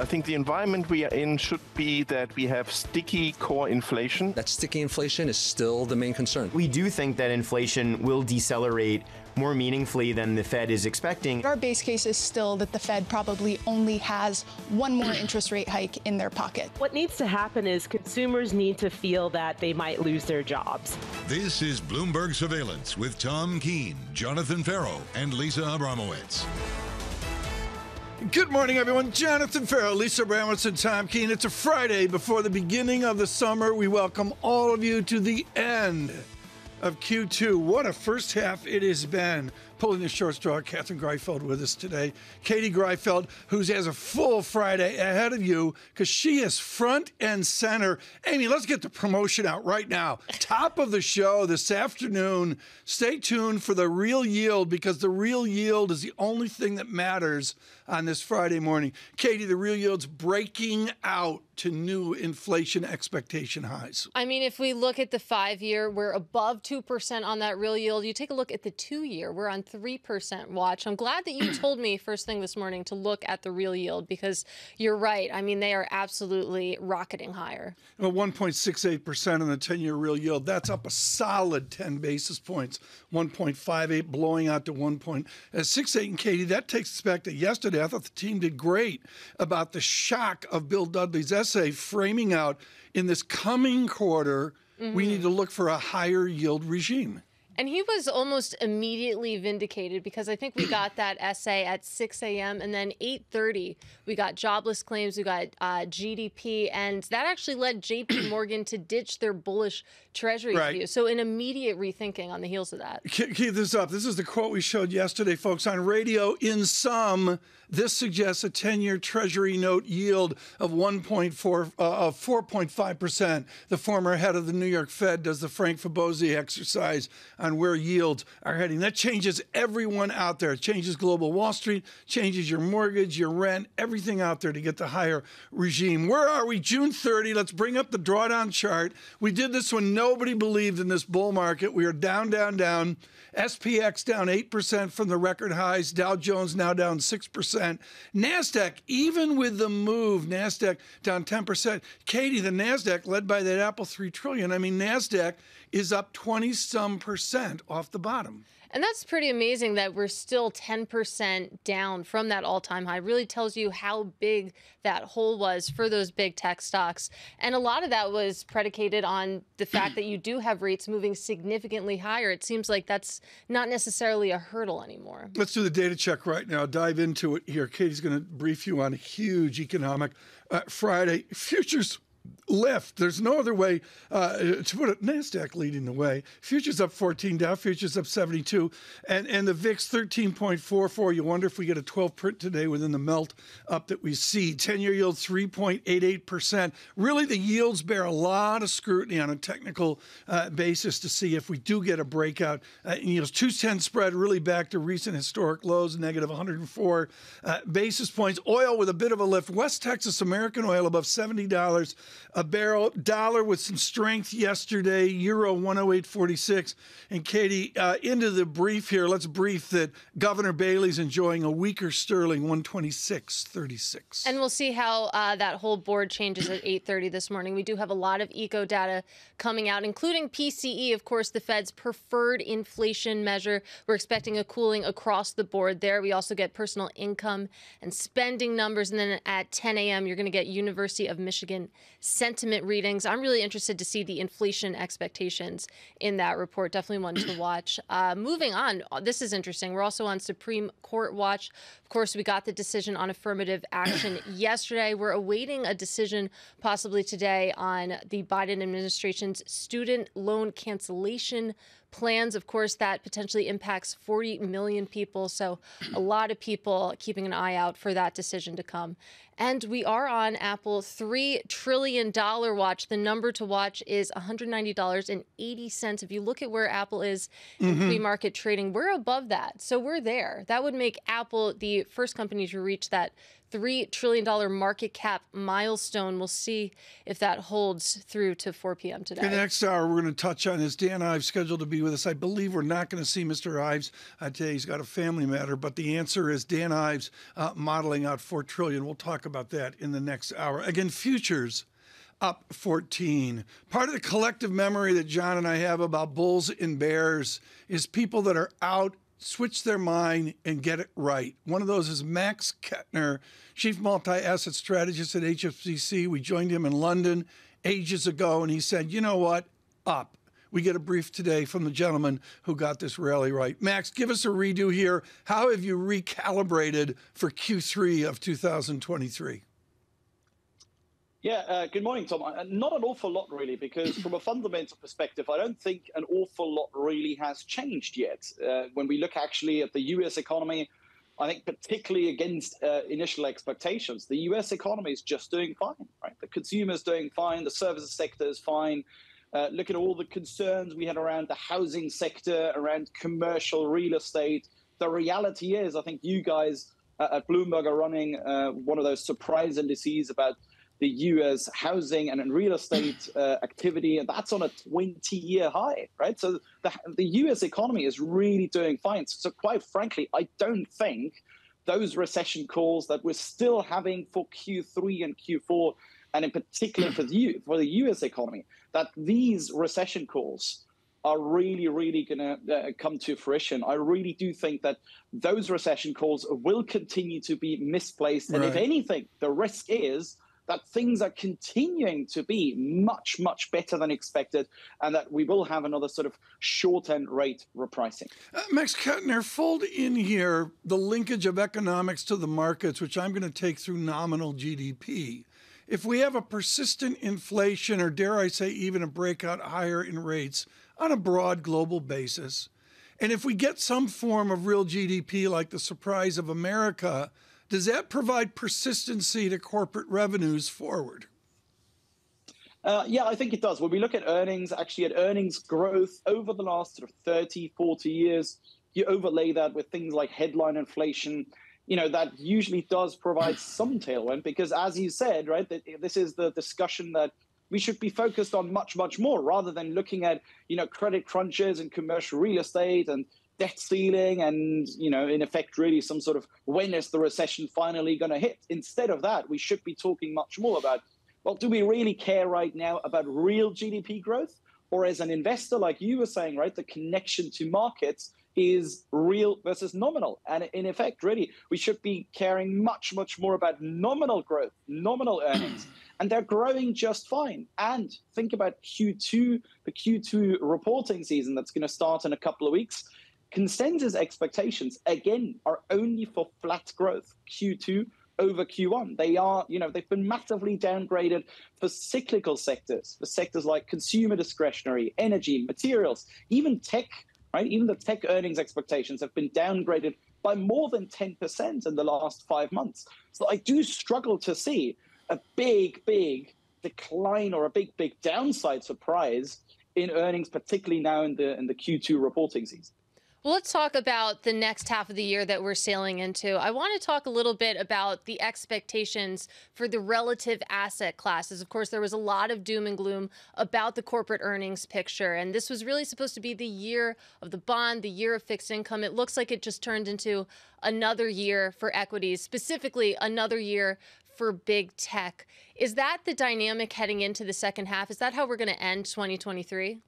I think the environment we are in should be that we have sticky core inflation. That sticky inflation is still the main concern. We do think that inflation will decelerate more meaningfully than the Fed is expecting. Our base case is still that the Fed probably only has one more interest rate hike in their pocket. What needs to happen is consumers need to feel that they might lose their jobs. This is Bloomberg Surveillance with Tom Keene, Jonathan Ferro, and Lisa Abramowicz. Good morning, everyone. Jonathan Ferro, Lisa Abramowicz, and Tom Keene. It's a Friday before the beginning of the summer. We welcome all of you to the end of Q2. What a first half it has been. Pulling the short straw, Catherine Greifeld with us today. Katie Greifeld, who has a full Friday ahead of you because she is front and center. Amy, let's get the promotion out right now. Top of the show this afternoon. Stay tuned for the real yield because the real yield is the only thing that matters on this Friday morning. Katie, the real yield's breaking out to new inflation expectation highs. I mean, if we look at the five year, we're above 2% on that real yield. You take a look at the two year, we're on 3% watch. I'm glad that you told me first thing this morning to look at the real yield because you're right. I mean, they are absolutely rocketing higher. Well, 1.68% on the 10 year real yield. That's up a solid 10 basis points. 1.58 blowing out to 1.68. And Katie, that takes us back to yesterday. I thought the team did great about the shock of Bill Dudley's essay framing out in this coming quarter, mm-hmm. we need to look for a higher yield regime. And he was almost immediately vindicated because I think we got that essay at 6 a.m. and then 8:30 we got jobless claims, we got uh, GDP, and that actually led J.P. Morgan to ditch their bullish Treasury right. view. So an immediate rethinking on the heels of that. Keep this up. This is the quote we showed yesterday, folks, on radio. In sum, this suggests a 10-year Treasury note yield of 1.4 uh, of 4.5 percent. The former head of the New York Fed does the Frank Fabozzi exercise on where yields are heading. That changes everyone out there. It changes global Wall Street, changes your mortgage, your rent, everything out there to get the higher regime. Where are we? June 30. Let's bring up the drawdown chart. We did this when nobody believed in this bull market. We are down, down, down. SPX down 8% from the record highs. Dow Jones now down 6%. NASDAQ, even with the move, NASDAQ down 10%. Katie, the NASDAQ led by that Apple 3 trillion. I mean, NASDAQ is up 20 some percent off the bottom. And that's pretty amazing that we're still 10% down from that all time high. Really tells you how big that hole was for those big tech stocks. And a lot of that was predicated on the fact that you do have rates moving significantly higher. It seems like that's not necessarily a hurdle anymore. Let's do the data check right now. Dive into it here. Katie's going to brief you on a huge economic uh, Friday. Futures lift. There's no other way uh, to put it. Nasdaq leading the way. Futures up 14, Dow futures up 72, and and the VIX 13.44. You wonder if we get a 12 print today within the melt up that we see. 10-year yield 3.88 percent. Really, the yields bear a lot of scrutiny on a technical uh, basis to see if we do get a breakout. Uh, yields 210 spread really back to recent historic lows, negative 104 uh, basis points. Oil with a bit of a lift. West Texas American oil above 70 dollars a barrel. Dollar with some strength yesterday, euro 108.46. And Katie, uh, into the brief here, let's brief that Governor Bailey's enjoying a weaker sterling, 126.36. And we'll see how uh, that whole board changes at 8.30 this morning. We do have a lot of eco data coming out, including PCE, of course, the Fed's preferred inflation measure. We're expecting a cooling across the board there. We also get personal income and spending numbers. And then at 10 a.m., you're going to get University of Michigan sentiment readings. I'm really interested to see the inflation expectations in that report. Definitely one to watch. Uh, moving on, this is interesting. We're also on Supreme Court watch. Of course, we got the decision on affirmative action yesterday. We're awaiting a decision possibly today on the Biden administration's student loan cancellation plans. Of course, that potentially impacts 40 million people. So, a lot of people keeping an eye out for that decision to come. And we are on Apple $3 trillion watch. The number to watch is $190.80. If you look at where Apple is in mm-hmm. pre market trading, we're above that. So, we're there. That would make Apple the first company to reach that $3 trillion market cap milestone. We'll see if that holds through to 4 p.m. today. The next hour, we're going to touch on is Dan Ives scheduled to be with us. I believe we're not going to see Mr. Ives uh, today. He's got a family matter, but the answer is Dan Ives uh, modeling out 4 trillion. We'll talk about that in the next hour. Again, futures up 14. Part of the collective memory that John and I have about bulls and bears is people that are out switch their mind and get it right. One of those is Max Kettner, Chief Multi Asset Strategist at HSBC. We joined him in London ages ago, and he said, You know what? Up. We get a brief today from the gentleman who got this rally right. Max, give us a redo here. How have you recalibrated for Q3 of 2023? Yeah, uh, good morning, Tom. Uh, not an awful lot, really, because from a fundamental perspective, I don't think an awful lot really has changed yet. Uh, when we look actually at the US economy, I think particularly against uh, initial expectations, the US economy is just doing fine, right? The consumer is doing fine, the services sector is fine. Uh, look at all the concerns we had around the housing sector, around commercial real estate. The reality is, I think you guys uh, at Bloomberg are running one of those surprise indices about the US housing and real estate uh, activity, and that's on a 20 year high, right? So the, the US economy is really doing fine. So, quite frankly, I don't think those recession calls that we're still having for Q3 and Q4, and in particular for the, for the US economy, that these recession calls are really, really going to uh, come to fruition. I really do think that those recession calls will continue to be misplaced. And right. if anything, the risk is that things are continuing to be much, much better than expected, and that we will have another sort of short end rate repricing. Uh, Max Kettner, fold in here the linkage of economics to the markets, which I'm going to take through nominal GDP. If we have a persistent inflation, or dare I say, even a breakout higher in rates on a broad global basis, and if we get some form of real GDP like the surprise of America, does that provide persistency to corporate revenues forward? Uh, yeah, I think it does. When we look at earnings, actually at earnings growth over the last sort of 30, 40 years, you overlay that with things like headline inflation, you know, that usually does provide some tailwind because as you said, right, this is the discussion that we should be focused on much, much more rather than looking at, you know, credit crunches and commercial real estate and debt ceiling and you know in effect really some sort of when is the recession finally going to hit? Instead of that we should be talking much more about well do we really care right now about real gdp growth? Or as an investor like you were saying right the connection to markets is real versus nominal. And in effect really we should be caring much much more about nominal growth nominal earnings. And they're growing just fine. And think about q2 the q2 reporting season that's going to start in a couple of weeks Consensus expectations, again, are only for flat growth, Q2 over Q1. They are, you know, they've been massively downgraded for cyclical sectors, for sectors like consumer discretionary, energy, materials, even tech, right? Even the tech earnings expectations have been downgraded by more than 10% in the last five months. So I do struggle to see a big, big decline or a big, big downside surprise in earnings, particularly now in the in the Q2 reporting season. Well, let's talk about the next half of the year that we're sailing into. I want to talk a little bit about the expectations for the relative asset classes. Of course, there was a lot of doom and gloom about the corporate earnings picture, and this was really supposed to be the year of the bond, the year of fixed income. It looks like it just turned into another year for equities, specifically another year for big tech. Is that the dynamic heading into the second half? Is that how we're going to end 2023?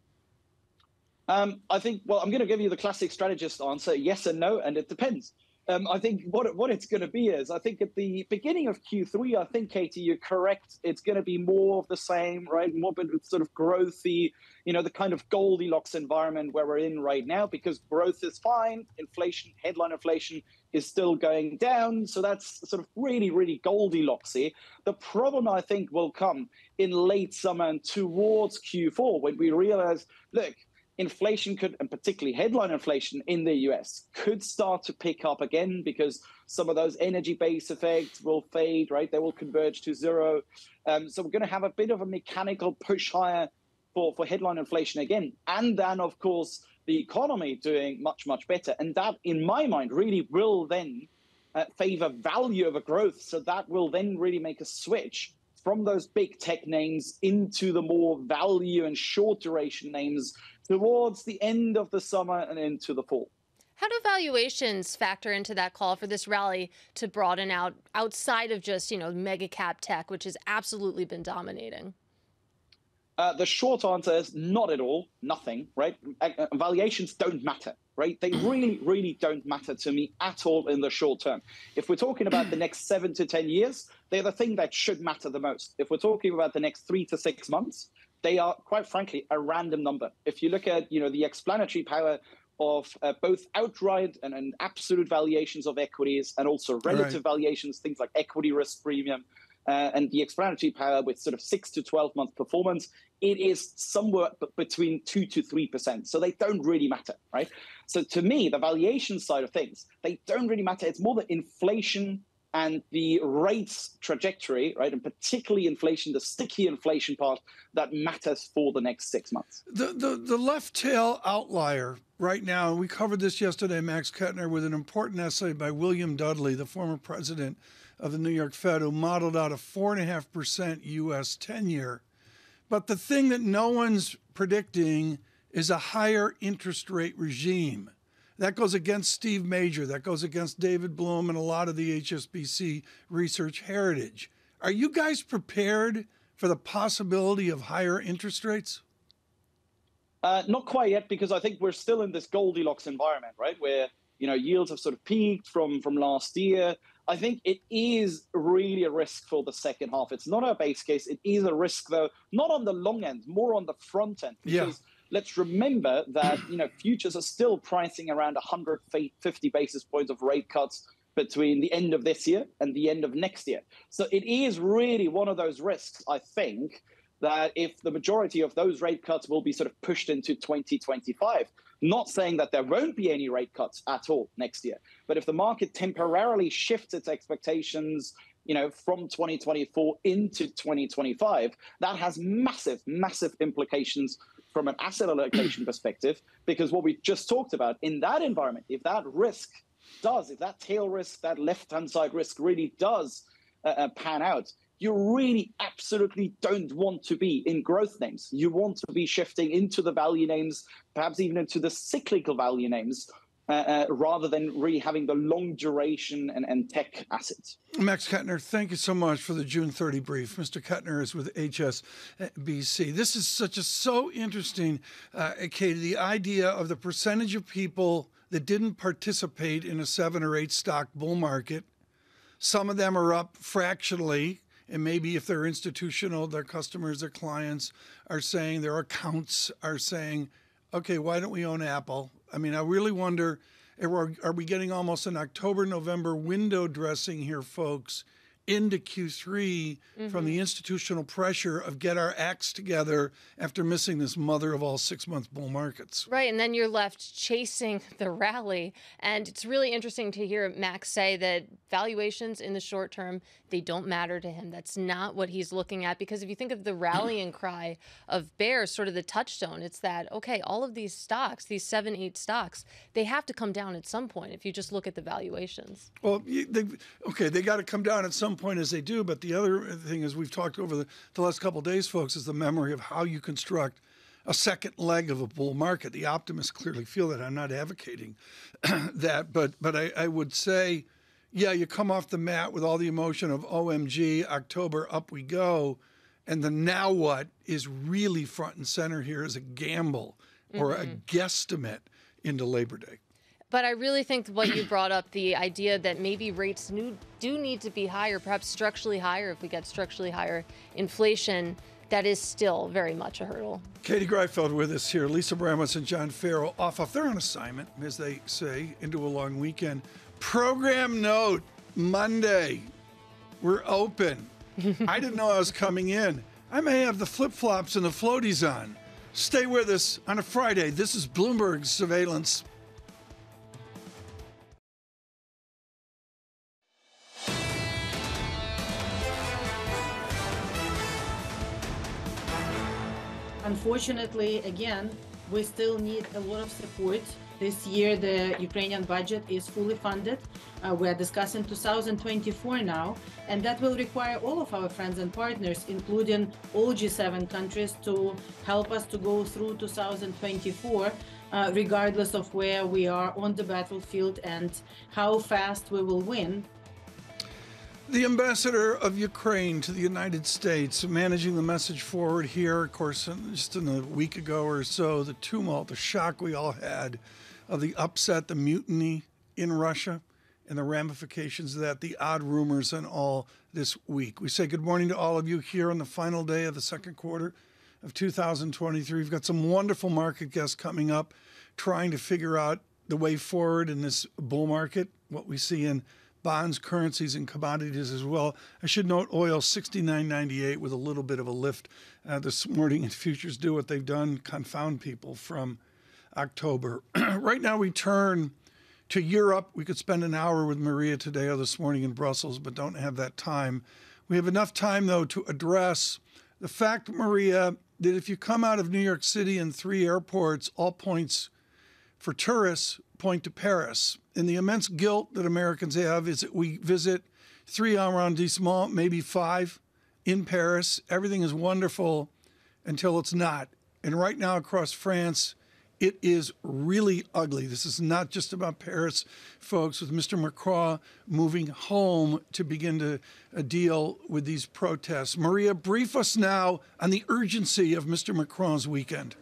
Um, I think, well, I'm going to give you the classic strategist answer yes and no, and it depends. Um, I think what what it's going to be is I think at the beginning of Q3, I think Katie, you're correct. It's going to be more of the same, right? More sort of growthy, you know, the kind of Goldilocks environment where we're in right now because growth is fine, inflation, headline inflation is still going down, so that's sort of really, really Goldilocksy. The problem I think will come in late summer and towards Q4 when we realize, look, inflation could, and particularly headline inflation in the US, could start to pick up again because some of those energy base effects will fade, right? They will converge to zero. Um, so we're going to have a bit of a mechanical push higher for, for headline inflation again. And then, of course, the economy doing much, much better. And that, in my mind, really will then uh, favor value over growth. So that will then really make a switch from those big tech names into the more value and short duration names towards the end of the summer and into the fall. How do valuations factor into that call for this rally to broaden out outside of just, you know, mega cap tech, which has absolutely been dominating? Uh, the short answer is not at all, nothing, right? Uh, uh, valuations don't matter, right? They really, really don't matter to me at all in the short term. If we're talking about the next seven to 10 years, they're the thing that should matter the most. If we're talking about the next three to six months, they are quite frankly a random number. If you look at, you know, the explanatory power of uh, both outright and, and, absolute valuations of equities and also relative right. valuations, things like equity risk premium. Uh, and the explanatory power with sort of six to 12 month performance, it is somewhere between two to 3%. So they don't really matter, right? So to me, the valuation side of things, they don't really matter. It's more the inflation and the rates trajectory, right, and particularly inflation, the sticky inflation part that matters for the next six months. The the, the left tail outlier right now, and we covered this yesterday, Max Kettner, with an important essay by William Dudley, the former president of the New York Fed, who modeled out a four and a half percent U.S. ten year. But the thing that no one's predicting is a higher interest rate regime. That goes against Steve Major. That goes against David Bloom and a lot of the HSBC research heritage. Are you guys prepared for the possibility of higher interest rates? Uh, not quite yet, because I think we're still in this Goldilocks environment, right? Where you know yields have sort of peaked from from last year. I think it is really a risk for the second half. It's not a base case. It is a risk, though, not on the long end, more on the front end. Because yeah let's remember that you know futures are still pricing around 150 basis points of rate cuts between the end of this year and the end of next year. So it is really one of those risks, I think, that if the majority of those rate cuts will be sort of pushed into 2025, not saying that there won't be any rate cuts at all next year, but if the market temporarily shifts its expectations, you know, from 2024 into 2025, that has massive, massive implications from an asset allocation perspective, because what we just talked about in that environment, if that risk does, if that tail risk, that left hand side risk really does uh, uh, pan out, you really absolutely don't want to be in growth names. You want to be shifting into the value names, perhaps even into the cyclical value names, uh, uh, rather than really having the long duration and, and tech assets. Max Kettner, thank you so much for the June 30 brief. Mr. Kettner is with HSBC. This is such a so interesting, uh, Katie, the idea of the percentage of people that didn't participate in a seven or eight stock bull market. Some of them are up fractionally, and maybe if they're institutional, their customers, their clients are saying, their accounts are saying, okay, why don't we own Apple? I mean, I really wonder are, we getting almost an October, November window dressing here, folks? Into Q3 mm-hmm. from the institutional pressure of get our acts together after missing this mother of all six month bull markets. Right. And then you're left chasing the rally. And it's really interesting to hear Max say that valuations in the short term, they don't matter to him. That's not what he's looking at. Because if you think of the rallying cry of bears, sort of the touchstone, it's that, okay, all of these stocks, these seven, eight stocks, they have to come down at some point if you just look at the valuations. Well, they, okay, they got to come down at some some point as they do. But the other thing is we've talked over the, the last couple days, folks, is the memory of how you construct a second leg of a bull market. The optimists clearly feel that. I'm not advocating that, but but I, I would say, yeah, you come off the mat with all the emotion of OMG, October, up we go. And the now what is really front and center here is a gamble or mm-hmm. a guesstimate into Labor Day. But I really think what you brought up, the idea that maybe rates new, do need to be higher, perhaps structurally higher if we get structurally higher inflation, that is still very much a hurdle. Katie Greifeld with us here, Lisa Abramowicz and John Ferro off off. They're on assignment, as they say, into a long weekend. Program note Monday, we're open. I didn't know I was coming in. I may have the flip flops and the floaties on. Stay with us on a Friday. This is Bloomberg Surveillance. Unfortunately, again, we still need a lot of support This year, the Ukrainian budget is fully funded. Uh, we're discussing 2024 now, and that will require all of our friends and partners, including all G7 countries, to help us to go through 2024, uh, regardless of where we are on the battlefield and how fast we will win. The ambassador of Ukraine to the United States, managing the message forward here, of course, uh, just in a week ago or so, the tumult, the shock we all had of the upset, the mutiny in Russia, and the ramifications of that, the odd rumors, and all this week. We say good morning to all of you here on the final day of the second quarter of 2023. We've got some wonderful market guests coming up, trying to figure out the way forward in this bull market, what we see in bonds, currencies, and commodities as well. I should note oil 69.98 with a little bit of a lift uh, this morning, and futures do what they've done, confound people from October. right now, we turn to Europe. We could spend an hour with Maria today or this morning in Brussels, but don't have that time. We have enough time, though, to address the fact, Maria, that if you come out of New York City in three airports, all points for tourists point to Paris. And the immense guilt that Americans have is that we visit three arrondissements, maybe five in Paris. Everything is wonderful until it's not. And right now across France, it is really ugly. This is not just about Paris, folks, with Mr. Macron moving home to begin to uh, deal with these protests. Maria, brief us now on the urgency of Mr. Macron's weekend.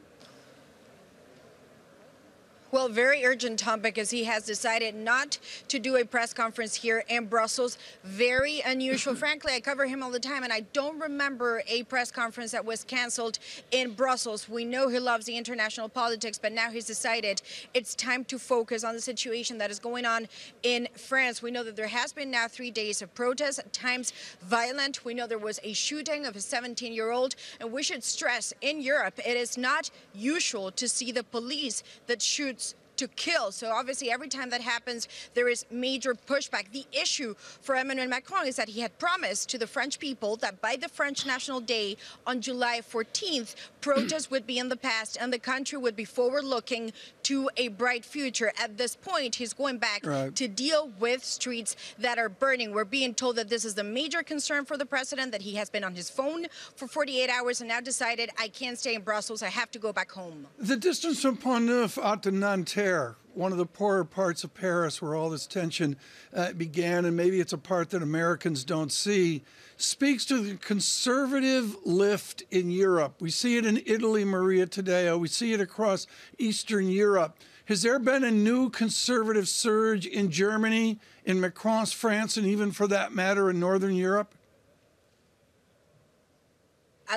Well, very urgent Tom because he has decided not to do a press conference here in Brussels. Very unusual. Frankly, I cover him all the time, and I don't remember a press conference that was canceled in Brussels. We know he loves the international politics, but now he's decided it's time to focus on the situation that is going on in France. We know that there has been now three days of protests, at times violent. We know there was a shooting of a 17 year old, and we should stress in Europe, it is not usual to see the police that shoot to kill. So obviously, every time that happens, there is major pushback. The issue for Emmanuel Macron is that he had promised to the French people that by the French National Day on July 14th, protests would be in the past and the country would be forward looking to a bright future. At this point, he's going back right. to deal with streets that are burning. We're being told that this is the major concern for the president, that he has been on his phone for 48 hours and now decided, I can't stay in Brussels. I have to go back home. The distance from Pont Neuf out to Nanterre one of the poorer parts of Paris where all this tension uh, began, and maybe it's a part that Americans don't see, speaks to the conservative lift in Europe. We see it in Italy, Maria Tadeo. We see it across Eastern Europe. Has there been a new conservative surge in Germany, in Macron's France, and even for that matter in Northern Europe?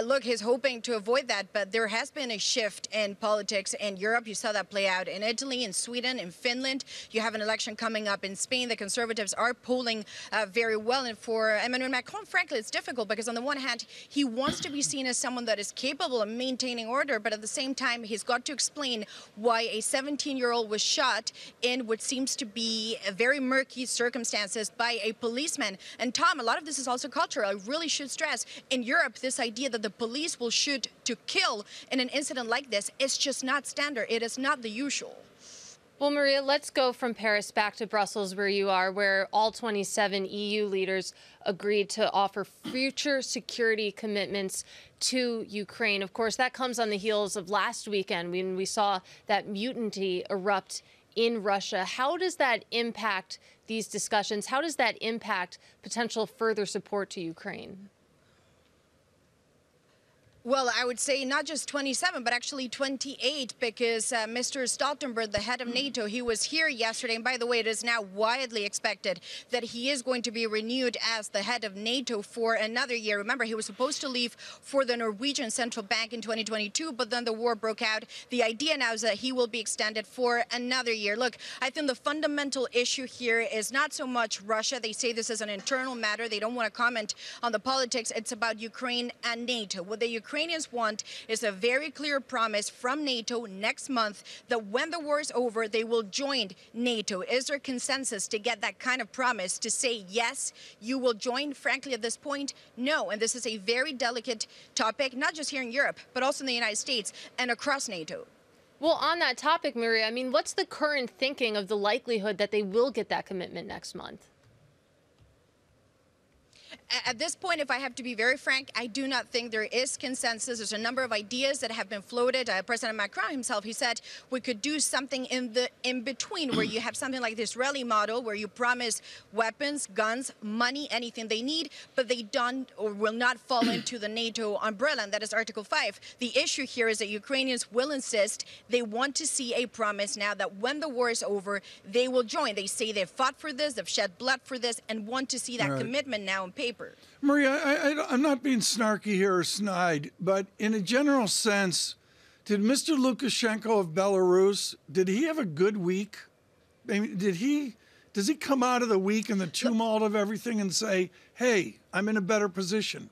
Look, he's hoping to avoid that, but there has been a shift in politics in Europe. You saw that play out in Italy, in Sweden, in Finland. You have an election coming up in Spain. The conservatives are polling uh, very well. And for Emmanuel Macron, frankly, it's difficult because, on the one hand, he wants to be seen as someone that is capable of maintaining order, but at the same time, he's got to explain why a 17 year old was shot in what seems to be very murky circumstances by a policeman. And Tom, a lot of this is also cultural. I really should stress in Europe, this idea that the police will shoot to kill in an incident like this is just not standard. It is not the usual. Well, Maria, let's go from Paris back to Brussels, where you are, where all 27 EU leaders agreed to offer future security commitments to Ukraine. Of course, that comes on the heels of last weekend when we saw that mutiny erupt in Russia. How does that impact these discussions? How does that impact potential further support to Ukraine? Well, I would say not just 27, but actually 28, because uh, Mr. Stoltenberg, the head of NATO, he was here yesterday. And by the way, it is now widely expected that he is going to be renewed as the head of NATO for another year. Remember, he was supposed to leave for the Norwegian Central Bank in 2022, but then the war broke out. The idea now is that he will be extended for another year. Look, I think the fundamental issue here is not so much Russia. They say this is an internal matter. They don't want to comment on the politics. It's about Ukraine and NATO. What the Ukraine Ukrainians want is a very clear promise from NATO next month that when the war is over, they will join NATO. Is there consensus to get that kind of promise to say, yes, you will join? Frankly, at this point, no. And this is a very delicate topic, not just here in Europe, but also in the United States and across NATO. Well, on that topic, Maria, I mean, what's the current thinking of the likelihood that they will get that commitment next month? At this point, if I have to be very frank, I do not think there is consensus. There's a number of ideas that have been floated. Uh, President Macron himself, he said we could do something in the in between, where you have something like the Israeli model, where you promise weapons, guns, money, anything they need, but they don't or will not fall into the NATO umbrella, and that is Article 5. The issue here is that Ukrainians will insist they want to see a promise now that when the war is over, they will join. They say they've fought for this, they've shed blood for this, and want to see that Right. commitment now in paper. Maria, I, I'm not being snarky here or snide, but in a general sense, did Mr. Lukashenko of Belarus did he have a good week? I mean, did he? Does he come out of the week in the tumult of everything and say, "Hey, I'm in a better position"?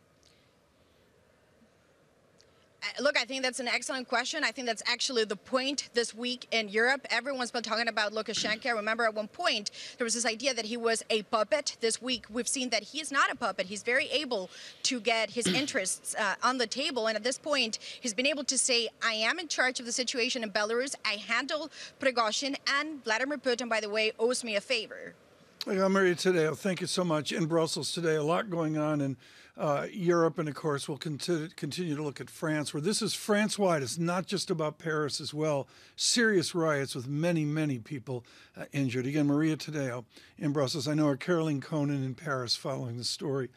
Look, I think that's an excellent question. I think that's actually the point this week in Europe. Everyone's been talking about Lukashenko. Remember at one point there was this idea that he was a puppet. This week we've seen that he is not a puppet. He's very able to get his interests uh, on the table. And at this point, he's been able to say, I am in charge of the situation in Belarus. I handle Prigozhin. And Vladimir Putin, by the way, owes me a favor. Yeah, Maria Tadeo, thank you so much. In Brussels today, a lot going on in uh, Europe, and of course, we'll continue, continue to look at France, where this is France wide. It's not just about Paris as well. Serious riots with many, many people uh, injured. Again, Maria Tadeo in Brussels. I know our Caroline Connan in Paris following the story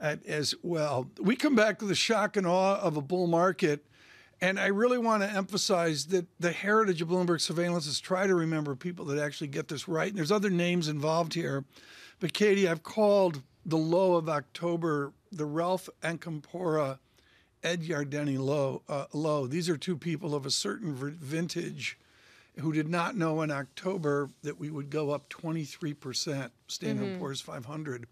uh, as well. We come back to the shock and awe of a bull market. And I really want to emphasize that the heritage of Bloomberg surveillance is try to remember people that actually get this right. And there's other names involved here. But Katie, I've called the low of October the Ralph Acampora Ed Yardeni low. Uh, low. These are two people of a certain vintage who did not know in October that we would go up 23%, Standard Mhm. Poor's 500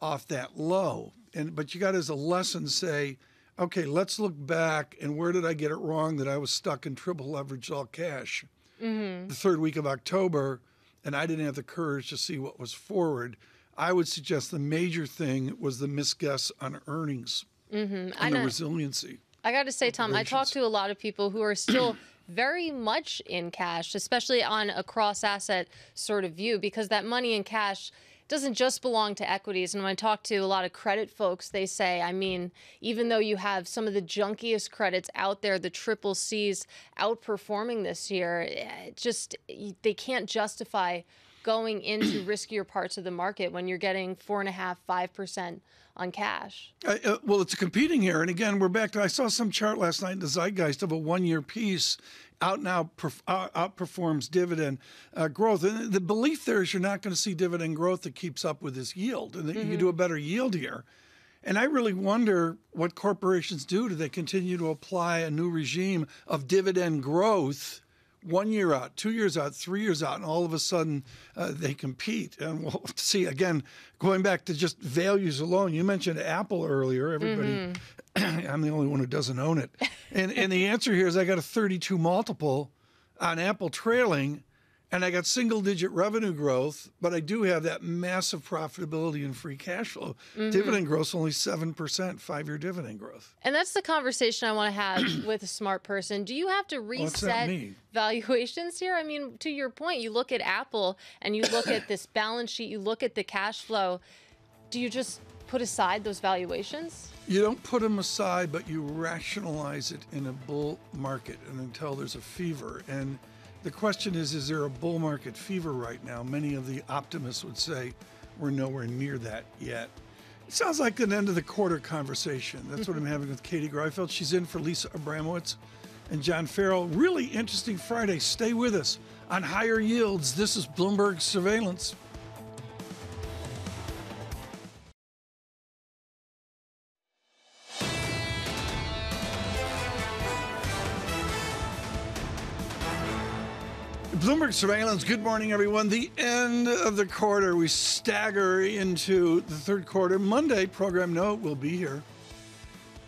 off that low. And but you got as a lesson say, okay, let's look back and where did I get it wrong that I was stuck in triple leveraged all cash Mm-hmm. the third week of October and I didn't have the courage to see what was forward. I would suggest the major thing was the misguess on earnings Mm-hmm. I and the know. resiliency. I got to say, Tom, I talked to a lot of people who are still very much in cash, especially on a cross asset sort of view, because that money in cash doesn't just belong to equities. And when I talk to a lot of credit folks, they say, I mean, even though you have some of the junkiest credits out there, the triple C's outperforming this year, it just they can't justify going into riskier parts of the market when you're getting four and a half, five percent on cash. Uh, uh, well, it's competing here, and again, we're back to. I saw some chart last night in the Zeitgeist of a one-year piece out now perf- out, outperforms dividend uh, growth, and the belief there is you're not going to see dividend growth that keeps up with this yield, and that you can do a better yield here. And I really wonder what corporations do. Do they continue to apply a new regime of dividend growth? One year out, two years out, three years out, and all of a sudden uh, they compete. And we'll see again, going back to just values alone. You mentioned Apple earlier. Everybody, I'm the only one who doesn't own it. And and the answer here is I got a 32 multiple on Apple trailing, and I got single digit revenue growth, but I do have that massive profitability and free cash flow. Mhm. Dividend growth only 7%, five year dividend growth. And that's the conversation I want to have with a smart person. Do you have to reset valuations here? I mean, to your point, you look at Apple and you look at this balance sheet, you look at the cash flow. Do you just put aside those valuations? You don't put them aside, but you rationalize it in a bull market and until there's a fever. And the question is is there a bull market fever right now? Many of the optimists would say we're nowhere near that yet. It sounds like an end of the quarter conversation. That's what I'm mm-hmm. having with Katie Greifeld. She's in for Lisa Abramowicz and John Ferro. Really interesting Friday. Stay with us on higher yields. This is Bloomberg Surveillance. Bloomberg Surveillance. Good morning, everyone. The end of the quarter. We stagger into the third quarter. Monday, program note will be here.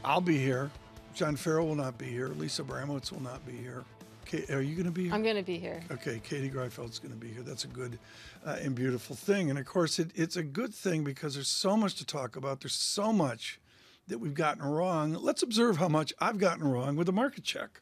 I'll be here. John Ferro will not be here. Lisa Abramowicz will not be here. Kate, are you going to be here? I'm going to be here. Okay, Katie Greifeld's going to be here. That's a good uh, and beautiful thing. And of course, it, it's a good thing because there's so much to talk about. There's so much that we've gotten wrong, let's observe how much I've gotten wrong with the market check.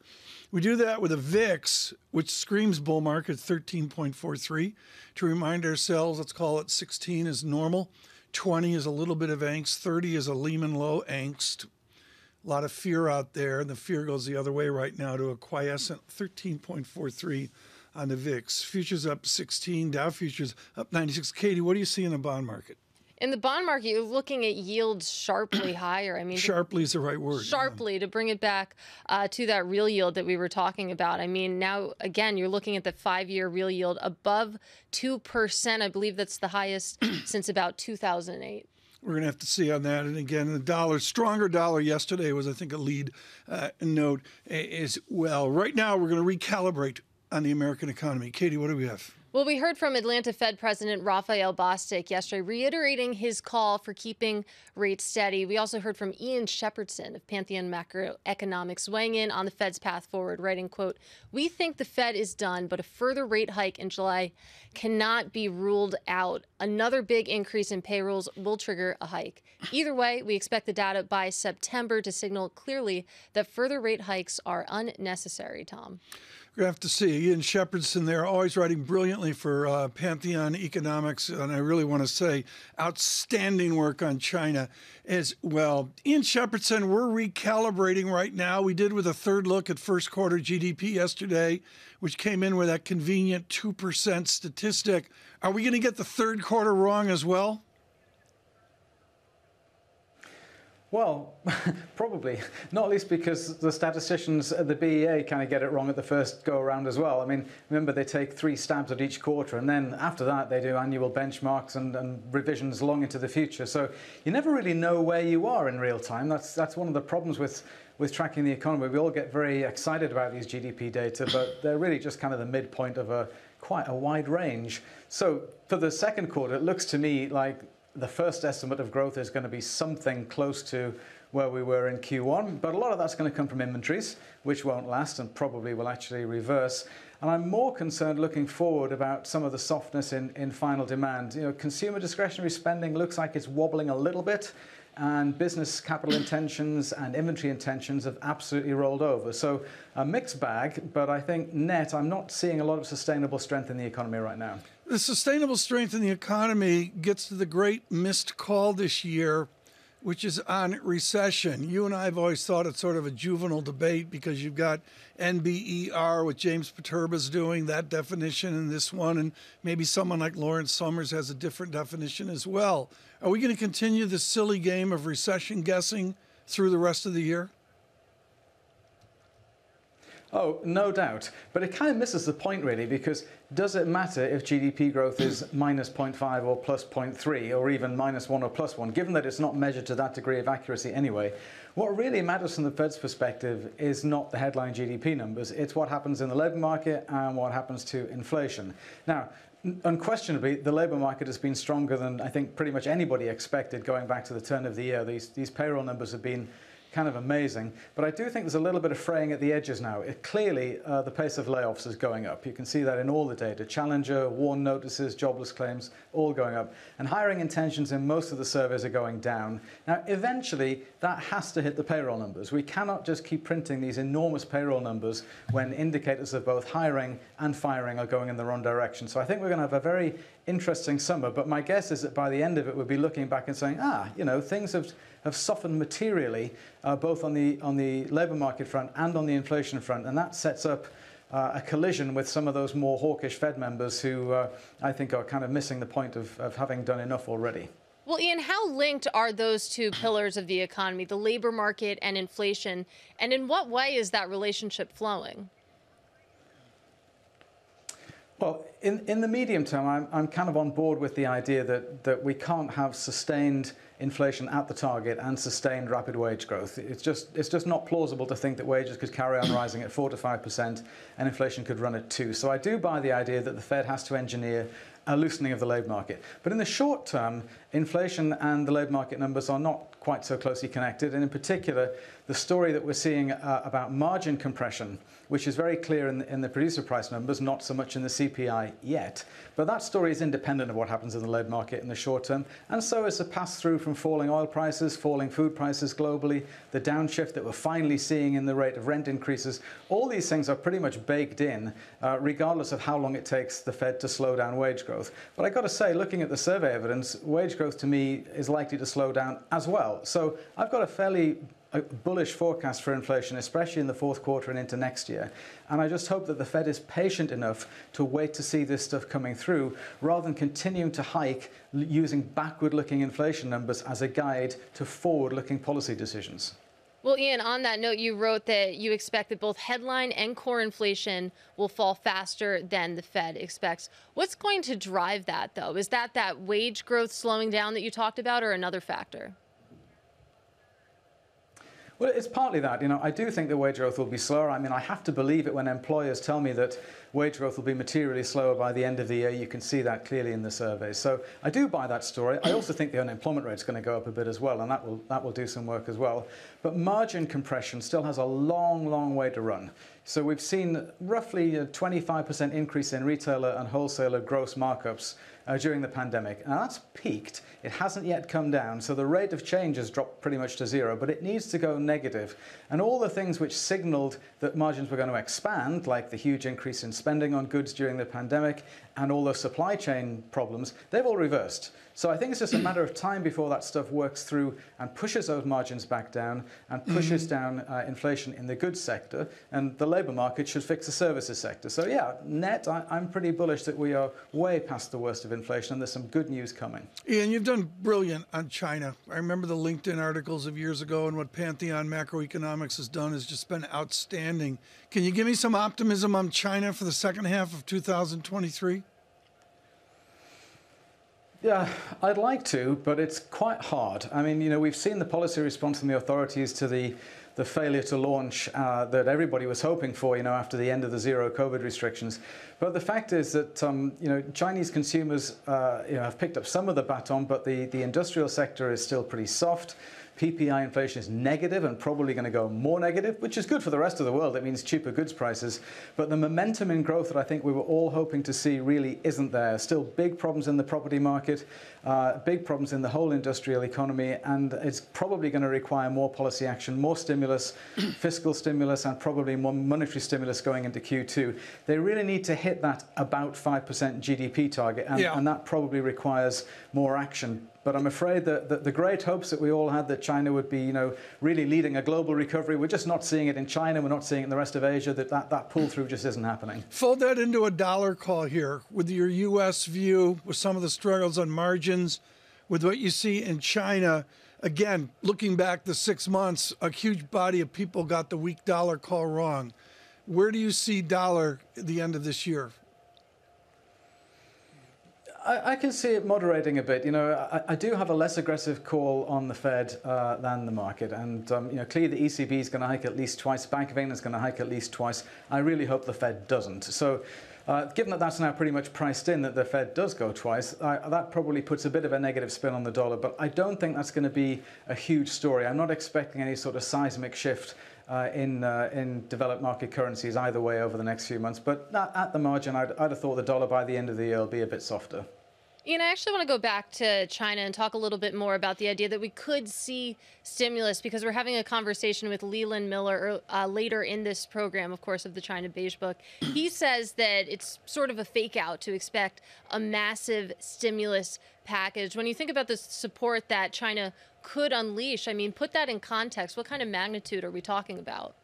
We do that with a VIX, which screams bull market 13.43. To remind ourselves, let's call it 16 is normal, 20 is a little bit of angst, 30 is a Lehman low angst. A lot of fear out there, and the fear goes the other way right now to a quiescent 13.43 on the VIX. Futures up 16, Dow futures up 96. Katie, what do you see in the bond market? In the bond market, you're looking at yields sharply higher. I mean, sharply is the right word. Sharply yeah. to bring it back uh, to that real yield that we were talking about. I mean, now again, you're looking at the five-year real yield above two percent. I believe that's the highest since about 2008. We're going to have to see on that. And again, the dollar, stronger dollar yesterday was, I think, a lead uh, note as well. Right now, we're going to recalibrate on the American economy. Katie, what do we have? Well, we heard from Atlanta Fed President Raphael Bostic yesterday, reiterating his call for keeping rates steady. We also heard from Ian Shepherdson of Pantheon Macroeconomics weighing in on the Fed's path forward, writing, quote, We think the Fed is done, but a further rate hike in July cannot be ruled out. Another big increase in payrolls will trigger a hike. Either way, we expect the data by September to signal clearly that further rate hikes are unnecessary, Tom. To have to see. Ian Shepherdson there, always writing brilliantly for uh, Pantheon Economics. And I really want to say outstanding work on China as well. Ian Shepherdson, we're recalibrating right now. We did with a third look at first quarter GDP yesterday, which came in with that convenient 2% statistic. Are we going to get the third quarter wrong as well? Well, probably. Not least because the statisticians at the BEA kind of get it wrong at the first go around as well. I mean, remember, they take three stabs at each quarter, and then after that, they do annual benchmarks and, and revisions long into the future. So you never really know where you are in real time. That's, that's one of the problems with, with tracking the economy. We all get very excited about these GDP data, but they're really just kind of the midpoint of a quite a wide range. So for the second quarter, it looks to me like the first estimate of growth is going to be something close to where we were in Q1, but a lot of that's going to come from inventories, which won't last and probably will actually reverse. And I'm more concerned looking forward about some of the softness in, in final demand. You know, consumer discretionary spending looks like it's wobbling a little bit, and business capital intentions and inventory intentions have absolutely rolled over. So a mixed bag, but I think net, I'm not seeing a lot of sustainable strength in the economy right now. The sustainable strength in the economy gets to the great missed call this year, which is on recession. You and I have always thought it's sort of a juvenile debate because you've got NBER, what James Poterba's doing, that definition, and this one, and maybe someone like Lawrence Summers has a different definition as well. Are we going to continue this silly game of recession guessing through the rest of the year? Oh, no doubt. But it kind of misses the point, really, because does it matter if GDP growth is minus 0.5 or plus 0.3 or even minus 1 or plus 1, given that it's not measured to that degree of accuracy anyway? What really matters from the Fed's perspective is not the headline GDP numbers, it's what happens in the labour market and what happens to inflation. Now, unquestionably, the labour market has been stronger than I think pretty much anybody expected going back to the turn of the year. These, these payroll numbers have been kind of amazing. But I do think there's a little bit of fraying at the edges now. It, clearly, uh, the pace of layoffs is going up. You can see that in all the data. Challenger, warn notices, jobless claims, all going up. And hiring intentions in most of the surveys are going down. Now, eventually, that has to hit the payroll numbers. We cannot just keep printing these enormous payroll numbers when indicators of both hiring and firing are going in the wrong direction. So I think we're going to have a very interesting summer. But my guess is that by the end of it, we'll be looking back and saying, ah, you know, things have have softened materially, uh, both on the, on the labour market front and on the inflation front. And that sets up uh, a collision with some of those more hawkish Fed members who uh, I think are kind of missing the point of, of having done enough already. Well, Ian, how linked are those two pillars of the economy, the labor market and inflation? And in what way is that relationship flowing? Well, in, in the medium term, I'm, I'm kind of on board with the idea that, that we can't have sustained inflation at the target and sustained rapid wage growth. It's just, it's just not plausible to think that wages could carry on rising at 4 to 5% and inflation could run at 2. So I do buy the idea that the Fed has to engineer a loosening of the labour market. But in the short term, inflation and the labour market numbers are not quite so closely connected. And in particular, the story that we're seeing uh, about margin compression, which is very clear in the, in the, producer price numbers, not so much in the CPI yet. But that story is independent of what happens in the labour market in the short term. And so is the pass through from falling oil prices, falling food prices globally, the downshift that we're finally seeing in the rate of rent increases. All these things are pretty much baked in, uh, regardless of how long it takes the Fed to slow down wage growth. But I got to say, looking at the survey evidence, wage growth to me is likely to slow down as well. So I've got a fairly a bullish forecast for inflation, especially in the fourth quarter and into next year. And I just hope that the Fed is patient enough to wait to see this stuff coming through rather than continuing to hike using backward looking inflation numbers as a guide to forward looking policy decisions. Well, Ian, on that note, you wrote that you expect that both headline and core inflation will fall faster than the Fed expects. What's going to drive that, though? Is that that wage growth slowing down that you talked about, or another factor? Well, it's partly that. You know, I do think the wage growth will be slower. I mean, I have to believe it when employers tell me that wage growth will be materially slower by the end of the year. You can see that clearly in the surveys. So I do buy that story. I also think the unemployment rate is going to go up a bit as well, and that will that will do some work as well. But margin compression still has a long, long way to run. So we've seen roughly a 25% increase in retailer and wholesaler gross markups uh, during the pandemic. Now that's peaked. It hasn't yet come down, so the rate of change has dropped pretty much to zero, but it needs to go negative. And all the things which signaled that margins were going to expand, like the huge increase in spending on goods during the pandemic and all those supply chain problems, they've all reversed. So I think it's just a matter of time before that stuff works through and pushes those margins back down and pushes mm-hmm. down uh, inflation in the goods sector. And the labour market should fix the services sector. So yeah, net, I, am pretty bullish that we are way past the worst of inflation and there's some good news coming. Ian, you've done brilliant on China. I remember the LinkedIn articles of years ago and what Pantheon Macroeconomics has done has just been outstanding. Can you give me some optimism on China for the second half of 2023? Yeah, I'd like to, but it's quite hard. I mean, you know, we've seen the policy response from the authorities to the the failure to launch uh, that everybody was hoping for, you know, after the end of the zero COVID restrictions. But the fact is that, um, you know, Chinese consumers, uh, you know, have picked up some of the baton, but the, the industrial sector is still pretty soft. PPI inflation is negative and probably going to go more negative, which is good for the rest of the world. It means cheaper goods prices. But the momentum in growth that I think we were all hoping to see really isn't there. Still big problems in the property market, uh, big problems in the whole industrial economy, and it's probably going to require more policy action, more stimulus, fiscal stimulus, and probably more monetary stimulus going into Q2. They really need to hit that about 5% GDP target, and, yeah. and that probably requires more action but I'm afraid that, that, the great hopes that we all had that China would be, you know, really leading a global recovery, we're just not seeing it in China. We're not seeing it in the rest of Asia. That that, that pull through just isn't happening. Fold that into a dollar call here with your U.S. view, with some of the struggles on margins, with what you see in China. Again, looking back the six months, a huge body of people got the weak dollar call wrong. Where do you see dollar at the end of this year? I, I, can see it moderating a bit. You know, I, I, do have a less aggressive call on the Fed uh, than the market, and um, you know, clearly the ECB is going to hike at least twice. Bank of England is going to hike at least twice. I really hope the Fed doesn't. So. Uh, given that that's now pretty much priced in that the Fed does go twice, uh, that probably puts a bit of a negative spin on the dollar. But I don't think that's going to be a huge story. I'm not expecting any sort of seismic shift uh, in, uh, in developed market currencies either way over the next few months. But at, at the margin, I'd, I'd, have thought the dollar by the end of the year will be a bit softer. Ian, I actually want to go back to China and talk a little bit more about the idea that we could see stimulus because we're having a conversation with Leland Miller uh, later in this program, of course, of the China Beige Book. He says that it's sort of a fake out to expect a massive stimulus package. When you think about the support that China could unleash, I mean, put that in context. What kind of magnitude are we talking about?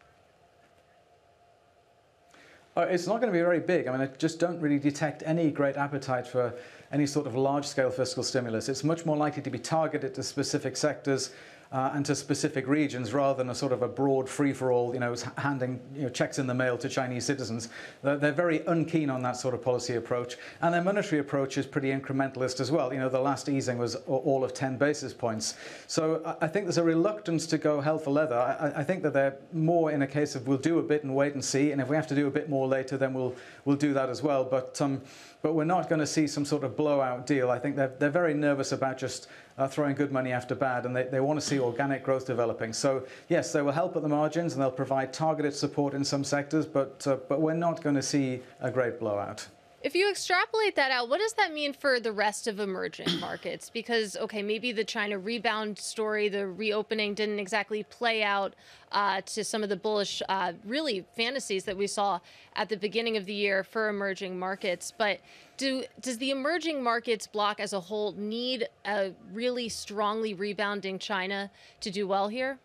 Uh, it's not going to be very big. I mean, I just don't really detect any great appetite for any sort of large-scale fiscal stimulus. It's much more likely to be targeted to specific sectors, uh, and to specific regions rather than a sort of a broad free-for-all, you know, handing you know, checks in the mail to Chinese citizens. They're, they're very unkeen on that sort of policy approach. And their monetary approach is pretty incrementalist as well. You know, the last easing was all of 10 basis points. So I think there's a reluctance to go hell for leather. I, I think that they're more in a case of we'll do a bit and wait and see. And if we have to do a bit more later, then we'll, we'll do that as well. But, um, but we're not going to see some sort of blowout deal. I think they're, they're very nervous about just uh, throwing good money after bad, and they, they want to see organic growth developing. So, yes, they will help at the margins and they'll provide targeted support in some sectors, but, uh, but we're not going to see a great blowout. If you extrapolate that out, what does that mean for the rest of emerging markets? Because, okay, maybe the China rebound story, the reopening didn't exactly play out uh, to some of the bullish, uh, really fantasies that we saw at the beginning of the year for emerging markets. But do does the emerging markets block as a whole need a really strongly rebounding China to do well here?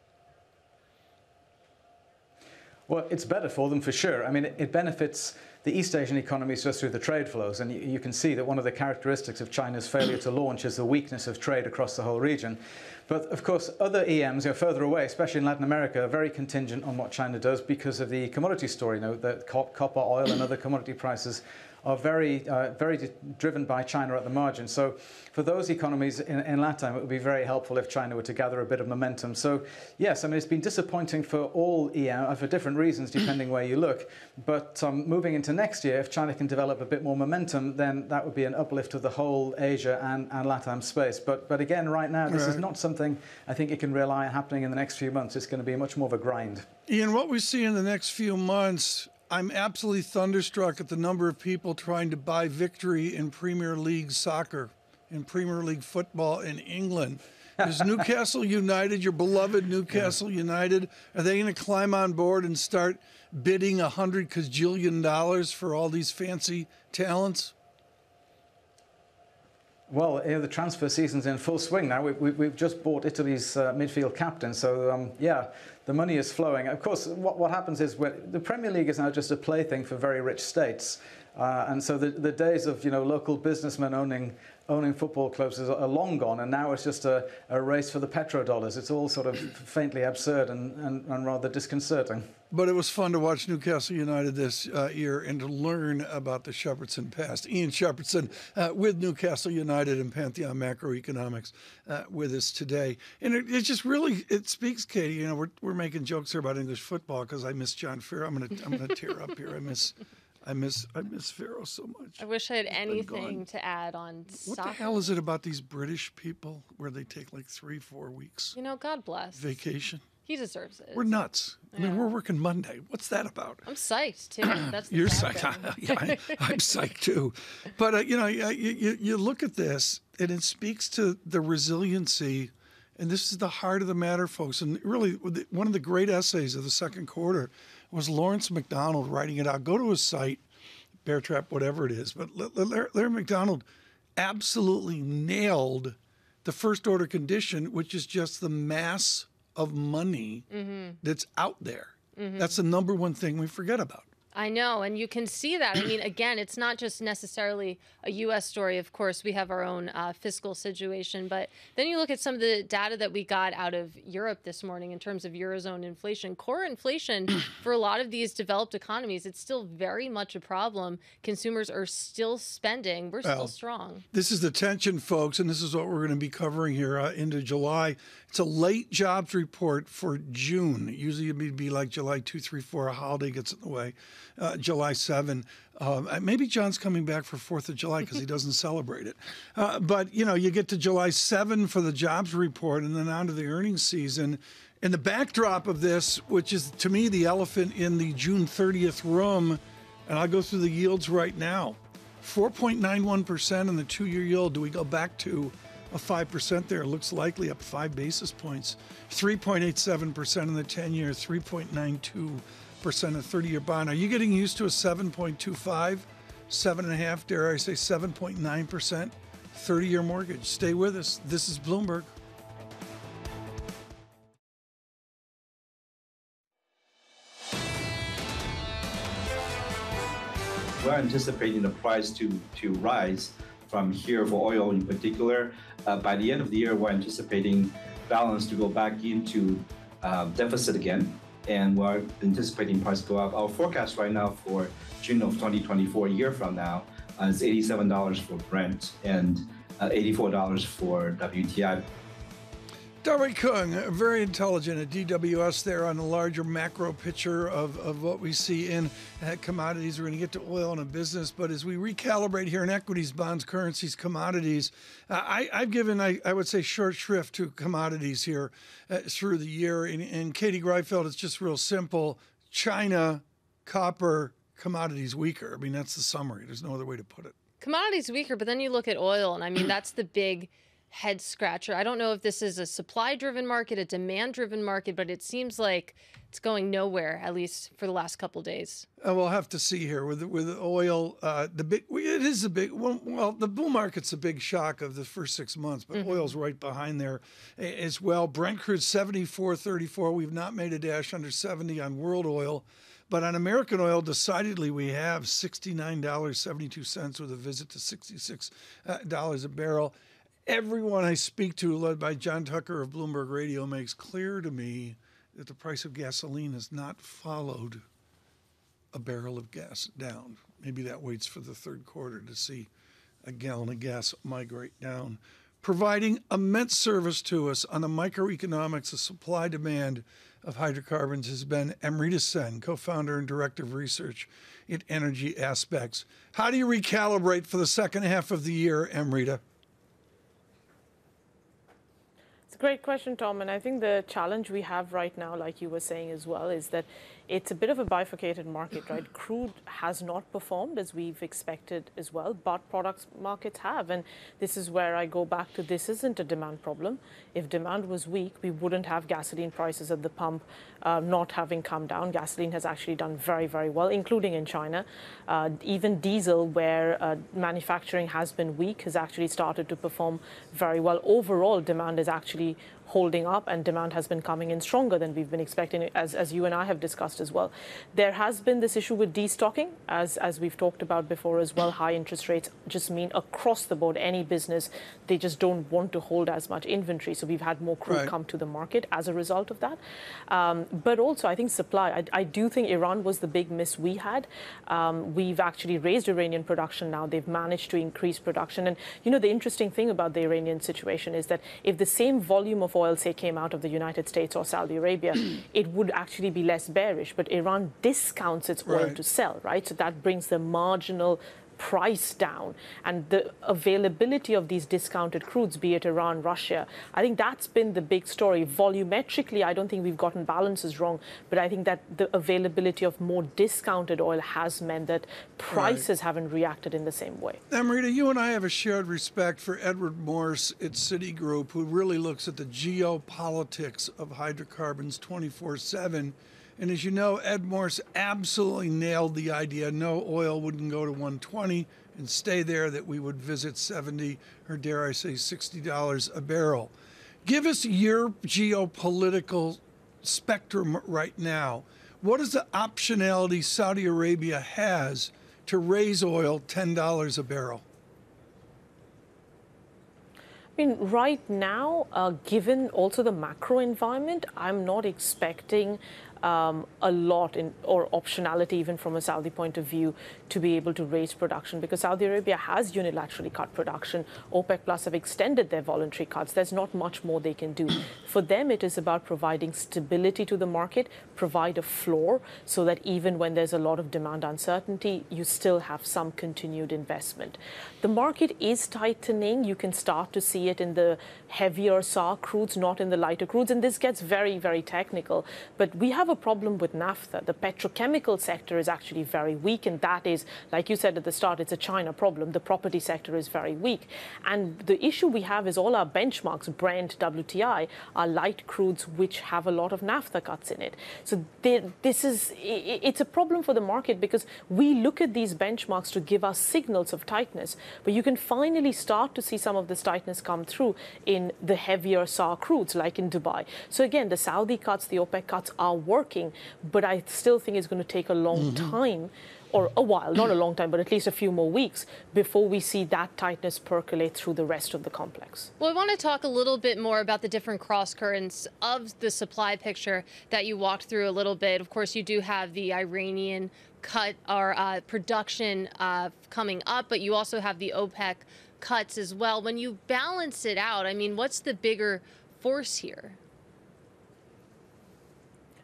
Well, it's better for them for sure. I mean, it, it benefits the East Asian economies just through the trade flows. And you, you, can see that one of the characteristics of China's failure to launch is the weakness of trade across the whole region. But of course, other EMs, you know, further away, especially in Latin America, are very contingent on what China does because of the commodity story. You know, the copper, oil, and other commodity prices are very, uh, very driven by China at the margin. So for those economies in, in LATAM, it would be very helpful if China were to gather a bit of momentum. So yes, I mean, it's been disappointing for all EM, uh, for different reasons, depending where you look. But um, moving into next year, if China can develop a bit more momentum, then that would be an uplift of the whole Asia and, and LATAM space. But, but again, right now, this right. is not something I think you can rely on happening in the next few months. It's going to be much more of a grind. Ian, what we see in the next few months I'm absolutely thunderstruck at the number of people trying to buy victory in Premier League soccer, in Premier League football in England. Is Newcastle United, your beloved Newcastle. United, are they going to climb on board and start bidding a hundred gajillion dollars for all these fancy talents? Well, you know, the transfer season's in full swing now. We, have we, just bought Italy's uh, midfield captain, so um, yeah, the money is flowing. Of course, what, what happens is the Premier League is now just a plaything for very rich states. Uh, and so the, the days of you know local businessmen owning owning football clubs are long gone, and now it's just a, a race for the petrodollars. It's all sort of faintly absurd and, and, and, rather disconcerting. But it was fun to watch Newcastle United this uh, year and to learn about the Shepherdson past. Ian Shepherdson uh, with Newcastle United and Pantheon Macroeconomics uh, with us today. And it, it, just really it speaks, Katie. You know, we're, we're making jokes here about English football because I miss John Ferro. I'm gonna I'm gonna tear up here. I miss I miss I miss Ferro so much. I wish I had anything to add on. What soccer. the hell is it about these British people where they take like three, four weeks? You know, God bless. Vacation. He deserves it. We're nuts. I mean, we're working Monday. What's that about? I'm psyched too. That's you're psyched. yeah, I, am psyched too. But uh, you know, you, you you look at this, and it speaks to the resiliency and this is the heart of the matter, folks. And really, one of the great essays of the second quarter was Lawrence McDonald writing it out. Go to his site, Bear Trap, whatever it is. But Larry McDonald absolutely nailed the first order condition, which is just the mass of money mm-hmm. that's out there. Mm-hmm. That's the number one thing we forget about. I know, and you can see that. I mean, again, it's not just necessarily a U.S. story. Of course, we have our own uh, fiscal situation, but then you look at some of the data that we got out of Europe this morning in terms of eurozone inflation. Core inflation for a lot of these developed economies, it's still very much a problem. Consumers are still spending. We're well, still strong. This is the tension, folks, and this is what we're going to be covering here uh, into July. It's a late jobs report for June. Usually it'd be like July two, three, four. A holiday gets in the way uh, July 7. Uh, maybe John's coming back for 4th of July because he doesn't celebrate it. Uh, but, you know, you get to July 7 for the jobs report and then on to the earnings season. And the backdrop of this, which is to me the elephant in the June 30th room, and I'll go through the yields right now 4.91% in the two year yield. Do we go back to a 5% there? Looks likely up five basis points. 3.87% in the 10 year, 3.92 percent of 30-year bond. Are you getting used to a 7.25, seven and a half, dare I say 7.9 percent 30-year mortgage? Stay with us. This is Bloomberg. We're anticipating the price to to rise from here for oil in particular. Uh, by the end of the year, we're anticipating balance to go back into uh, deficit again, and we're anticipating price go up. Our forecast right now for June of 2024, a year from now, uh, is $87 for Brent and uh, $84 for WTI. Darwei Kung, very intelligent at DWS there on the larger macro picture of, of what we see in uh, commodities. We're going to get to oil and a business, but as we recalibrate here in equities, bonds, currencies, commodities, uh, I, have given, I, I, would say, short shrift to commodities here uh, through the year. And, and Katie Greifeld, it's just real simple. China, copper, commodities weaker. I mean, that's the summary. There's no other way to put it. Commodities weaker, but then you look at oil, and I mean, that's the big head scratcher. I don't know if this is a supply driven market, a demand driven market, but it seems like it's going nowhere, at least for the last couple days. Uh, we'll have to see here with with oil. Uh, the big it is a big well, the bull market's a big shock of the first six months, but mm-hmm. oil's right behind there as well. Brent crude seventy four thirty four. We've not made a dash under seventy on world oil. But on American oil, decidedly, we have $69.72 with a visit to $66 uh, a barrel everyone I speak to, led by John Tucker of Bloomberg Radio, makes clear to me that the price of gasoline has not followed a barrel of gas down. Maybe that waits for the third quarter to see a gallon of gas migrate down. Providing immense service to us on the microeconomics of supply demand of hydrocarbons has been Amrita Sen, co founder and director of research at Energy Aspects. How do you recalibrate for the second half of the year, Amrita? Great question, Tom. And I think the challenge we have right now, like you were saying as well, is that it's a bit of a bifurcated market, right? Crude has not performed as we've expected as well, but products markets have. And this is where I go back to this isn't a demand problem. If demand was weak, we wouldn't have gasoline prices at the pump uh, not having come down. Gasoline has actually done very, very well, including in China. Uh, even diesel, where uh, manufacturing has been weak, has actually started to perform very well. Overall, demand is actually holding up and demand has been coming in stronger than we've been expecting, as, as you and I have discussed as well. There has been this issue with destocking, as, as we've talked about before as well. High interest rates just mean across the board, any business, they just don't want to hold as much inventory. So we've had more crude right. come to the market as a result of that. Um, but also, I think supply, I, I, do think Iran was the big miss we had. Um, we've actually raised Iranian production now. They've managed to increase production. And, you know, the interesting thing about the Iranian situation is that if the same volume of oil, say, came out of the United States or Saudi Arabia, it would actually be less bearish. But Iran discounts its oil right. to sell, right? So that brings the marginal price down and the availability of these discounted crudes, be it Iran, Russia, I think that's been the big story. Volumetrically, I don't think we've gotten balances wrong, but I think that the availability of more discounted oil has meant that prices right. haven't reacted in the same way. Amrita, you and I have a shared respect for Edward Morse at Citigroup, who really looks at the geopolitics of hydrocarbons 24 7 and as you know, Ed Morse absolutely nailed the idea no oil wouldn't go to 120 and stay there, that we would visit 70 or dare I say $60 a barrel. Give us your geopolitical spectrum right now. What is the optionality Saudi Arabia has to raise oil $10 a barrel? I mean, right now, uh, given also the macro environment, I'm not expecting um, a lot in, or optionality even from a Saudi point of view to be able to raise production because Saudi Arabia has unilaterally cut production. OPEC Plus have extended their voluntary cuts. There's not much more they can do. For them, it is about providing stability to the market, provide a floor so that even when there's a lot of demand uncertainty, you still have some continued investment. The market is tightening. You can start to see it in the heavier sour crudes, not in the lighter crudes. And this gets very, very technical. But we have a problem with naphtha. The petrochemical sector is actually very weak, and that is, like you said at the start, it's a China problem. The property sector is very weak. And the issue we have is all our benchmarks, Brent, WTI, are light crudes which have a lot of naphtha cuts in it. So this is, it's a problem for the market because we look at these benchmarks to give us signals of tightness, but you can finally start to see some of this tightness come through in the heavier sour crudes, like in Dubai. So again, the Saudi cuts, the OPEC cuts are working working, but I still think it's going to take a long Mm-hmm. time or a while, not a long time, but at least a few more weeks before we see that tightness percolate through the rest of the complex. Well, I want to talk a little bit more about the different cross currents of the supply picture that you walked through a little bit. Of course, you do have the Iranian cut or uh, production uh, coming up, but you also have the OPEC cuts as well. When you balance it out, I mean, what's the bigger force here?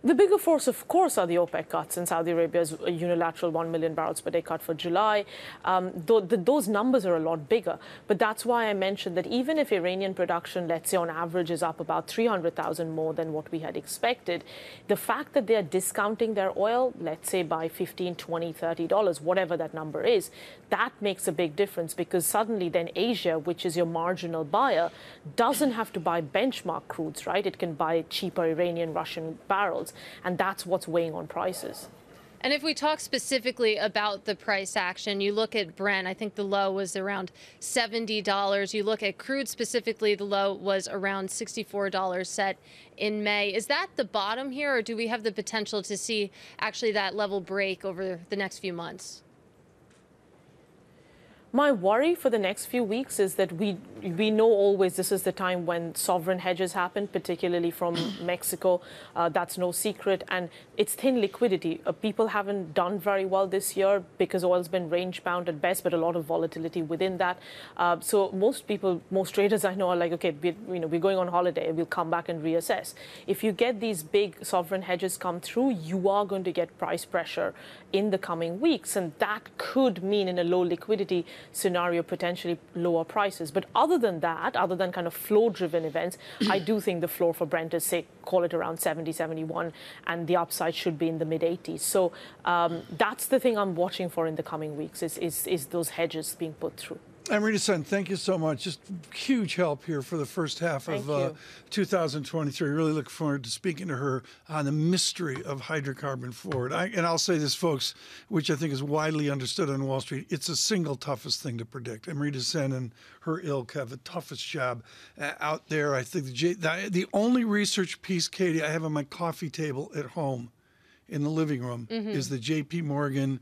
The bigger force, of course, are the OPEC cuts and Saudi Arabia's unilateral 1 million barrels per day cut for July. Um, th- th- those numbers are a lot bigger. But that's why I mentioned that even if Iranian production, let's say on average, is up about 300,000 more than what we had expected, the fact that they are discounting their oil, let's say by 15, 20, 30 dollars, whatever that number is, that makes a big difference because suddenly then Asia, which is your marginal buyer, doesn't have to buy benchmark crudes, right? It can buy cheaper Iranian, Russian barrels and that's what's weighing on prices. And if we talk specifically about the price action, you look at Brent, I think the low was around $70. You look at crude specifically, the low was around $64 set in May. Is that the bottom here, or do we have the potential to see actually that level break over the next few months? My worry for the next few weeks is that we we know always this is the time when sovereign hedges happen, particularly from Mexico. Uh, that's no secret, and it's thin liquidity. Uh, people haven't done very well this year because oil's been range bound at best, but a lot of volatility within that. Uh, so most people, most traders I know are like, okay, we, you know, we're going on holiday. We'll come back and reassess. If you get these big sovereign hedges come through, you are going to get price pressure in the coming weeks, and that could mean in a low liquidity scenario potentially lower prices. But other than that, other than kind of floor driven events, I do think the floor for Brent is, say, call it around 70, 71, and the upside should be in the mid 80s. So um, that's the thing I'm watching for in the coming weeks is, is, is those hedges being put through. Amrita Sen, thank you so much. Just huge help here for the first half Thank of uh, 2023. Really look forward to speaking to her on the mystery of hydrocarbon forward. I, and I'll say this, folks, which I think is widely understood on Wall Street. It's the single toughest thing to predict. Amrita Sen and her ilk have the toughest job uh, out there. I think the, J, the the only research piece, Katie, I have on my coffee table at home in the living room Mhm. is the J.P. Morgan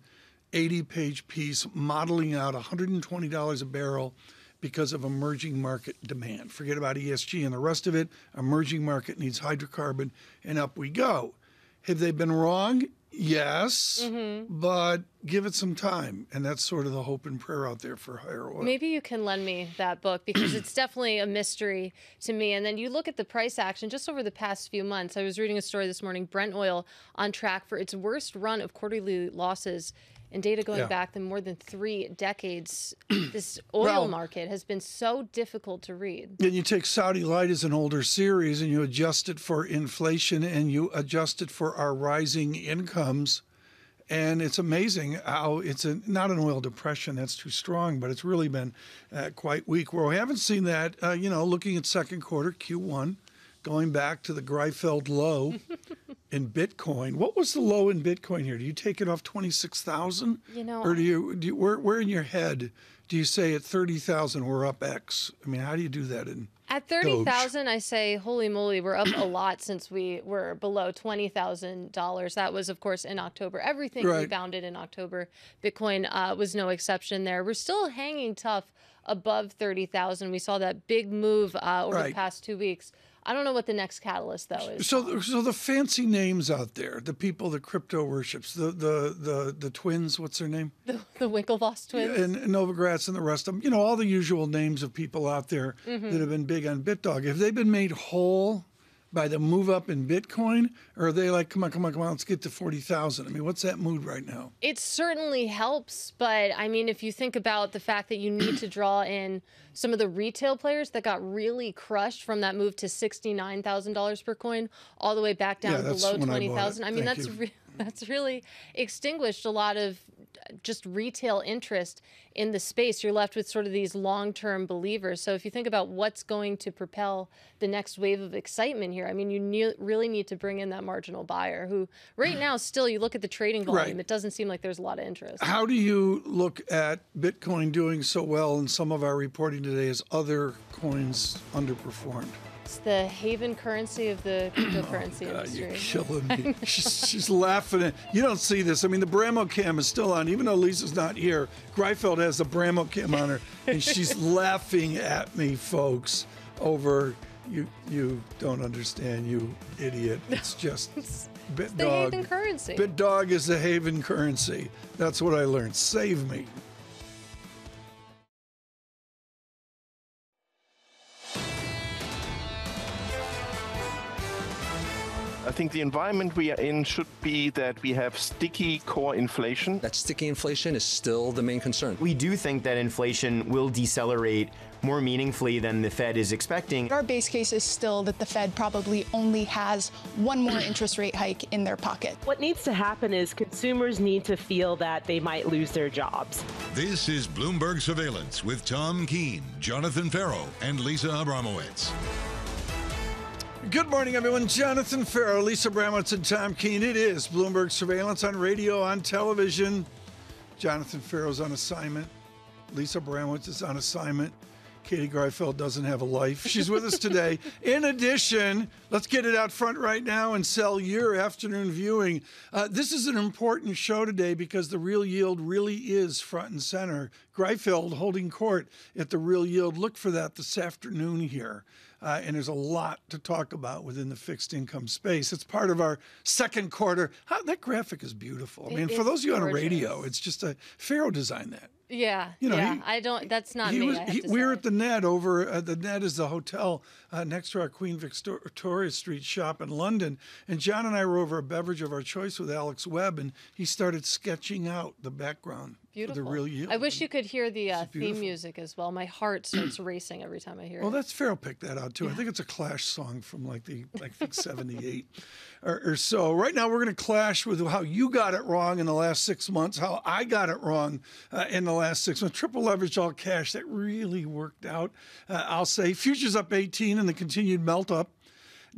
80 page piece modeling out $120 a barrel because of emerging market demand. Forget about ESG and the rest of it. Emerging market needs hydrocarbon, and up we go. Have they been wrong? Yes, mm-hmm. but give it some time. And that's sort of the hope and prayer out there for higher oil. Maybe you can lend me that book because it's definitely a mystery to me. And then you look at the price action just over the past few months. I was reading a story this morning Brent oil on track for its worst run of quarterly losses and data going Yeah. back than more than three decades. this oil Well- market has been so difficult to read. Then you take Saudi Light as an older series and you adjust it for inflation and you adjust it for our rising incomes. And it's amazing how it's a, not an oil depression, that's too strong, but it's really been uh, quite weak. Where we haven't seen that, uh, you know, looking at second quarter, Q1, going back to the Greifeld low in Bitcoin. What was the low in Bitcoin here? Do you take it off 26,000? You know, Or do you, do you where, where in your head do you say at 30,000 we're up X? I mean, how do you do that in At 30,000, I say, holy moly, we're up a lot since we were below $20,000. That was, of course, in October. Everything Right. rebounded in October. Bitcoin uh, was no exception there. We're still hanging tough above 30,000. We saw that big move uh, over the past two weeks. I don't know what the next catalyst, though, is. So, so the fancy names out there, the people that crypto worships, the the the the twins, what's their name? The, the Winklevoss twins. And Novogratz and the rest of them, you know, all the usual names of people out there Mhm. that have been big on BitDog. Have they been made whole by the move up in Bitcoin, or are they like, come on, come on, come on, let's get to forty thousand? I mean, what's that mood right now? It certainly helps, but I mean, if you think about the fact that you need to draw in some of the retail players that got really crushed from that move to sixty-nine thousand dollars per coin, all the way back down Yeah, below when I bought twenty thousand. I mean, Thank that's you. that's really extinguished a lot of uh, just retail interest in the space. You're left with sort of these long-term believers. So if you think about what's going to propel the next wave of excitement here, I mean, you ne- really need to bring in that marginal buyer who, right now, still, you look at the trading volume, Right. it doesn't seem like there's a lot of interest. How do you look at Bitcoin doing so well, and some of our reporting today is other coins underperformed? It's the haven currency of the cryptocurrency Oh, God, you're industry. killing me. she's, she's laughing. At, you don't see this. I mean, the Bramo cam is still on, even though Lisa's not here. Greifeld has the Bramo cam on her, and she's laughing at me, folks. Over you, you don't understand, you idiot. It's just bit the dog. haven currency. Bit dog is the haven currency. That's what I learned. Save me. Think the environment we are in should be that we have sticky core inflation. That sticky inflation is still the main concern. We do think that inflation will decelerate more meaningfully than the Fed is expecting. Our base case is still that the Fed probably only has one more interest rate hike in their pocket. What needs to happen is consumers need to feel that they might lose their jobs. This is Bloomberg Surveillance with Tom Keene, Jonathan Ferro, and Lisa Abramowicz. Good morning, everyone. Jonathan Ferro, Lisa Abramowicz, and Tom Keene. It is Bloomberg Surveillance on radio, on television. Jonathan Ferro's on assignment. Lisa Abramowicz is on assignment. Katie Greifeld doesn't have a life. She's with us today. In addition, let's get it out front right now and sell your afternoon viewing. Uh, this is an important show today because the real yield really is front and center. Greifeld holding court at the real yield. Look for that this afternoon here. Uh, and there's a lot to talk about within the fixed income space. It's part of our second quarter. How, that graphic is beautiful. I It mean, for those of you on gorgeous. radio, it's just a Ferro designed that. Yeah, You know, yeah. he- I don't. That's not he me. was, he- we're at the Ned over. Uh, the Ned is the hotel uh, next to our Queen Victoria Street shop in London. And John and I were over a beverage of our choice with Alex Webb, and he started sketching out the background Beautiful. the real yield. I wish you could hear the uh, theme music as well. My heart starts racing every time I hear Well, it. Well, that's Ferro picked that out too. I think it's a Clash song from like the I think '78 or, or so. Right now, we're going to clash with how you got it wrong in the last six months, how I got it wrong uh, in the last six months. Triple leverage all cash that really worked out. Uh, I'll say futures up 18 and the continued melt up.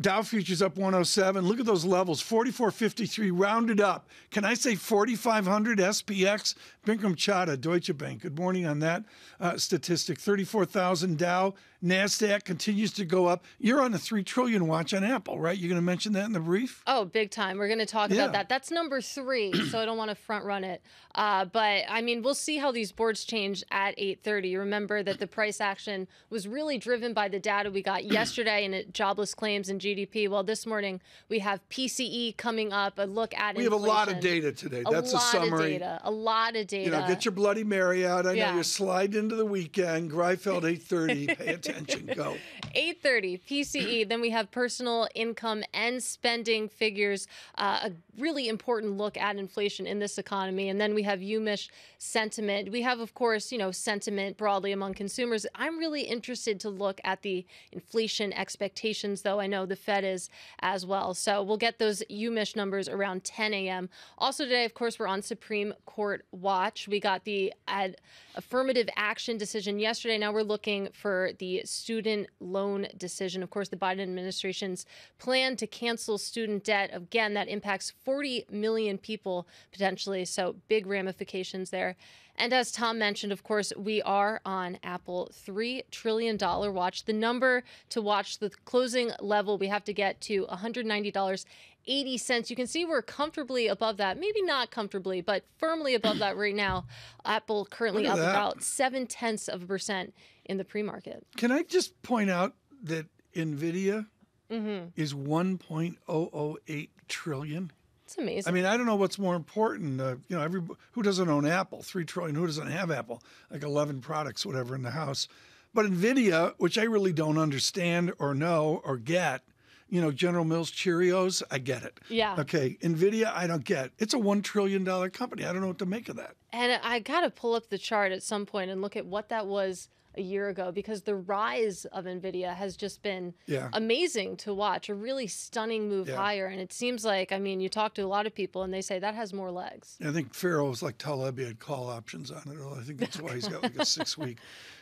Dow futures up 107. Look at those levels 44.53 rounded up. Can I say 4,500 SPX? Binky Chadha, Deutsche Bank. Good morning on that uh, statistic. 34,000 Dow. NASDAQ continues to go up. You're on a 3 trillion watch on Apple, right? You're going to mention that in the brief? Oh, big time. We're going to talk Yeah. about that. That's number three, so I don't want to front run it. Uh, but I mean, we'll see how these boards change at 8:30. Remember that the price action was really driven by the data we got yesterday and it, jobless claims and GDP. Well, this morning we have PCE coming up. A look at it. We have a lot of data today. A That's a lot summary. Of data, a lot of data. You know, get your Bloody Mary out. I Yeah. know you're sliding into the weekend. Greifeld 8:30. Pay attention. Go. 8:30 PCE. then we have personal income and spending figures. Uh, a really important look at inflation in this economy, and then we have UMich sentiment. We have, of course, you know, sentiment broadly among consumers. I'm really interested to look at the inflation expectations, though. I know the Fed is as well. So we'll get those UMich numbers around 10 a.m. Also today, of course, we're on Supreme Court watch. We got the ad- affirmative action decision yesterday. Now we're looking for the student loan decision. Of course, the Biden administration's plan to cancel student debt. Again, that impacts 40 million people potentially. So big ramifications there. And as Tom mentioned, of course, we are on Apple $3 trillion watch. The number to watch the closing level, we have to get to $190. 80 cents. You can see we're comfortably above that. Maybe not comfortably, but firmly above that right now. Apple currently up that. about seven tenths of a percent in the pre market. Can I just point out that Nvidia Mm-hmm. is 1.008 trillion? Amazing. I mean, I don't know what's more important. Uh, you know, every who doesn't own Apple? Three trillion. Who doesn't have Apple? Like eleven products, whatever, in the house. But Nvidia, which I really don't understand or know or get, you know, General Mills Cheerios, I get it. Yeah. Okay, Nvidia, I don't get. It's a one trillion dollar company. I don't know what to make of that. And I got to pull up the chart at some point and look at what that was a year ago because the rise of Nvidia has just been Yeah. amazing to watch, a really stunning move Yeah. higher. And it seems like, I mean, you talk to a lot of people and they say that has more legs. I think was like Taleb, had call options on it. I think that's why he's got like a six week.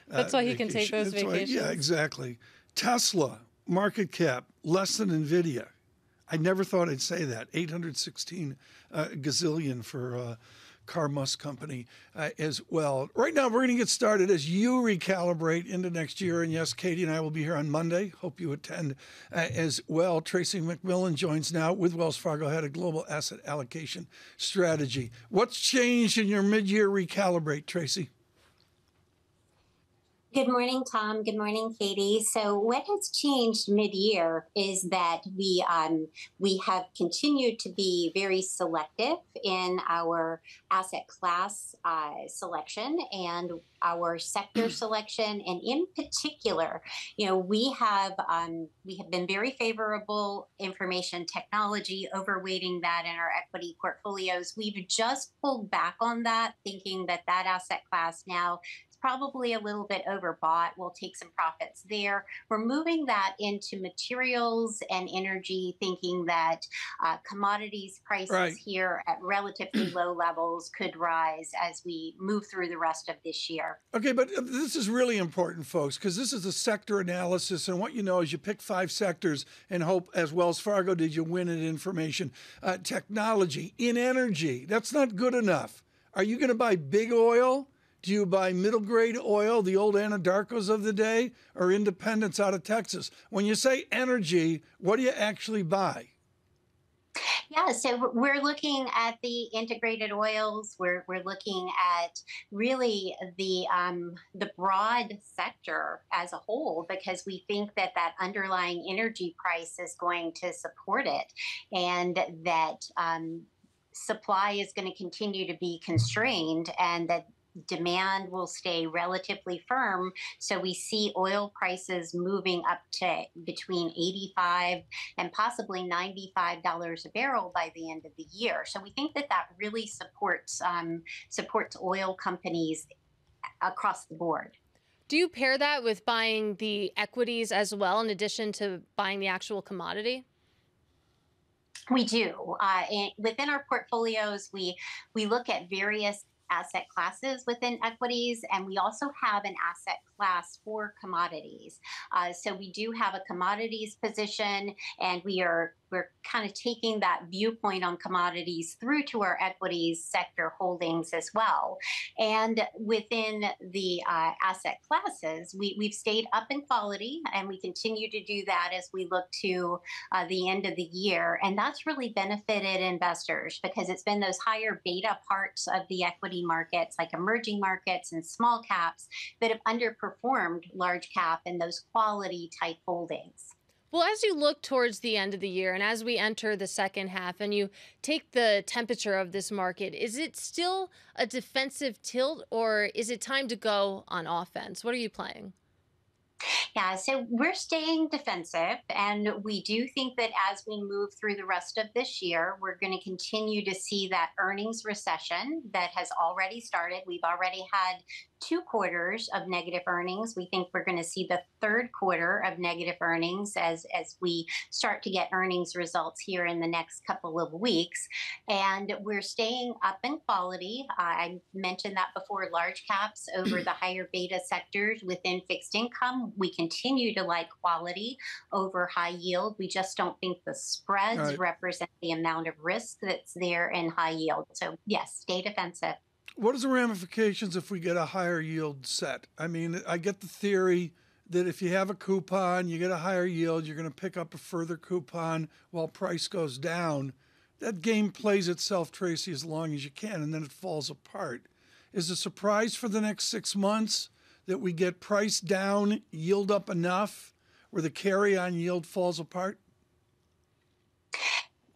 That's why he can take those That's why- yeah, exactly. Tesla market cap less than Nvidia. I never thought I'd say that. 816 uh, gazillion for uh, Carmus Company uh, as well. Right now, we're going to get started as you recalibrate into next year. And yes, Katie and I will be here on Monday. Hope you attend uh, as well. Tracie McMillion joins now with Wells Fargo, head of global asset allocation strategy. What's changed in your mid year recalibrate, Tracie? Good morning, Tom. Good morning, Katie. So, what has changed mid-year is that we um, we have continued to be very selective in our asset class uh, selection and our sector selection, and in particular, you know, we have um, we have been very favorable information technology, overweighting that in our equity portfolios. We've just pulled back on that, thinking that that asset class now probably a little bit overbought. We'll take some profits there. We're moving that into materials and energy, thinking that uh, commodities prices right. here at relatively low levels could rise as we move through the rest of this year. Okay, but uh, this is really important, folks, because this is a sector analysis. And what you know is you pick five sectors and hope, as Wells Fargo did, you win in information. Uh, technology, in energy, that's not good enough. Are you going to buy big oil? Do you buy middle grade oil, the old Anadarkos of the day, or independents out of Texas? When you say energy, what do you actually buy? Yeah, so we're looking at the integrated oils. We're, we're looking at really the um, the broad sector as a whole because we think that that underlying energy price is going to support it, and that um, supply is going to continue to be constrained, and that demand will stay relatively firm. So we see oil prices moving up to between 85 and possibly $95 a barrel by the end of the year. So we think that that really supports um, supports oil companies across the board. Do you pair that with buying the equities as well, in addition to buying the actual commodity? We do. Uh, within our portfolios, we we look at various asset classes within equities, and we also have an asset class for commodities. Uh, so we do have a commodities position, and we are we're kind of taking that viewpoint on commodities through to our equities sector holdings as well. And within the uh, asset classes, we, we've stayed up in quality, and we continue to do that as we look to uh, the end of the year. And that's really benefited investors because it's been those higher beta parts of the equity markets, like emerging markets and small caps, that have underperformed large cap and those quality type holdings. Well, as you look towards the end of the year and as we enter the second half and you take the temperature of this market, is it still a defensive tilt or is it time to go on offense? What are you playing? Yeah, so we're staying defensive, and we do think that as we move through the rest of this year, we're going to continue to see that earnings recession that has already started. We've already had two quarters of negative earnings. We think we're going to see the third quarter of negative earnings as, as we start to get earnings results here in the next couple of weeks. And we're staying up in quality. Uh, I mentioned that before large caps over the higher beta sectors within fixed income. We continue to like quality over high yield. We just don't think the spreads right. represent the amount of risk that's there in high yield. So, yes, stay defensive. What is the ramifications if we get a higher yield set? I mean, I get the theory that if you have a coupon, you get a higher yield, you're going to pick up a further coupon while price goes down. That game plays itself, Tracie, as long as you can, and then it falls apart. Is a surprise for the next six months that we get price down, yield up enough where the carry on yield falls apart?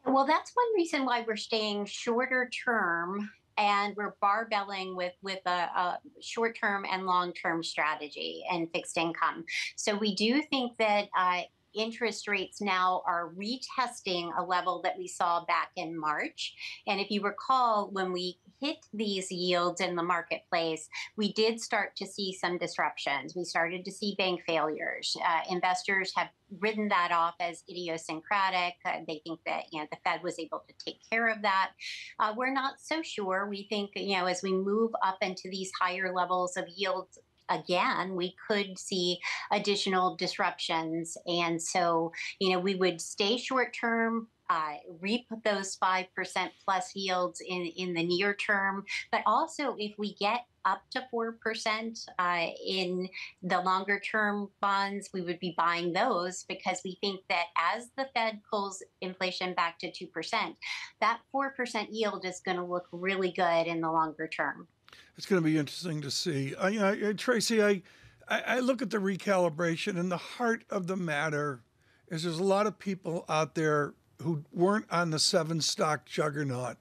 Well, that's one reason why we're staying shorter term and we're barbelling with with a, a short-term and long-term strategy and fixed income. So we do think that uh, interest rates now are retesting a level that we saw back in March. And if you recall, when we hit these yields in the marketplace, we did start to see some disruptions. We started to see bank failures. Uh, investors have written that off as idiosyncratic. Uh, they think that you know the Fed was able to take care of that. Uh, we're not so sure. We think you know as we move up into these higher levels of yields again, we could see additional disruptions. And so, you know, we would stay short term, uh, reap those 5% plus yields in, in the near term. But also, if we get up to 4% uh, in the longer term bonds, we would be buying those because we think that as the Fed pulls inflation back to 2%, that 4% yield is going to look really good in the longer term. It's going to be interesting to see. I, know, Tracie, I, I look at the recalibration, and the heart of the matter is there's a lot of people out there who weren't on the seven stock juggernaut.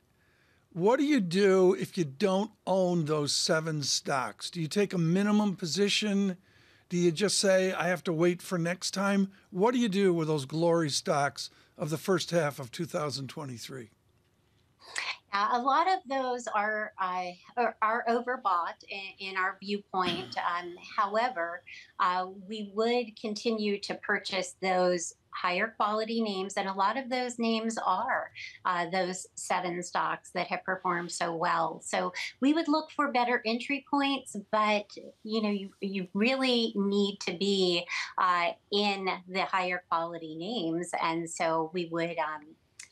What do you do if you don't own those seven stocks? Do you take a minimum position? Do you just say, I have to wait for next time? What do you do with those glory stocks of the first half of 2023? Uh, a lot of those are uh, are, overbought in, in our viewpoint. Um, however, uh, we would continue to purchase those higher quality names, and a lot of those names are uh, those seven stocks that have performed so well. So we would look for better entry points, but you know you you really need to be uh, in the higher quality names, and so we would. Um,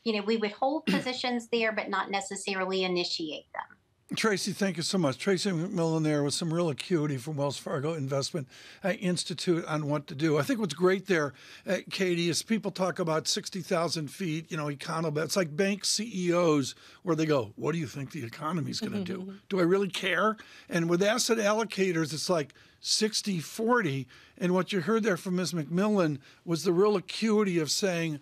you know, we would hold positions there, but not necessarily initiate them. Tracie, thank you so much. Tracie McMillion there with some real acuity from Wells Fargo Investment uh, Institute on what to do. I think what's great there, uh, Katie, is people talk about 60,000 feet, you know, economy. It's like bank CEOs where they go, what do you think the economy is going to do? Do I really care? And with asset allocators, it's like 60 40. And what you heard there from Ms. McMillion was the real acuity of saying,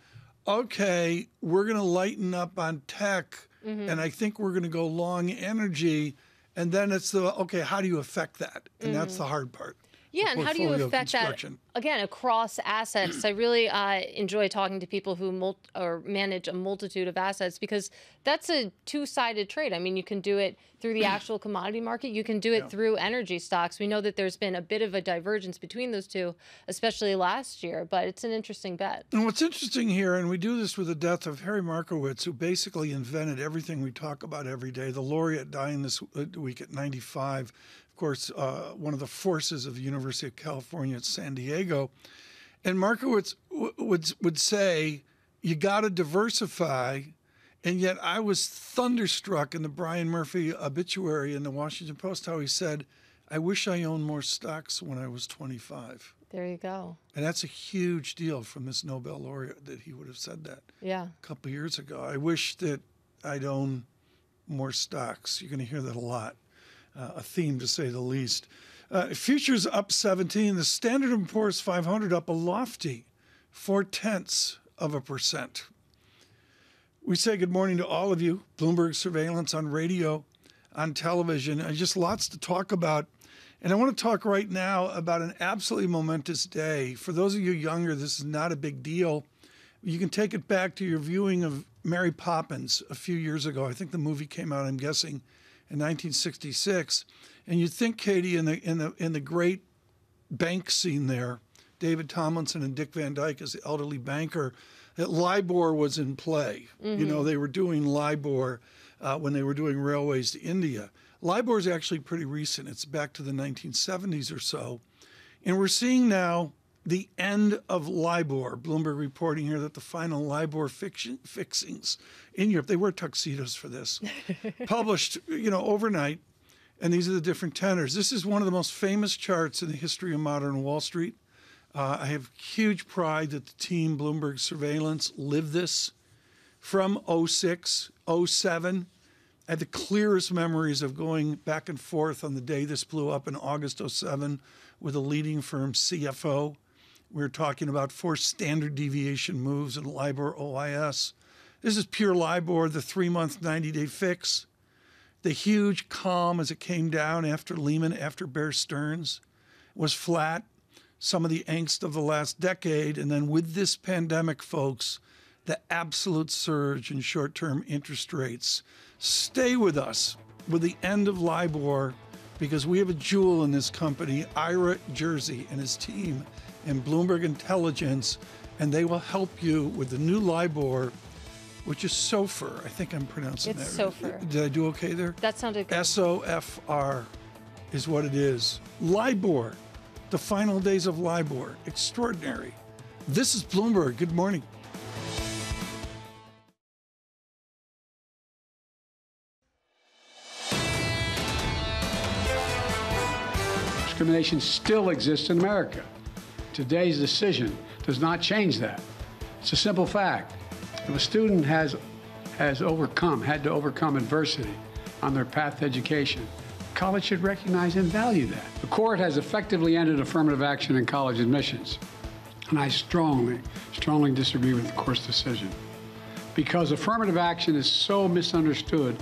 okay, we're going to lighten up on tech, mm-hmm. and I think we're going to go long energy. And then it's the okay, how do you affect that? And mm-hmm. that's the hard part. Yeah, and how do you affect that again across assets? I really uh, enjoy talking to people who mul- or manage a multitude of assets because that's a two-sided trade. I mean, you can do it through the actual commodity market, you can do it yeah. through energy stocks. We know that there's been a bit of a divergence between those two, especially last year, but it's an interesting bet. And what's interesting here, and we do this with the death of Harry Markowitz, who basically invented everything we talk about every day. The laureate dying this uh, week at 95 of course, uh, one of the forces of the University of California at San Diego. And Markowitz w- would, would say, you got to diversify. And yet I was thunderstruck in the Brian Murphy obituary in the Washington Post how he said, I wish I owned more stocks when I was 25. There you go. And that's a huge deal from this Nobel laureate that he would have said that yeah. a couple years ago. I wish that I'd own more stocks. You're going to hear that a lot a theme to say the least. Uh, futures up 17. The Standard & Poor's 500 up a lofty four tenths of a percent. We say good morning to all of you. Bloomberg surveillance on radio, on television, and just lots to talk about. And I want to talk right now about an absolutely momentous day. For those of you younger, this is not a big deal. You can take it back to your viewing of Mary Poppins a few years ago. I think the movie came out, I'm guessing, in 1966, and you'd think, Katie, in the in the in the great bank scene there, David Tomlinson and Dick Van Dyke as the elderly banker, that LIBOR was in play. Mm-hmm. You know, mm-hmm. they were doing LIBOR uh, when they were doing railways to India. LIBOR is actually pretty recent. It's back to the 1970s or so. And we're seeing now the end of LIBOR. Bloomberg reporting here that the final LIBOR fiction, fixings in Europe, they wear tuxedos for this, published, you know, overnight. And these are the different tenors. This is one of the most famous charts in the history of modern Wall Street. Uh, I have huge pride that the team Bloomberg Surveillance lived this from 06, 07. I had the clearest memories of going back and forth on the day this blew up in August 07 with a leading firm CFO we're talking about four standard deviation moves in LIBOR OIS. This is pure LIBOR, the three month, 90 day fix. The huge calm as it came down after Lehman, after Bear Stearns, was flat. Some of the angst of the last decade. And then with this pandemic, folks, the absolute surge in short term interest rates. Stay with us with the end of LIBOR because we have a jewel in this company, Ira Jersey and his team and Bloomberg Intelligence, and they will help you with the new LIBOR, which is SOFR. I think I'm pronouncing it's that. It's SOFR. Right. Did I do okay there? That sounded good. S O F R is what it is. LIBOR, the final days of LIBOR. Extraordinary. This is Bloomberg. Good morning. Discrimination still exists in America. Today's decision does not change that. It's a simple fact. If a student has, has overcome, had to overcome adversity on their path to education, college should recognize and value that. The court has effectively ended affirmative action in college admissions. And I strongly, strongly disagree with the court's decision. Because affirmative action is so misunderstood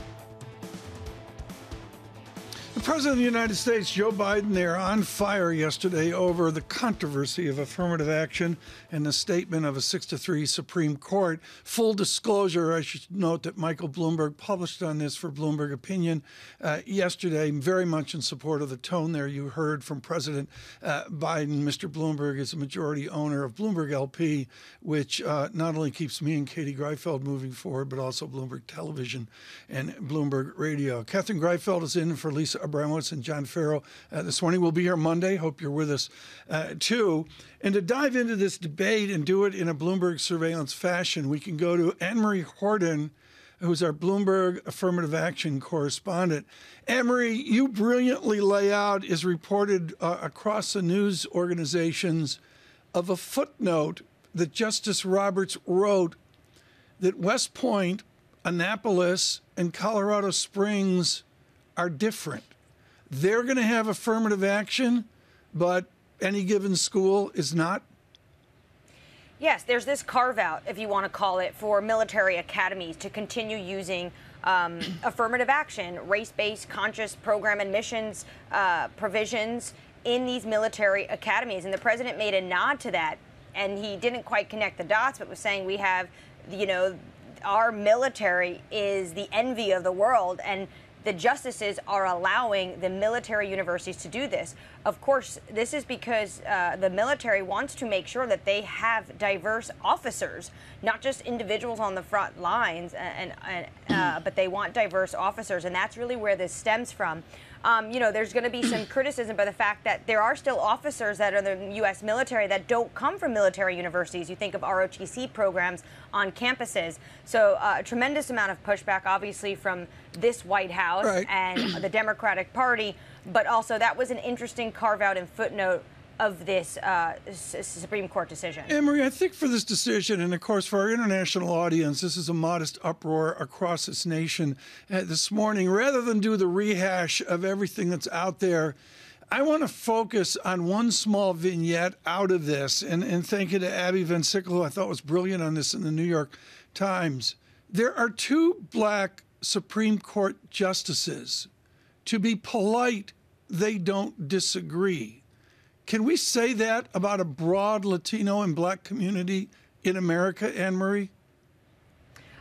The President of the United States, Joe Biden, they're on fire yesterday over the controversy of affirmative action and the statement of a 6 to 3 Supreme Court. Full disclosure, I should note that Michael Bloomberg published on this for Bloomberg Opinion uh, yesterday, very much in support of the tone there you heard from President uh, Biden. Mr. Bloomberg is a majority owner of Bloomberg LP, which uh, not only keeps me and Katie Greifeld moving forward, but also Bloomberg Television and Bloomberg Radio. Catherine Greifeld is in for Lisa Abramowicz and John Ferro uh, this morning. We'll be here Monday. Hope you're with us uh, too. And to dive into this debate and do it in a Bloomberg surveillance fashion, we can go to Anne Marie Hordern, who's our Bloomberg affirmative action correspondent. Marie, you brilliantly lay out, is reported uh, across the news organizations, of a footnote that Justice Roberts wrote that West Point, Annapolis, and Colorado Springs are different. They're going to have affirmative action, but any given school is not. Yes, there's this carve out, if you want to call it, for military academies to continue using um, affirmative action, race based conscious program admissions uh, provisions in these military academies. And the president made a nod to that, and he didn't quite connect the dots, but was saying we have, you know, our military is the envy of the world. And the justices are allowing the military universities to do this. Of course, this is because uh, the military wants to make sure that they have diverse officers, not just individuals on the front lines, and, and uh, but they want diverse officers, and that's really where this stems from. Um, you know, there's going to be some criticism by the fact that there are still officers that are in the U.S. military that don't come from military universities. You think of ROTC programs on campuses. So uh, a tremendous amount of pushback, obviously, from this White House Right. and the Democratic Party. But also, that was an interesting carve out and footnote of this uh, Supreme Court decision. Anne Marie, I think for this decision, and of course for our international audience, this is a modest uproar across this nation uh, this morning. Rather than do the rehash of everything that's out there, I want to focus on one small vignette out of this. And, and thank you to Abby Van Sickle, who I thought was brilliant on this in the New York Times. There are two black Supreme Court justices. To be polite, they don't disagree. Can we say that about a broad Latino and black community in America, Anne Marie?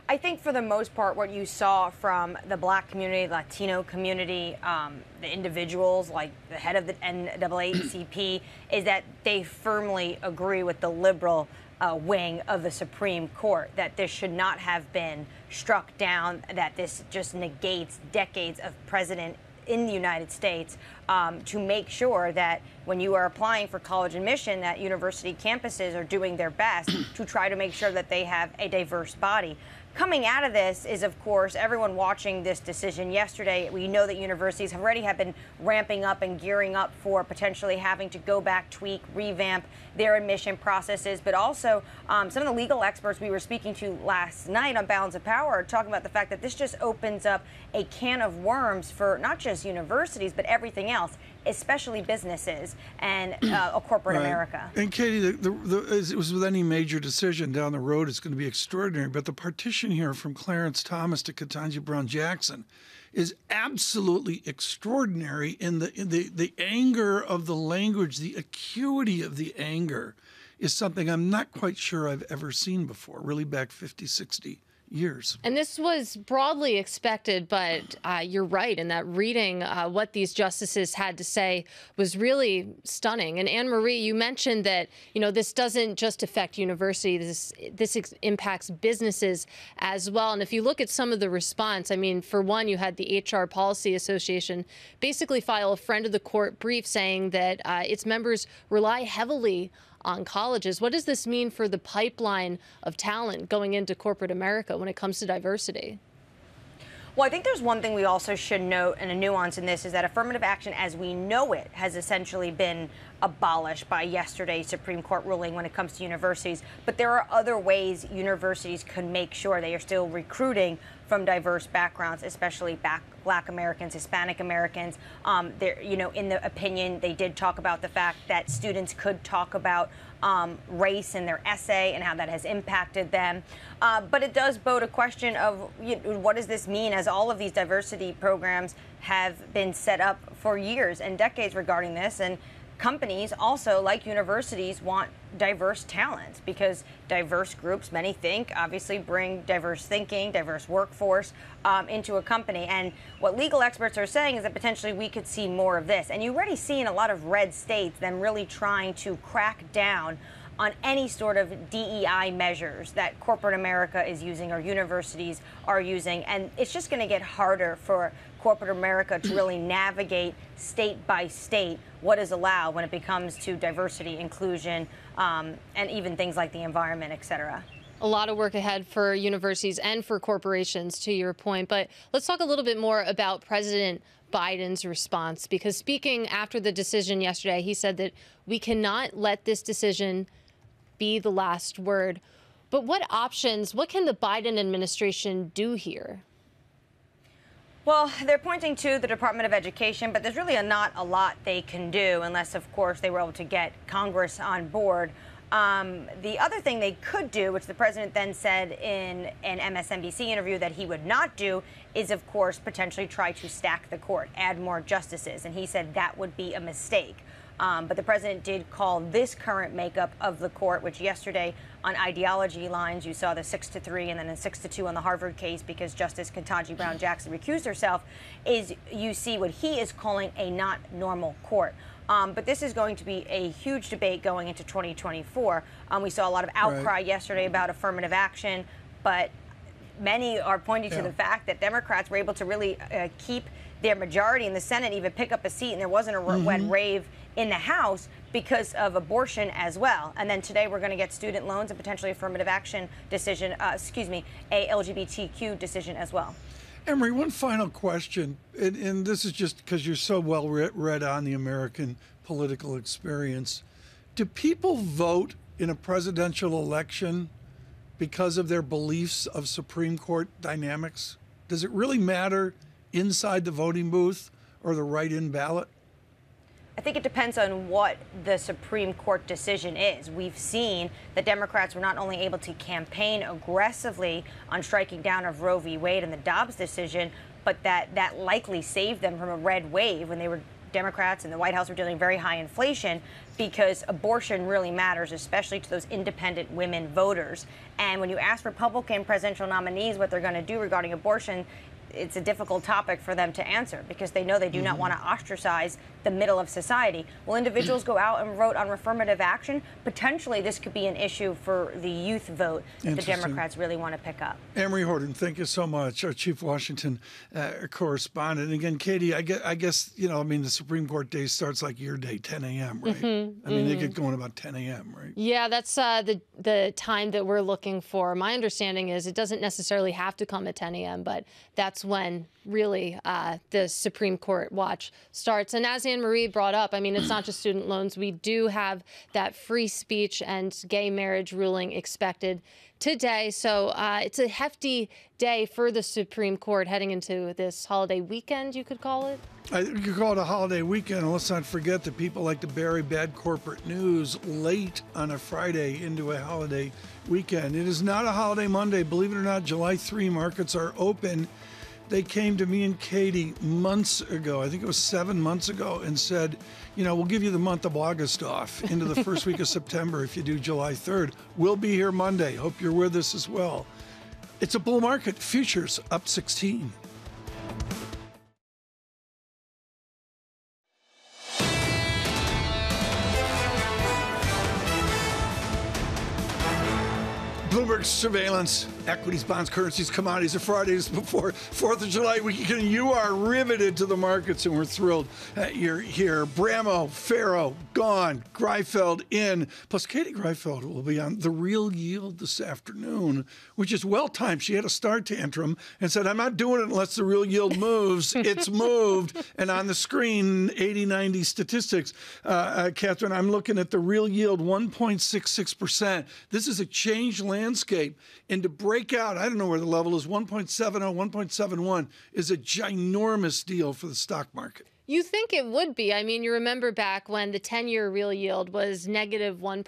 I think for the most part, what you saw from the black community, Latino community, um, the individuals, like the head of the NAACP, is that they firmly agree with the liberal uh, wing of the Supreme Court that this should not have been struck down, that this just negates decades of precedent in the United States um, to make sure that when you are applying for college admission, that university campuses are doing their best to try to make sure that they have a diverse body. Coming out of this is, of course, everyone watching this decision yesterday. We know that universities have already have been ramping up and gearing up for potentially having to go back, tweak, revamp their admission processes. But also, um, some of the legal experts we were speaking to last night on Balance of Power are talking about the fact that this just opens up a can of worms for not just universities, but everything else, especially businesses and uh, corporate Right. America. And Katie, the, the, the, as it was with any major decision down the road, it's going to be extraordinary. But the partition here from Clarence Thomas to Ketanji Brown Jackson is absolutely extraordinary in the, in the the anger of the language, the acuity of the anger is something I'm not quite sure I've ever seen before, really back 50, 60 years. And this was broadly expected, but uh, you're right in that reading uh, what these justices had to say was really stunning. And Anne Marie, you mentioned that you know this doesn't just affect universities; this this ex- impacts businesses as well. And if you look at some of the response, I mean, for one, you had the HR Policy Association basically file a friend of the court brief saying that uh, its members rely heavily on colleges. What does this mean for the pipeline of talent going into corporate America when it comes to diversity? Well, I think there's one thing we also should note and a nuance in this is that affirmative action as we know it has essentially been abolished by yesterday's Supreme Court ruling when it comes to universities. But there are other ways universities can make sure they are still recruiting from diverse backgrounds, especially back, Black Americans, Hispanic Americans. Um, there, you know, in the opinion, they did talk about the fact that students could talk about um, race in their essay and how that has impacted them. Uh, but it does bode a question of you know, what does this mean as all of these diversity programs have been set up for years and decades regarding this and companies also like universities want diverse talent because diverse groups many think obviously bring diverse thinking diverse workforce um, into a company and what legal experts are saying is that potentially we could see more of this and you already see in a lot of red states them really trying to crack down on any sort of DEI measures that corporate America is using or universities are using. And it's just going to get harder for corporate America to really navigate state by state what is allowed when it becomes to diversity, inclusion, um, and even things like the environment, et cetera. A lot of work ahead for universities and for corporations, to your point. But let's talk a little bit more about President Biden's response, because speaking after the decision yesterday, he said that we cannot let this decision be the last word. But what options, what can the Biden administration do here? Well, they're pointing to the Department of Education, but there's really not a lot they can do unless, of course, they were able to get Congress on board. Um, the other thing they could do, which the president then said in an MSNBC interview that he would not do, is, of course, potentially try to stack the court, add more justices. And he said that would be a mistake. Um, but the president did call this current makeup of the court, which yesterday on ideology lines you saw the six to three and then a six to two on the Harvard case because Justice Ketanji Brown Jackson recused herself, is you see what he is calling a not normal court. Um, but this is going to be a huge debate going into 2024. Um, we saw a lot of outcry right. yesterday about affirmative action, but many are pointing yeah. to the fact that Democrats were able to really uh, keep their majority in the Senate, even pick up a seat, and there wasn't a mm-hmm. wet rave in the House because of abortion as well. And then today we're going to get student loans and potentially affirmative action decision, uh, excuse me, a LGBTQ decision as well. Anne Marie, one final question, and, and this is just because you're so well read, read on the American political experience. Do people vote in a presidential election because of their beliefs of Supreme Court dynamics? Does it really matter inside the voting booth or the write in ballot? I think it depends on what the Supreme Court decision is. We've seen that Democrats were not only able to campaign aggressively on striking down of Roe v. Wade and the Dobbs decision, but that that likely saved them from a red wave when they were Democrats and the White House were dealing very high inflation because abortion really matters, especially to those independent women voters. And when you ask Republican presidential nominees what they're going to do regarding abortion, it's a difficult topic for them to answer because they know they do mm-hmm. not want to ostracize the middle of society. Will individuals go out and vote on affirmative action? Potentially, this could be an issue for the youth vote that the Democrats really want to pick up. Anne Marie Hordern, thank you so much, our chief Washington uh, correspondent. And again, Katie, I guess, I guess, you know, I mean, the Supreme Court day starts like your day, 10 a.m., right? Mm-hmm. I mean, mm-hmm. they get going about 10 a.m., right? Yeah, that's uh, the the time that we're looking for. My understanding is it doesn't necessarily have to come at 10 a.m., but that's when really uh, the Supreme Court watch starts. And as Anne Marie brought up, I mean, it's not just student loans. We do have that free speech and gay marriage ruling expected today. So uh, it's a hefty day for the Supreme Court heading into this holiday weekend, you could call it. I, you could call it a holiday weekend. Let's not forget that people like to bury bad corporate news late on a Friday into a holiday weekend. It is not a holiday Monday. Believe it or not, July 3 markets are open they came to me and Katie months ago, I think it was seven months ago, and said, you know, we'll give you the month of August off into the first week of September if you do July 3rd. We'll be here Monday. Hope you're with us as well. It's a bull market. Futures up 16. Bloomberg surveillance equities, bonds, currencies, commodities, or Fridays before 4th of July weekend. You are riveted to the markets, and we're thrilled that you're here. Bramo, Ferro, gone. Greifeld in. Plus, Katie Greifeld will be on The Real Yield this afternoon, which is well timed. She had a star tantrum and said, I'm not doing it unless the real yield moves. it's moved. And on the screen, 80, 90 statistics. Uh, uh, Catherine, I'm looking at the real yield, 1.66%. This is a changed landscape. And to break out, I don't know where the level is, 1.70, 1.71 is a ginormous deal for the stock market. You think it would be. I mean, you remember back when the 10 year real yield was negative 1,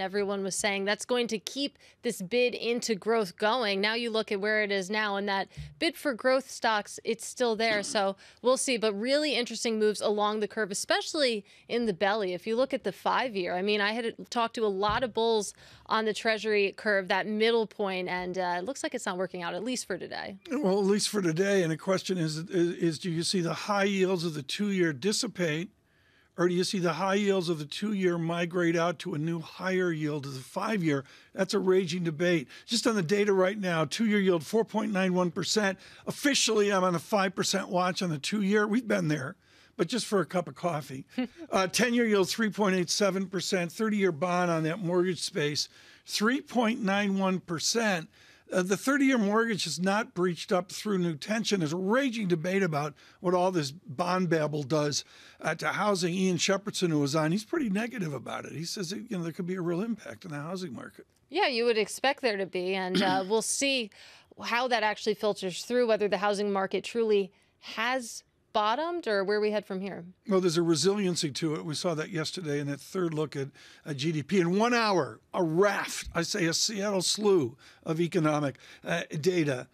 everyone was saying that's going to keep this bid into growth going. Now you look at where it is now, and that bid for growth stocks, it's still there. So we'll see. But really interesting moves along the curve, especially in the belly. If you look at the five year, I mean, I had talked to a lot of bulls on the Treasury curve, that middle point, and uh, it looks like it's not working out, at least for today. Well, at least for today. And the question is, is, is do you see the high yields of the two year dissipate, or do you see the high yields of the two year migrate out to a new higher yield of the five year? That's a raging debate. Just on the data right now, two year yield 4.91%. Officially, I'm on a 5% watch on the two year. We've been there but just for a cup of coffee. uh, 10 year yield 3.87%, 30 year bond on that mortgage space 3.91%. Uh, the 30 year mortgage has not breached up through new tension. There's a raging debate about what all this bond babble does uh, to housing. Ian Shepherdson, who was on, he's pretty negative about it. He says that, you know there could be a real impact on the housing market. Yeah, you would expect there to be, and uh, we'll see how that actually filters through. Whether the housing market truly has bottomed or where we head from here? Well, there's a resiliency to it. We saw that yesterday in that third look at, at GDP. In one hour, a raft, I say a Seattle slew of economic uh, data.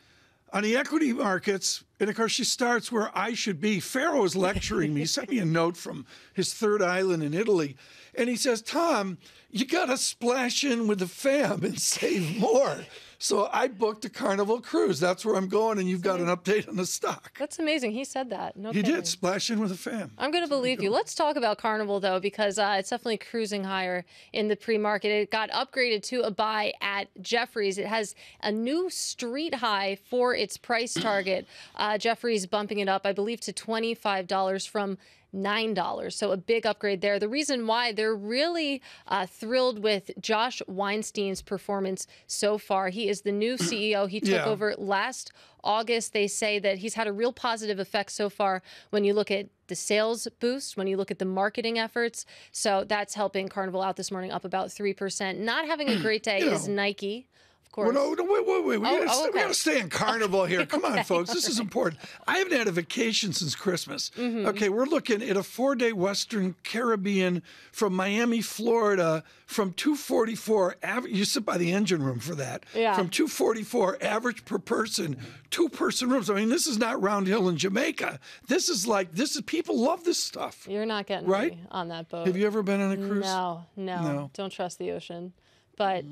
On the equity markets, and of course, she starts where I should be. Ferro is lecturing me. He sent me a note from his third island in Italy. And he says, Tom, you got to splash in with the fam and save more. So I booked a Carnival cruise. That's where I'm going, and you've got an update on the stock. That's amazing. He said that. No, he kidding. did splash in with a fam. I'm going to believe you. Let's talk about Carnival though, because uh, it's definitely cruising higher in the pre-market. It got upgraded to a buy at Jefferies. It has a new street high for its price target. Uh, Jefferies bumping it up, I believe, to twenty-five dollars from $9. So a big upgrade there. The reason why they're really uh, thrilled with Josh Weinstein's performance so far. He is the new CEO. He took Yeah. over last August. They say that he's had a real positive effect so far when you look at the sales boost, when you look at the marketing efforts. So that's helping Carnival out this morning up about 3%. Not having a great day is. Nike. Of Well, course. no, no, wait, wait, wait. We, Oh, gotta, oh, okay. gotta stay in carnival here. Come on, Okay, folks. This is important. I haven't had a vacation since Christmas. Mhm. Okay, we're looking at a four day Western Caribbean from Miami, Florida, from 244. Av- you sit by the engine room for that. Yeah. From 244 average per person, two person rooms. I mean, this is not Round Hill in Jamaica. This is like, this is, people love this stuff. You're not getting Right? me on that boat. Have you ever been on a cruise? No, no, No. Don't trust the ocean. But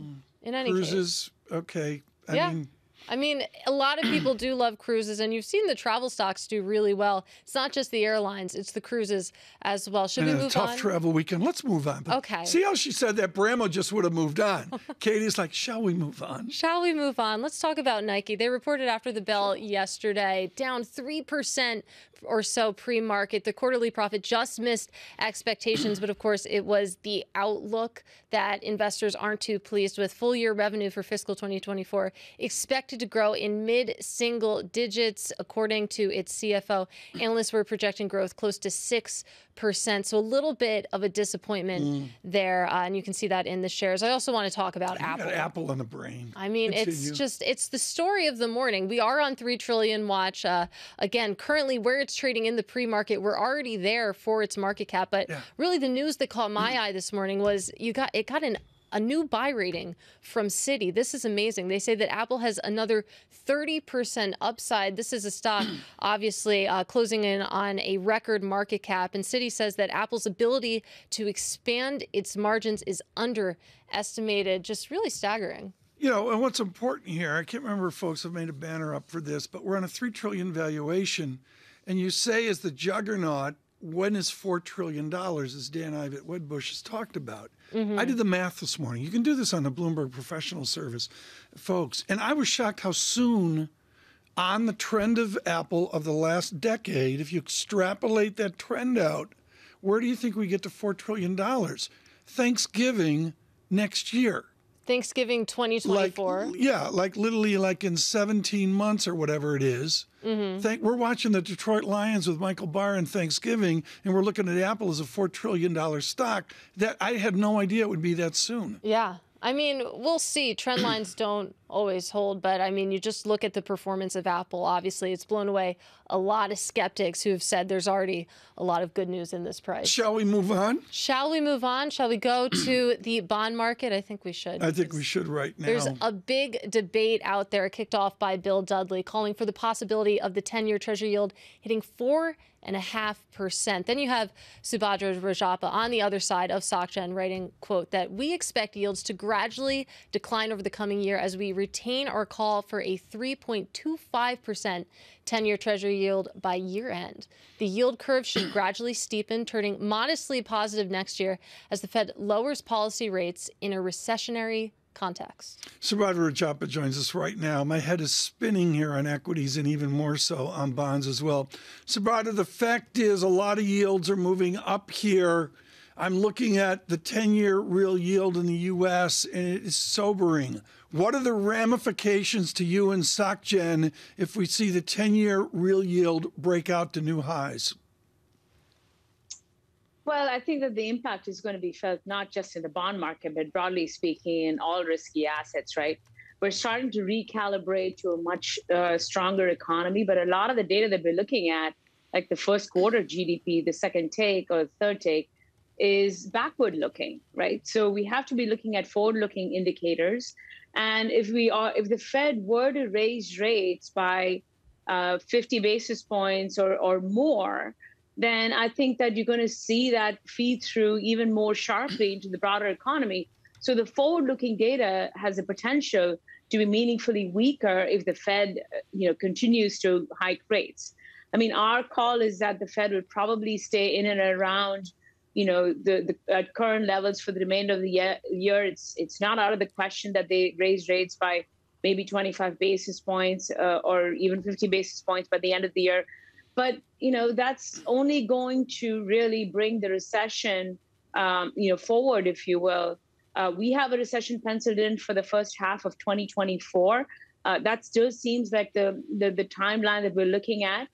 in any case. Cruises, okay. I yeah. mean, I mean, a lot of people do love cruises, and you've seen the travel stocks do really well. It's not just the airlines; it's the cruises as well. Should we move tough on? travel weekend. Let's move on. But Okay. See how she said that Bramo just would have moved on. Katie's like, shall we move on? Shall we move on? Let's talk about Nike. They reported after the bell yesterday, down 3% or so pre market. The quarterly profit just missed expectations, but of course, it was the outlook that investors aren't too pleased with. Full year revenue for fiscal 2024 expected to grow in mid single digits, according to its CFO. Analysts were projecting growth close to 6%. So a little bit of a disappointment Mm. there. Uh, and you can see that in the shares. I also want to talk about You Apple. Apple on the brain. I mean, it's just it's the story of the morning. We are on three trillion watch. Uh, again, currently where it's trading in the pre-market, we're already there for its market cap. But really, the news that caught my eye this morning was you got it got an a new buy rating from Citi. This is amazing. They say that Apple has another 30% upside. This is a stock, obviously, uh, closing in on a record market cap. And Citi says that Apple's ability to expand its margins is underestimated. Just really staggering. You know, and what's important here, I can't remember if folks have made a banner up for this, but we're on a three trillion valuation, and you say as the juggernaut when is $4 trillion, as Dan Ives at Wedbush has talked about? Mhm. I did the math this morning. You can do this on the Bloomberg Professional Service, folks. And I was shocked how soon, on the trend of Apple of the last decade, if you extrapolate that trend out, where do you think we get to $4 trillion? Thanksgiving next year. Thanksgiving 2024. Yeah, like literally like in 17 months or whatever it is. Mhm. Thank, we're watching the Detroit Lions with Michael Barr and Thanksgiving, and we're looking at Apple as a $4 trillion stock. That I had no idea it would be that soon. Yeah. I mean, we'll see. Trend lines don't always hold, but I mean, you just look at the performance of Apple. Obviously, it's blown away a lot of skeptics who have said there's already a lot of good news in this price. Shall we move on? Shall we move on? Shall we go to the bond market? I think we should. I think we should right now. There's a big debate out there kicked off by Bill Dudley calling for the possibility of the 10 year Treasury yield hitting four and a half percent. Then you have Subhadra Rajappa on the other side of SocGen writing, quote, that we expect yields to gradually decline over the coming year as we retain our call for a 3.25% 10 year Treasury yield by year end. The yield curve should gradually steepen, turning modestly positive next year as the Fed lowers policy rates in a recessionary context. Subhadra Rajappa joins us right now. My head is spinning here on equities and even more so on bonds as well. Subhadra, the fact is a lot of yields are moving up here. I'm looking at the 10 year real yield in the US and it is sobering. What are the ramifications to you and SocGen if we see the 10 year real yield break out to new highs? Well, I think that the impact is going to be felt not just in the bond market, but broadly speaking, in all risky assets, right? We're starting to recalibrate to a much uh, stronger economy, but a lot of the data that we're looking at, like the first quarter GDP, the second take or the third take, is backward looking, right? So we have to be looking at forward looking indicators. And if we are, if the Fed were to raise rates by uh, 50 basis points or, or more, then I think that you're going to see that feed through even more sharply into the broader economy. So the forward-looking data has the potential to be meaningfully weaker if the Fed, you know, continues to hike rates. I mean, our call is that the Fed would probably stay in and around, you know, the, the at current levels for the remainder of the year. year. It's it's not out of the question that they raise rates by maybe 25 basis points uh, or even 50 basis points by the end of the year but you know that's only going to really bring the recession um, you know forward if you will uh, we have a recession penciled in for the first half of 2024 uh, that still seems like the, the the timeline that we're looking at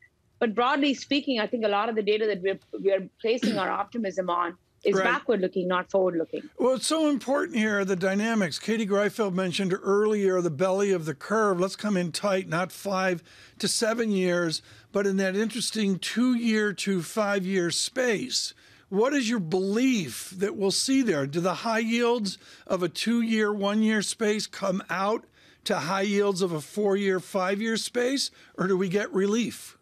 but broadly speaking i think a lot of the data that we're we're placing our optimism on is Right. backward looking not forward looking Well, it's so important here, the dynamics. Katie Greifeld mentioned earlier the belly of the curve. Let's come in tight, not five to seven years, but in that interesting two year to five year space. What is your belief that we'll see there? Do the high yields of a two year, one year space come out to high yields of a four year, five year space, or do we get relief?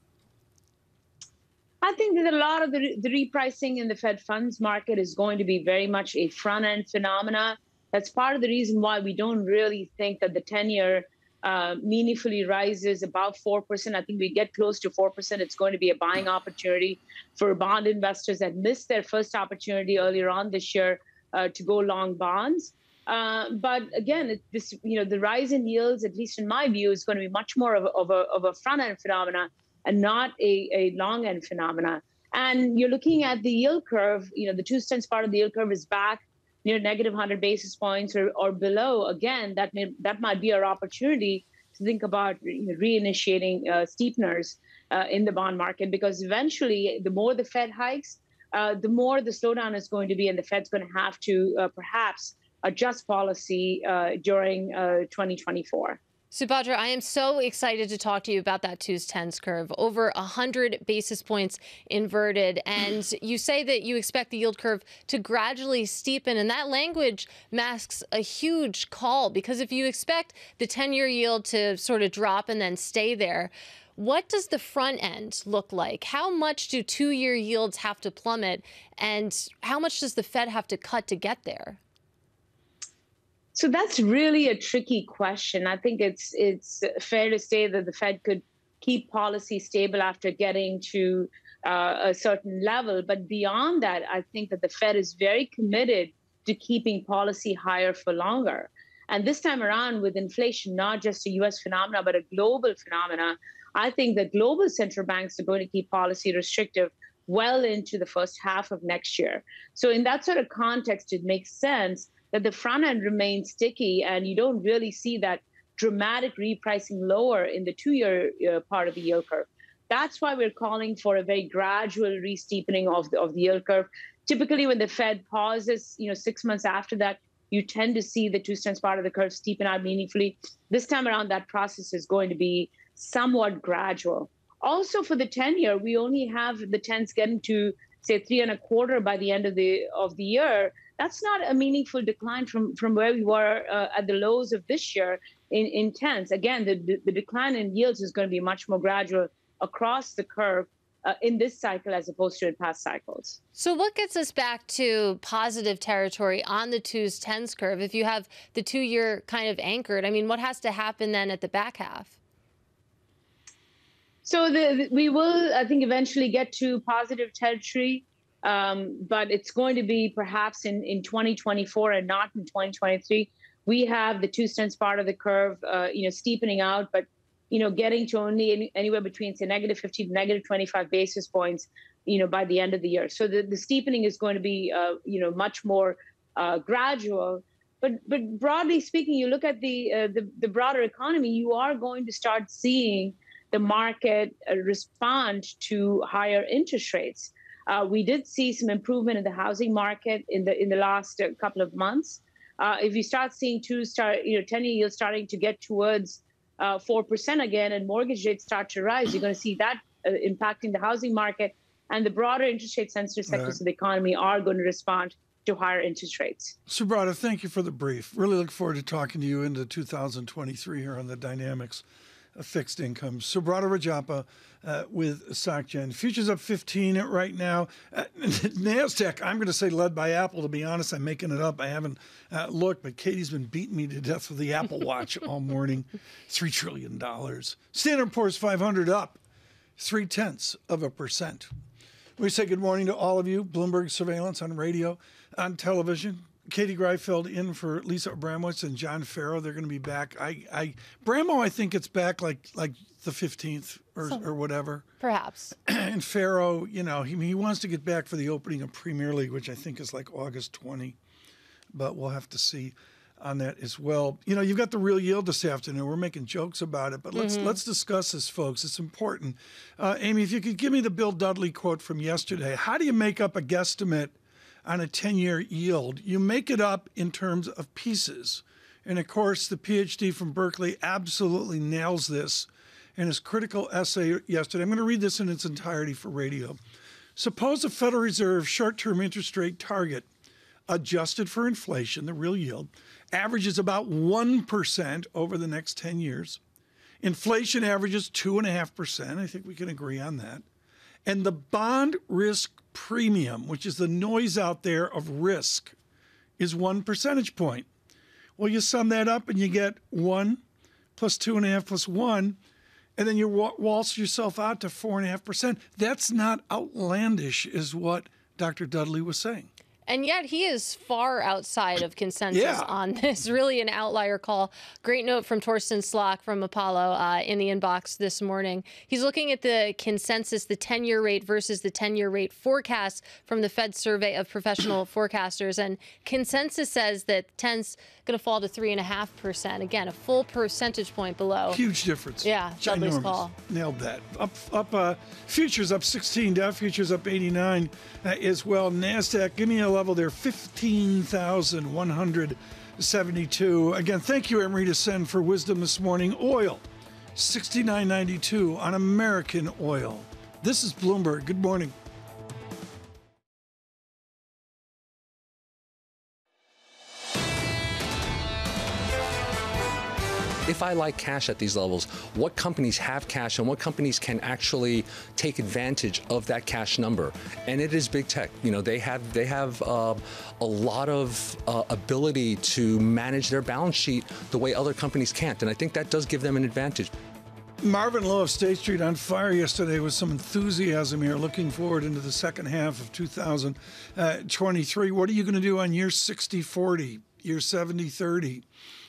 I think that a lot of the, the repricing in the Fed funds market is going to be very much a front end phenomena. That's part of the reason why we don't really think that the 10 year uh, meaningfully rises above 4%. I think we get close to 4%. It's going to be a buying opportunity for bond investors that missed their first opportunity earlier on this year uh, to go long bonds. Uh, but again, it, this you know the rise in yields, at least in my view, is going to be much more of a, of a, of a front end phenomena and not a, a long end phenomena. And you're looking at the yield curve. You know, the two cents part of the yield curve is back near negative 100 basis points or, or below. Again, that may, that might be our opportunity to think about know, reinitiating uh, steepeners uh, in the bond market because eventually, the more the Fed hikes, uh, the more the slowdown is going to be, and the Fed's going to have to uh, perhaps adjust policy uh, during uh, 2024. Subhadra, I am so excited to talk to you about that twos tens curve, over 100 basis points inverted. And you say that you expect the yield curve to gradually steepen. And that language masks a huge call because if you expect the 10 year yield to sort of drop and then stay there, what does the front end look like? How much do two year yields have to plummet? And how much does the Fed have to cut to get there? So that's really a tricky question. I think it's it's fair to say that the Fed could keep policy stable after getting to uh, a certain level. But beyond that, I think that the Fed is very committed to keeping policy higher for longer. And this time around, with inflation not just a US phenomena, but a global phenomena, I think that global central banks are going to keep policy restrictive well into the first half of next year. So, in that sort of context, it makes sense that the front end remains sticky and you don't really see that dramatic repricing lower in the two year uh, part of the yield curve. That's why we're calling for a very gradual re-steepening of the, of the yield curve. Typically, when the Fed pauses, you know, six months after that, you tend to see the two cents part of the curve steepen out meaningfully. This time around, that process is going to be somewhat gradual. Also, for the 10 year, we only have the 10s getting to say three and a quarter by the end of the of the year. That's not a meaningful decline from from where we were uh, at the lows of this year in, in 10s. Again, the, the, the decline in yields is going to be much more gradual across the curve uh, in this cycle as opposed to in past cycles. So, what gets us back to positive territory on the twos tens curve if you have the two year kind of anchored? I mean, what has to happen then at the back half? So the, we will, I think, eventually get to positive territory, um, but it's going to be perhaps in, in 2024 and not in 2023. We have the two cents part of the curve, uh, you know, steepening out, but you know, getting to only any, anywhere between say negative 15 to negative 25 basis points, you know, by the end of the year. So the, the steepening is going to be, uh, you know, much more uh, gradual. But but broadly speaking, you look at the, uh, the the broader economy, you are going to start seeing the market uh, respond to higher interest rates. Uh, we did see some improvement in the housing market in the in the last uh, couple of months. Uh, if you start seeing two start, you know, ten year yields starting to get towards uh, four percent again, and mortgage rates start to rise, you're going to see that uh, impacting the housing market, and the broader interest rate sensitive sectors right. of the economy are going to respond to higher interest rates. Subhadra, thank you for the brief. Really look forward to talking to you into 2023 here on the dynamics fixed income. Subhadra Rajappa uh, with SocGen. Futures up 15 right now. Uh, NASDAQ, I'm going to say led by Apple. To be honest, I'm making it up. I haven't uh, looked, but Katie's been beating me to death with the Apple Watch all morning. $3 trillion. Standard Poor's 500 up three tenths of a percent. We say good morning to all of you. Bloomberg surveillance on radio, on television. Katie Greifeld in for Lisa Abramowicz and John Ferro. They're going to be back. I, I, Bramo, I think it's back like like the fifteenth or, so, or whatever. Perhaps. and Ferro, you know, he he wants to get back for the opening of Premier League, which I think is like August twenty, but we'll have to see on that as well. You know, you've got the real yield this afternoon. We're making jokes about it, but let's mm-hmm. let's discuss this, folks. It's important. Uh, Amy, if you could give me the Bill Dudley quote from yesterday. How do you make up a guesstimate? On a 10 year yield, you make it up in terms of pieces. And of course, the PhD from Berkeley absolutely nails this in his critical essay yesterday. I'm going to read this in its entirety for radio. Suppose the Federal Reserve short term interest rate target, adjusted for inflation, the real yield, averages about 1% over the next 10 years. Inflation averages 2.5%. I think we can agree on that. And the bond risk premium, which is the noise out there of risk, is one percentage point. Well, you sum that up and you get one plus two and a half plus one, and then you waltz yourself out to four and a half percent. That's not outlandish, is what Dr. Dudley was saying. And yet he is far outside of consensus yeah. on this. Really an outlier call. Great note from Torsten Slok from Apollo uh, in the inbox this morning. He's looking at the consensus, the 10 year rate versus the 10 year rate forecast from the Fed survey of professional forecasters. And consensus says that 10's going to fall to 3.5%. Again, a full percentage point below. Huge difference. Yeah, Dudley's call. Nailed that. Up, up, uh, futures up 16, Dow futures up 89 uh, as well. NASDAQ, give me a level there, 15,172. Again, thank you, Amrita Sen, for wisdom this morning. Oil, 69.92 on American oil. This is Bloomberg. Good morning. If I like cash at these levels, what companies have cash and what companies can actually take advantage of that cash number? And it is big tech. You know, they have they have uh, a lot of uh, ability to manage their balance sheet the way other companies can't, and I think that does give them an advantage. Marvin Loh of State Street on fire yesterday with some enthusiasm here, looking forward into the second half of 2023. What are you going to do on year 60 40, year 70 30,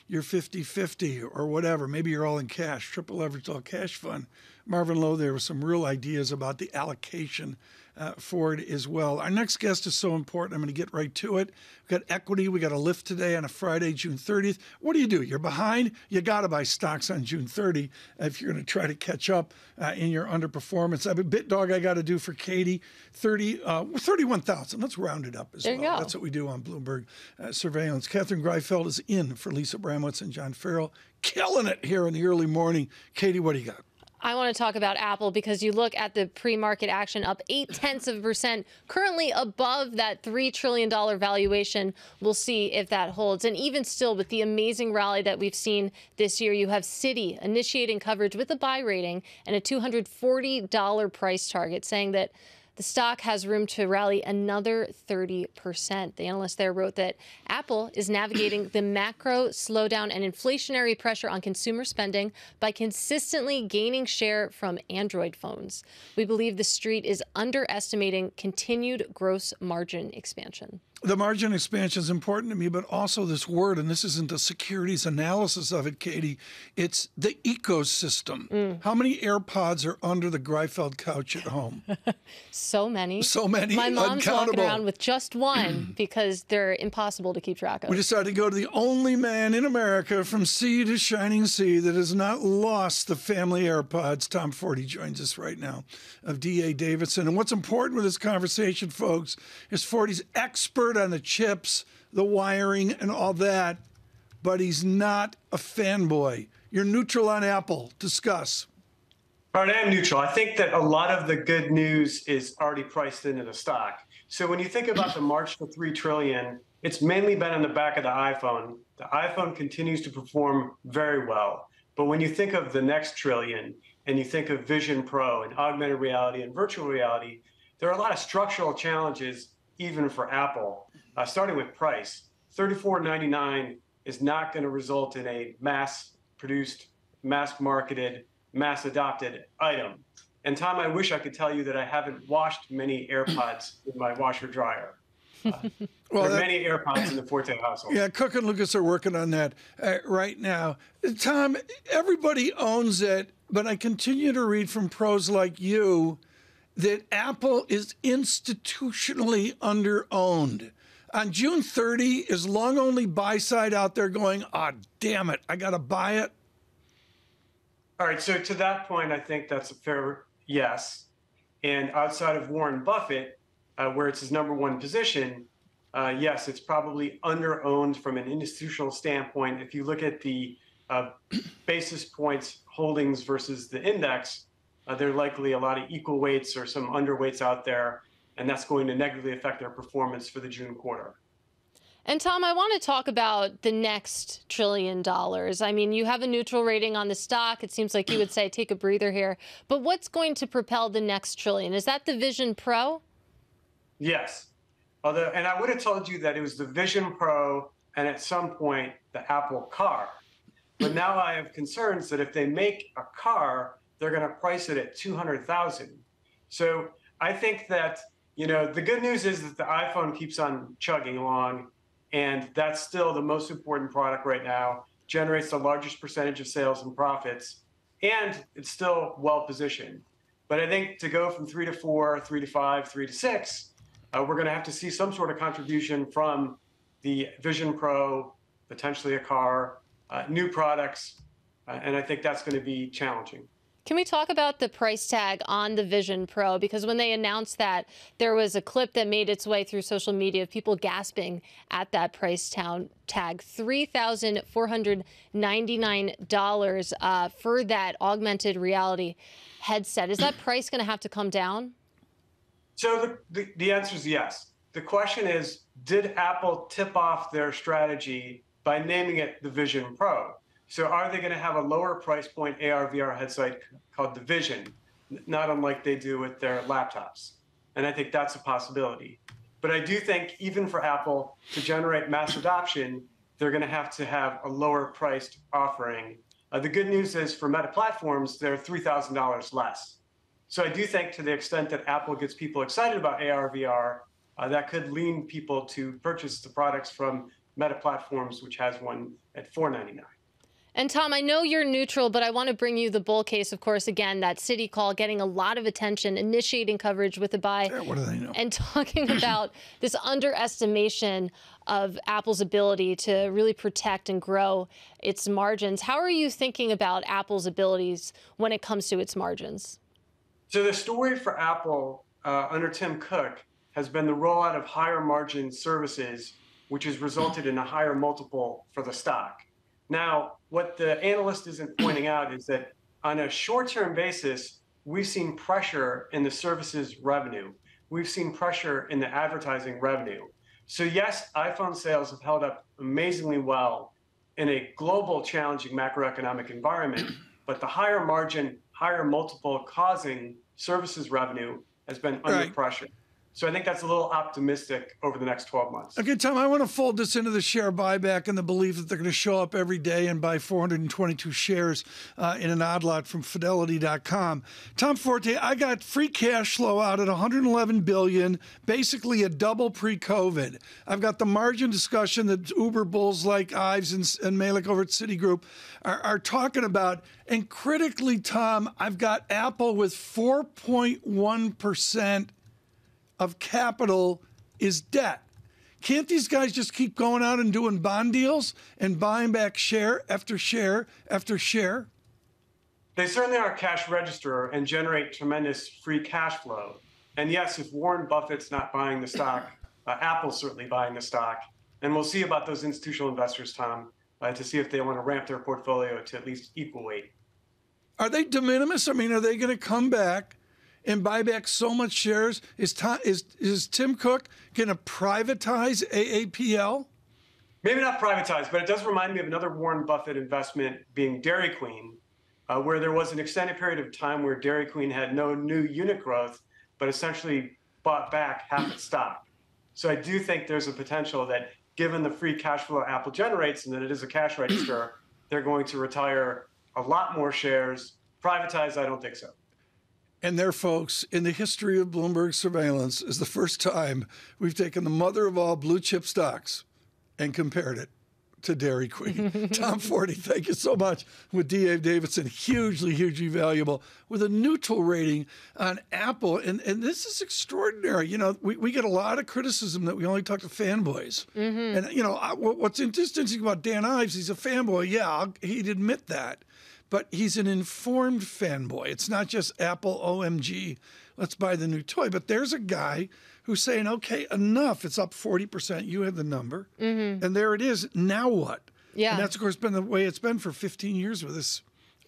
year 50 50, or whatever? Maybe you're all in cash, triple leverage all cash fund. Marvin Loh there with some real ideas about the allocation uh, for it as well. Our next guest is so important. I'm going to get right to it. We've got equity. We got a lift today on a Friday, June 30th. What do you do? You're behind. You got to buy stocks on June 30 if you're going to try to catch up uh, in your underperformance. I have a bit dog I got to do for Katie. 30, uh, 31,000. Let's round it up as there well. That's what we do on Bloomberg uh, Surveillance. Catherine Greifeld is in for Lisa Bramlett and John Ferro. Killing it here in the early morning. Katie, what do you got? I want to talk about Apple because you look at the pre-market action up eight tenths of a percent, currently above that three trillion dollar valuation. We'll see if that holds. And even still, with the amazing rally that we've seen this year, you have Citi initiating coverage with a buy rating and a $240 price target, saying that the stock has room to rally another 30%. The analyst there wrote that Apple is navigating the macro slowdown and inflationary pressure on consumer spending by consistently gaining share from Android phones. We believe the street is underestimating continued gross margin expansion the margin expansion is important to me, but also this word, and this isn't a securities analysis of it, Katie. It's the ecosystem. Mm. How many AirPods are under the Greifeld couch at home? so many. So many. My mom's walking around with just one because they're impossible to keep track of. We decided to go to the only man in America from sea to shining sea that has not lost the family AirPods. Tom Forte joins us right now of D.A. Davidson. And what's important with this conversation, folks, is Forte's expert expert on the chips, the wiring, and all that, but he's not a fanboy. You're neutral on Apple. Discuss. All right, I am neutral. I think that a lot of the good news is already priced into the stock. So when you think about the march to three trillion, it's mainly been on the back of the iPhone. The iPhone continues to perform very well. But when you think of the next trillion and you think of Vision Pro and augmented reality and virtual reality, there are a lot of structural challenges even for Apple, uh, starting with price. $34.99 is not going to result in a mass produced, mass marketed, mass adopted item. And Tom, I wish I could tell you that I haven't washed many AirPods in my washer dryer. Uh, well, there are that, many AirPods in the Forte household. Yeah, Cook and Lucas are working on that uh, right now. Tom, everybody owns it, but I continue to read from pros like you that Apple is institutionally underowned. On June 30, is long only buy side out there going, ah, oh, damn it, I got to buy it? All right, so to that point, I think that's a fair yes. And outside of Warren Buffett, uh, where it's his number one position, uh, yes, it's probably underowned from an institutional standpoint. If you look at the uh, basis points holdings versus the index, uh, there are likely a lot of equal weights or some underweights out there, and that's going to negatively affect their performance for the June quarter. And Tom, I want to talk about the next trillion dollars. I mean, you have a neutral rating on the stock. It seems like you would say take a breather here. But what's going to propel the next trillion? Is that the Vision Pro? Yes. Although, and I would have told you that it was the Vision Pro and at some point the Apple car. But now I have concerns that if they make a car they're going to price it at 200,000. So I think that, you know, the good news is that the iPhone keeps on chugging along, and that's still the most important product right now, generates the largest percentage of sales and profits, and it's still well positioned. But I think to go from three to four, three to five, three to six, uh, we're going to have to see some sort of contribution from the Vision Pro, potentially a car, uh, new products, uh, and I think that's going to be challenging. Can we talk about the price tag on the Vision Pro? Because when they announced that, there was a clip that made its way through social media of people gasping at that price tag $3,499 uh, for that augmented reality headset. Is that price going to have to come down? So the, the, the answer is yes. The question is Did Apple tip off their strategy by naming it the Vision Pro? So are they going to have a lower price point AR VR headset called the Vision, not unlike they do with their laptops? And I think that's a possibility. But I do think even for Apple to generate mass adoption, they're going to have to have a lower priced offering Uh, the good news is for Meta platforms, they're $3,000 less. So I do think to the extent that Apple gets people excited about AR, VR, uh, that could lean people to purchase the products from Meta platforms, which has one at $499. And Tom, I know you're neutral, but I want to bring you the bull case, of course, again, that city call getting a lot of attention, initiating coverage with the buy. Yeah, what do they know? And talking about this underestimation of Apple's ability to really protect and grow its margins. How are you thinking about Apple's abilities when it comes to its margins? So the story for Apple uh, under Tim Cook has been the rollout of higher margin services, which has resulted in a higher multiple for the stock. Now, what the analyst isn't pointing out is that on a short term basis, we've seen pressure in the services revenue. We've seen pressure in the advertising revenue. So, yes, iPhone sales have held up amazingly well in a global challenging macroeconomic environment, but the higher margin, higher multiple causing services revenue has been under Right. pressure. So I think that's a little optimistic over the next 12 months. Okay, Tom, I want to fold this into the share buyback in the belief that they're going to show up every day and buy 422 shares uh, in an odd lot from Fidelity.com. Tom Forte, I got free cash flow out at 111 billion, basically a double pre-COVID. I've got the margin discussion that Uber bulls like Ives and, and Malik over at Citigroup are, are talking about. And critically, Tom, I've got Apple with 4.1 percent of capital is debt. Can't these guys just keep going out and doing bond deals and buying back share after share after share? They certainly are a cash register and generate tremendous free cash flow. And yes, if Warren Buffett's not buying the stock, uh, Apple's certainly buying the stock. And we'll see about those institutional investors, Tom, uh, to see if they want to ramp their portfolio to at least equal weight. Are they de minimis? I mean, are they going to come back and buy back so much shares? Is is is Tim Cook going to privatize AAPL? Maybe not privatize, but it does remind me of another Warren Buffett investment being Dairy Queen, uh, where there was an extended period of time where Dairy Queen had no new unit growth, but essentially bought back half its stock. So I do think there's a potential that given the free cash flow Apple generates and that it is a cash register, they're going to retire a lot more shares. Privatized, I don't think so. And there, folks, in the history of Bloomberg surveillance, is the first time we've taken the mother of all blue chip stocks and compared it to Dairy Queen. Tom Forte, thank you so much. With D.A. Davidson, hugely, hugely valuable, with a neutral rating on Apple. And, and this is extraordinary. You know, we, we get a lot of criticism that we only talk to fanboys. Mm-hmm. And, you know, I- what's interesting about Dan Ives, he's a fanboy. Yeah, I'll, he'd admit that. But he's an informed fanboy. It's not just Apple, OMG, let's buy the new toy. But there's a guy who's saying, okay, enough. It's up 40%. You had the number. Mhm. And there it is. Now what? Yeah. And that's, of course, been the way it's been for 15 years with this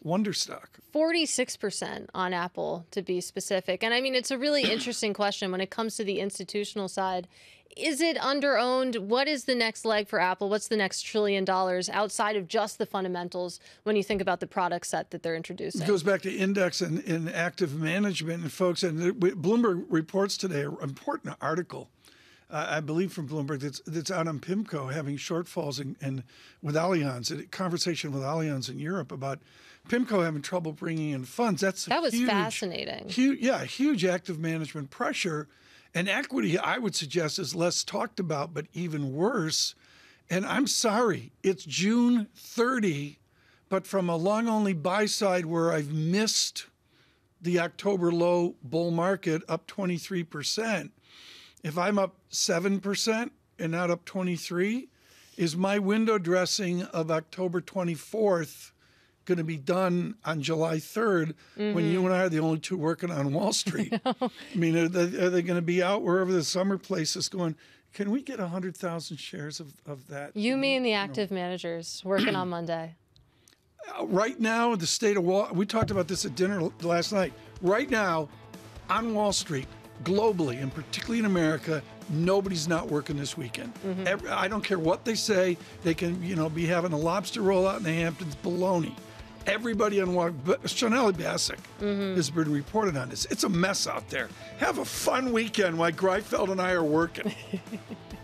wonder stock. 46% on Apple, to be specific. And I mean, it's a really interesting question when it comes to the institutional side. Is it underowned? What is the next leg for Apple? What's the next trillion dollars outside of just the fundamentals when you think about the product set that they're introducing? It goes back to index and, and active management. And folks, and Bloomberg reports today an important article, uh, I believe from Bloomberg, that's, that's out on PIMCO having shortfalls and, and with Allianz, a conversation with Allianz in Europe about PIMCO having trouble bringing in funds. That's That was huge, fascinating. Huge, yeah, huge active management pressure. And equity, I would suggest, is less talked about, but even worse. And I'm sorry, it's June 30, but from a long only buy side where I've missed the October low bull market up 23%, if I'm up 7% and not up 23, is my window dressing of October 24th going to be done on July 3rd when Mhm. you and I are the only two working on Wall Street? I mean, are they, are they going to be out wherever the summer place is going? Can we get 100,000 shares of, of that? You mean the active managers working on Monday? Uh, right now, the state of Wall, we talked about this at dinner last night. Right now, on Wall Street, globally, and particularly in America, nobody's not working this weekend. Mhm. Every- I don't care what they say. They can, you know, be having a lobster roll out in the Hamptons, baloney. Everybody on but Chanel Bassick mm-hmm. has been reported on this. It's a mess out there. Have a fun weekend while Greifeld and I are working.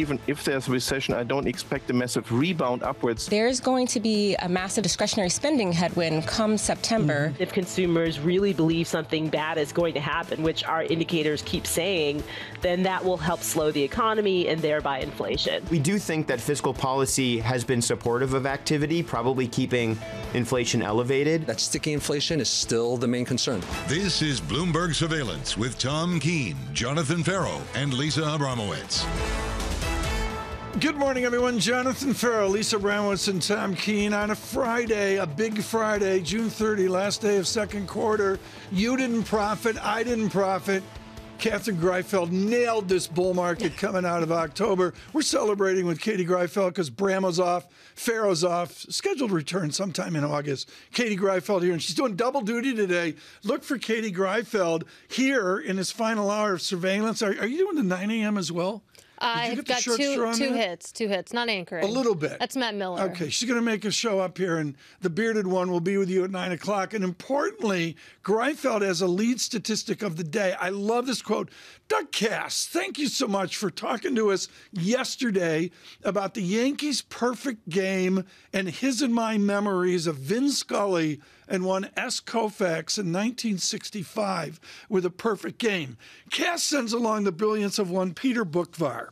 even if there's a recession, I don't expect a massive rebound upwards. There's going to be a massive discretionary spending headwind come September. If consumers really believe something bad is going to happen, which our indicators keep saying, then that will help slow the economy and thereby inflation. We do think that fiscal policy has been supportive of activity, probably keeping inflation elevated. That sticky inflation is still the main concern. This is Bloomberg Surveillance with Tom Keene, Jonathan Ferro, and Lisa Abramowicz. Good morning, everyone. Jonathan Ferro, Lisa Abramowicz, and Tom Keene on a Friday, a big Friday, June 30, last day of second quarter. You didn't profit. I didn't profit. Catherine Greifeld nailed this bull market coming out of October. We're celebrating with Katie Greifeld because Bramo's off, Ferro's off, scheduled return sometime in August. Katie Greifeld here, and she's doing double duty today. Look for Katie Greifeld here in his final hour of surveillance. Are, are you doing the 9 a.m. as well? Uh, I've got two two hits, two hits, not anchoring. A little bit. That's Matt Miller. Okay, she's going to make a show up here, and the bearded one will be with you at nine o'clock. And importantly, Greifeld has a lead statistic of the day. I love this quote. Doug Kass, thank you so much for talking to us yesterday about the Yankees' perfect game and his and my memories of Vin Scully and won S. Koufax in 1965 with a perfect game. Kass sends along the brilliance of one Peter Boockvar.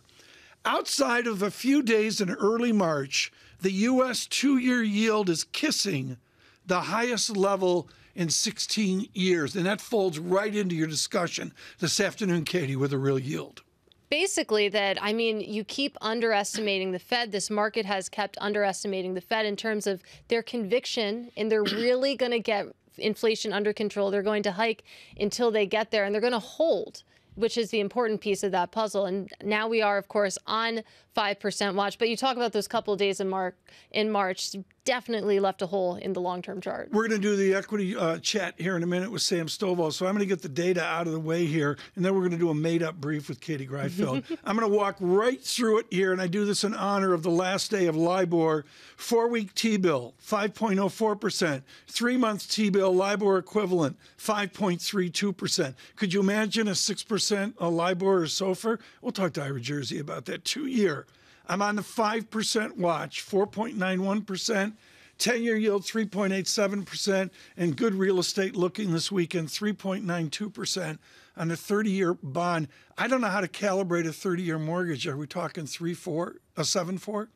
Outside of a few days in early March, the U.S. two year yield is kissing the highest level in 16 years. And that folds right into your discussion this afternoon, Katie, with a real yield basically that i mean you keep underestimating the fed this market has kept underestimating the fed in terms of their conviction and they're really going to get inflation under control they're going to hike until they get there and they're going to hold which is the important piece of that puzzle. And now we are, of course, on 5% watch. But you talk about those couple of days in, Mar- in March, definitely left a hole in the long term chart. We're going to do the equity uh, chat here in a minute with Sam Stovall. So I'm going to get the data out of the way here, and then we're going to do a made up brief with Katie Greifeld. I'm going to walk right through it here, and I do this in honor of the last day of LIBOR. Four week T bill, 5.04%. Three month T bill, LIBOR equivalent, 5.32%. Could you imagine a 6% a LIBOR or SOFR? We'll talk to Ira Jersey about that. Two year. I'm on the 5% watch, 4.91%. 10 year yield 3.87%, and good real estate looking this weekend 3.92% on a 30 year bond. I don't know how to calibrate a 30 year mortgage. Are we talking 3 4, a 7 4?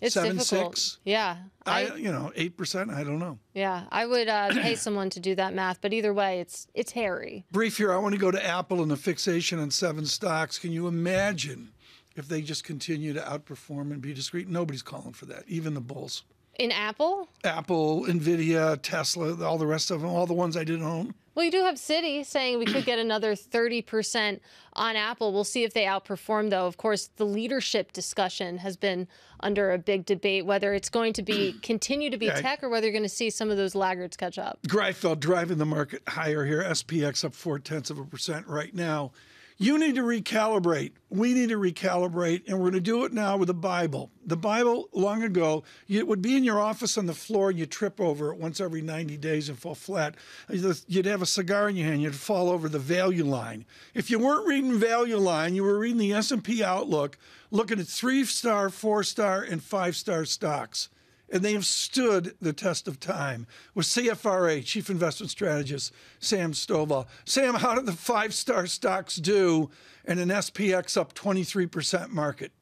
It's Seven, difficult. six? Yeah. I, you know, 8%, I don't know. Yeah, I would uh, pay someone to do that math, but either way, it's it's hairy. Brief here. I want to go to Apple and the fixation on seven stocks. Can you imagine if they just continue to outperform and be discreet? Nobody's calling for that, even the bulls. In Apple? Apple, Nvidia, Tesla, all the rest of them, all the ones I didn't own. Well, you do have Citi saying we could get another 30% on Apple. We'll see if they outperform, though. Of course, the leadership discussion has been under a big debate whether it's going to be continue to be Yeah, tech or whether you're going to see some of those laggards catch up. Greifeld driving the market higher here. SPX up four tenths of a percent right now. You need to recalibrate. We need to recalibrate, and we're going to do it now with the Bible. The Bible, long ago, it would be in your office on the floor, and you trip over it once every 90 days and fall flat. You'd have a cigar in your hand, you'd fall over the value line. If you weren't reading value line, you were reading the S&P Outlook, looking at three-star, four-star, and five-star stocks and they have stood the test of time. With CFRA Chief Investment Strategist Sam Stovall. Sam, how did the five star stocks do in an SPX up 23% market?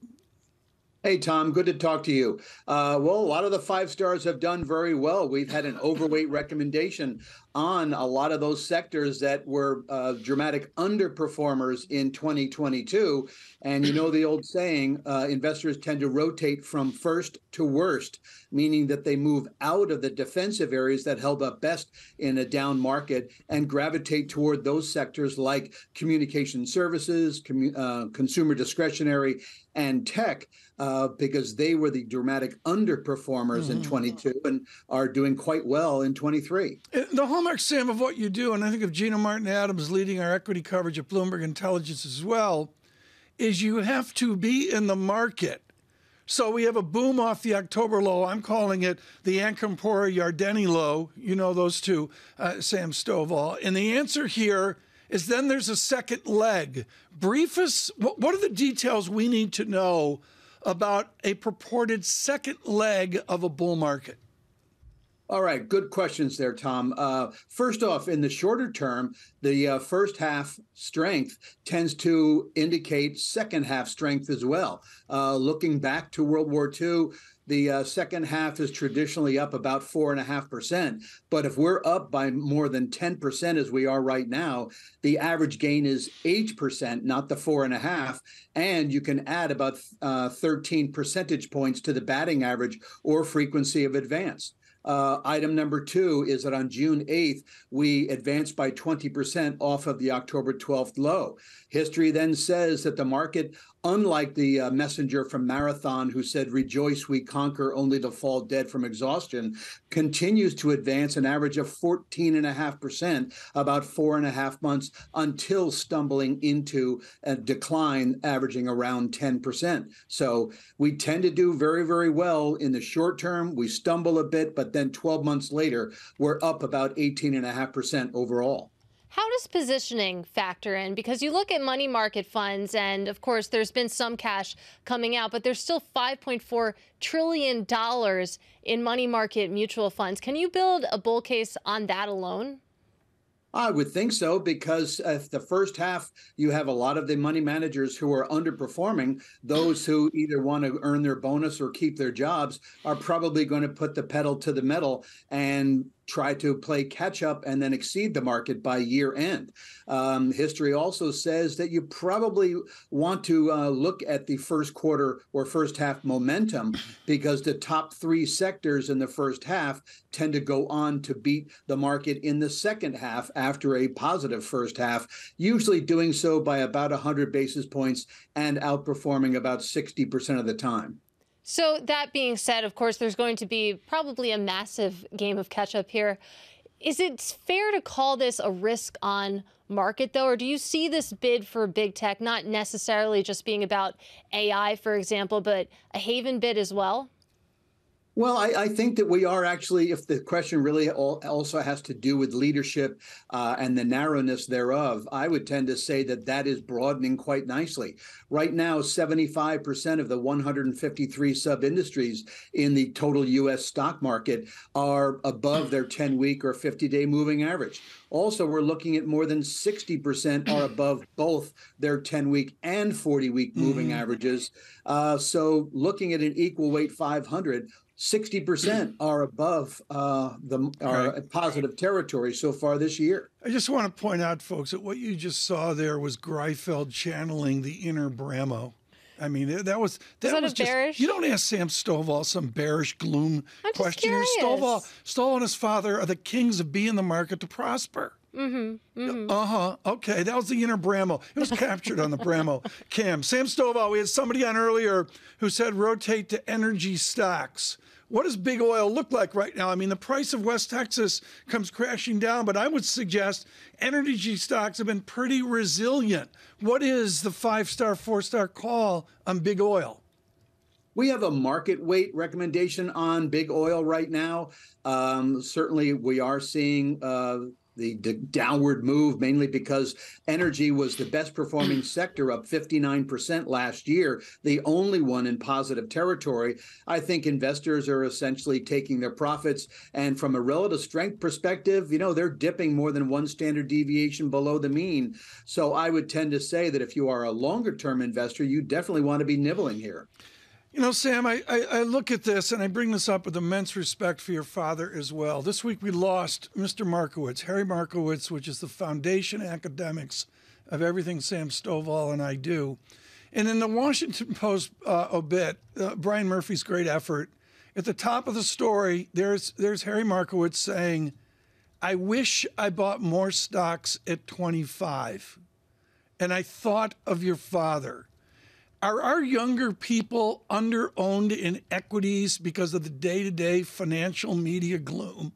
Hey, Tom, good to talk to you. Uh, well, a lot of the five stars have done very well. We've had an overweight recommendation on a lot of those sectors that were uh, dramatic underperformers in 2022. And you know the old saying uh, investors tend to rotate from first to worst, meaning that they move out of the defensive areas that held up best in a down market and gravitate toward those sectors like communication services, commu- uh, consumer discretionary, and tech uh, because they were the dramatic underperformers in Mhm. 22 and are doing quite well in 23. Uh, The hallmark, Sam, of what you do, and I think of Gina Martin Adams leading our equity coverage at Bloomberg Intelligence as well, is you have to be in the market. So we have a boom off the October low. I'm calling it the Acampora Yardeni low. You know those two, uh, Sam Stovall. And the answer here is then there's a second leg. Brief us, what, what are the details we need to know about a purported second leg of a bull market? All right, good questions there, Tom. Uh, first off, in the shorter term, the uh, first half strength tends to indicate second half strength as well. Uh, looking back to World War II, the uh, second half is traditionally up about four and a half percent. But if we're up by more than 10% as we are right now, the average gain is 8%, not the four and a half. And you can add about uh, 13 percentage points to the batting average or frequency of advance. Uh, item number two is that on June 8th, we advanced by 20% off of the October 12th low. History then says that the market, unlike the uh, messenger from Marathon who said, Rejoice, we conquer only to fall dead from exhaustion, continues to advance an average of 14.5%, about four and a half months, until stumbling into a decline averaging around 10%. So we tend to do very, very well in the short term. We stumble a bit, but then 12 months later, we're up about 18.5% overall. How does positioning factor in? Because you look at money market funds, and of course, there's been some cash coming out, but there's still $5.4 trillion in money market mutual funds. Can you build a bull case on that alone? I would think so because if the first half you have a lot of the money managers who are underperforming, those who either want to earn their bonus or keep their jobs are probably going to put the pedal to the metal and try to play catch up and then exceed the market by year end. Um, history also says that you probably want to uh, look at the first quarter or first half momentum because the top three sectors in the first half tend to go on to beat the market in the second half after a positive first half, usually doing so by about 100 basis points and outperforming about 60% of the time. So, that being said, of course, there's going to be probably a massive game of catch up here. Is it fair to call this a risk on market, though, or do you see this bid for big tech not necessarily just being about AI, for example, but a haven bid as well? Well, I, I, think that we are actually, if the question really also has to do with leadership uh, and the narrowness thereof, I would tend to say that that is broadening quite nicely. Right now, 75% of the 153 sub industries in the total US stock market are above their 10 week or 50 day moving average. Also, we're looking at more than 60% are above both their 10 week and 40 week moving mm-hmm. averages. Uh, so, looking at an equal weight 500, 60% are above uh, the our positive territory so far this year. I just want to point out, folks, that what you just saw there was Greifeld channeling the inner Brahmo. I mean, that was that was, was just. Bearish? You don't ask Sam Stovall some bearish gloom I'm question. Stovall, Stovall and his father are the kings of being the market to prosper. Mm-hmm, mm-hmm. Uh huh. Okay, that was the inner Brahmo. It was captured on the Brahmo cam. Sam Stovall. We had somebody on earlier who said rotate to energy stocks. What does big oil look like right now? I mean, the price of West Texas comes crashing down, but I would suggest energy stocks have been pretty resilient. What is the five star, four star call on big oil? We have a market weight recommendation on big oil right now. Um, certainly, we are seeing uh, the, the, downward move, mainly because energy was the best performing sector, up 59% last year, the only one in positive territory. I think investors are essentially taking their profits. And from a relative strength perspective, you know, they're dipping more than one standard deviation below the mean. So I would tend to say that if you are a longer term investor, you definitely want to be nibbling here. You know, Sam, I, I, I, look at this and I bring this up with immense respect for your father as well. This week we lost Mr. Markowitz, Harry Markowitz, which is the foundation academics of everything Sam Stovall and I do. And in the Washington Post uh, obit, uh, Brian Murphy's great effort, at the top of the story, there's, there's Harry Markowitz saying, I wish I bought more stocks at 25. And I thought of your father. Are our younger people underowned in equities because of the day to day financial media gloom?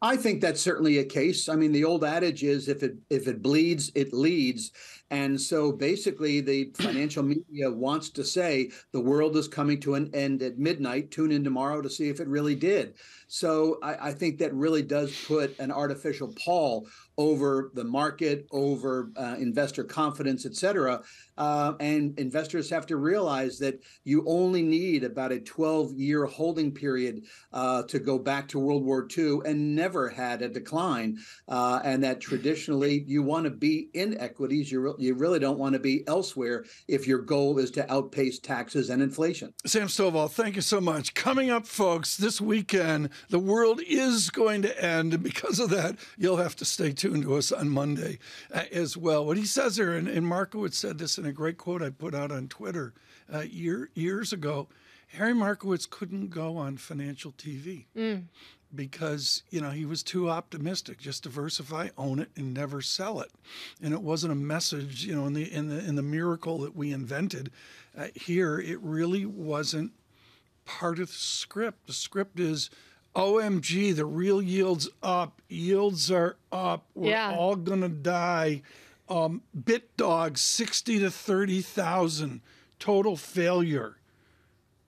I think that's certainly a case. I mean, the old adage is if it if it bleeds, it leads. And so basically, the financial media wants to say the world is coming to an end at midnight. Tune in tomorrow to see if it really did. So I, I think that really does put an artificial pall over the market, over uh, investor confidence, et cetera. Uh, and investors have to realize that you only need about a 12 year holding period uh, to go back to World War II and never had a decline. Uh, and that traditionally you want to be in equities. You, re- you really don't want to be elsewhere if your goal is to outpace taxes and inflation. Sam Stovall, thank you so much. Coming up, folks, this weekend, the world is going to end. And because of that, you'll have to stay tuned to us on Monday uh, as well. What he says there, and, and Markowitz said this in a great quote I put out on Twitter uh, year, years ago. Harry Markowitz couldn't go on financial TV Mm. because you know he was too optimistic. Just diversify, own it, and never sell it. And it wasn't a message, you know, in the in the in the miracle that we invented uh, here. It really wasn't part of the script. The script is. OMG, the real yields up. Yields are up. We're Yeah. all gonna die. Um, BitDog, 60 to 30,000. Total failure.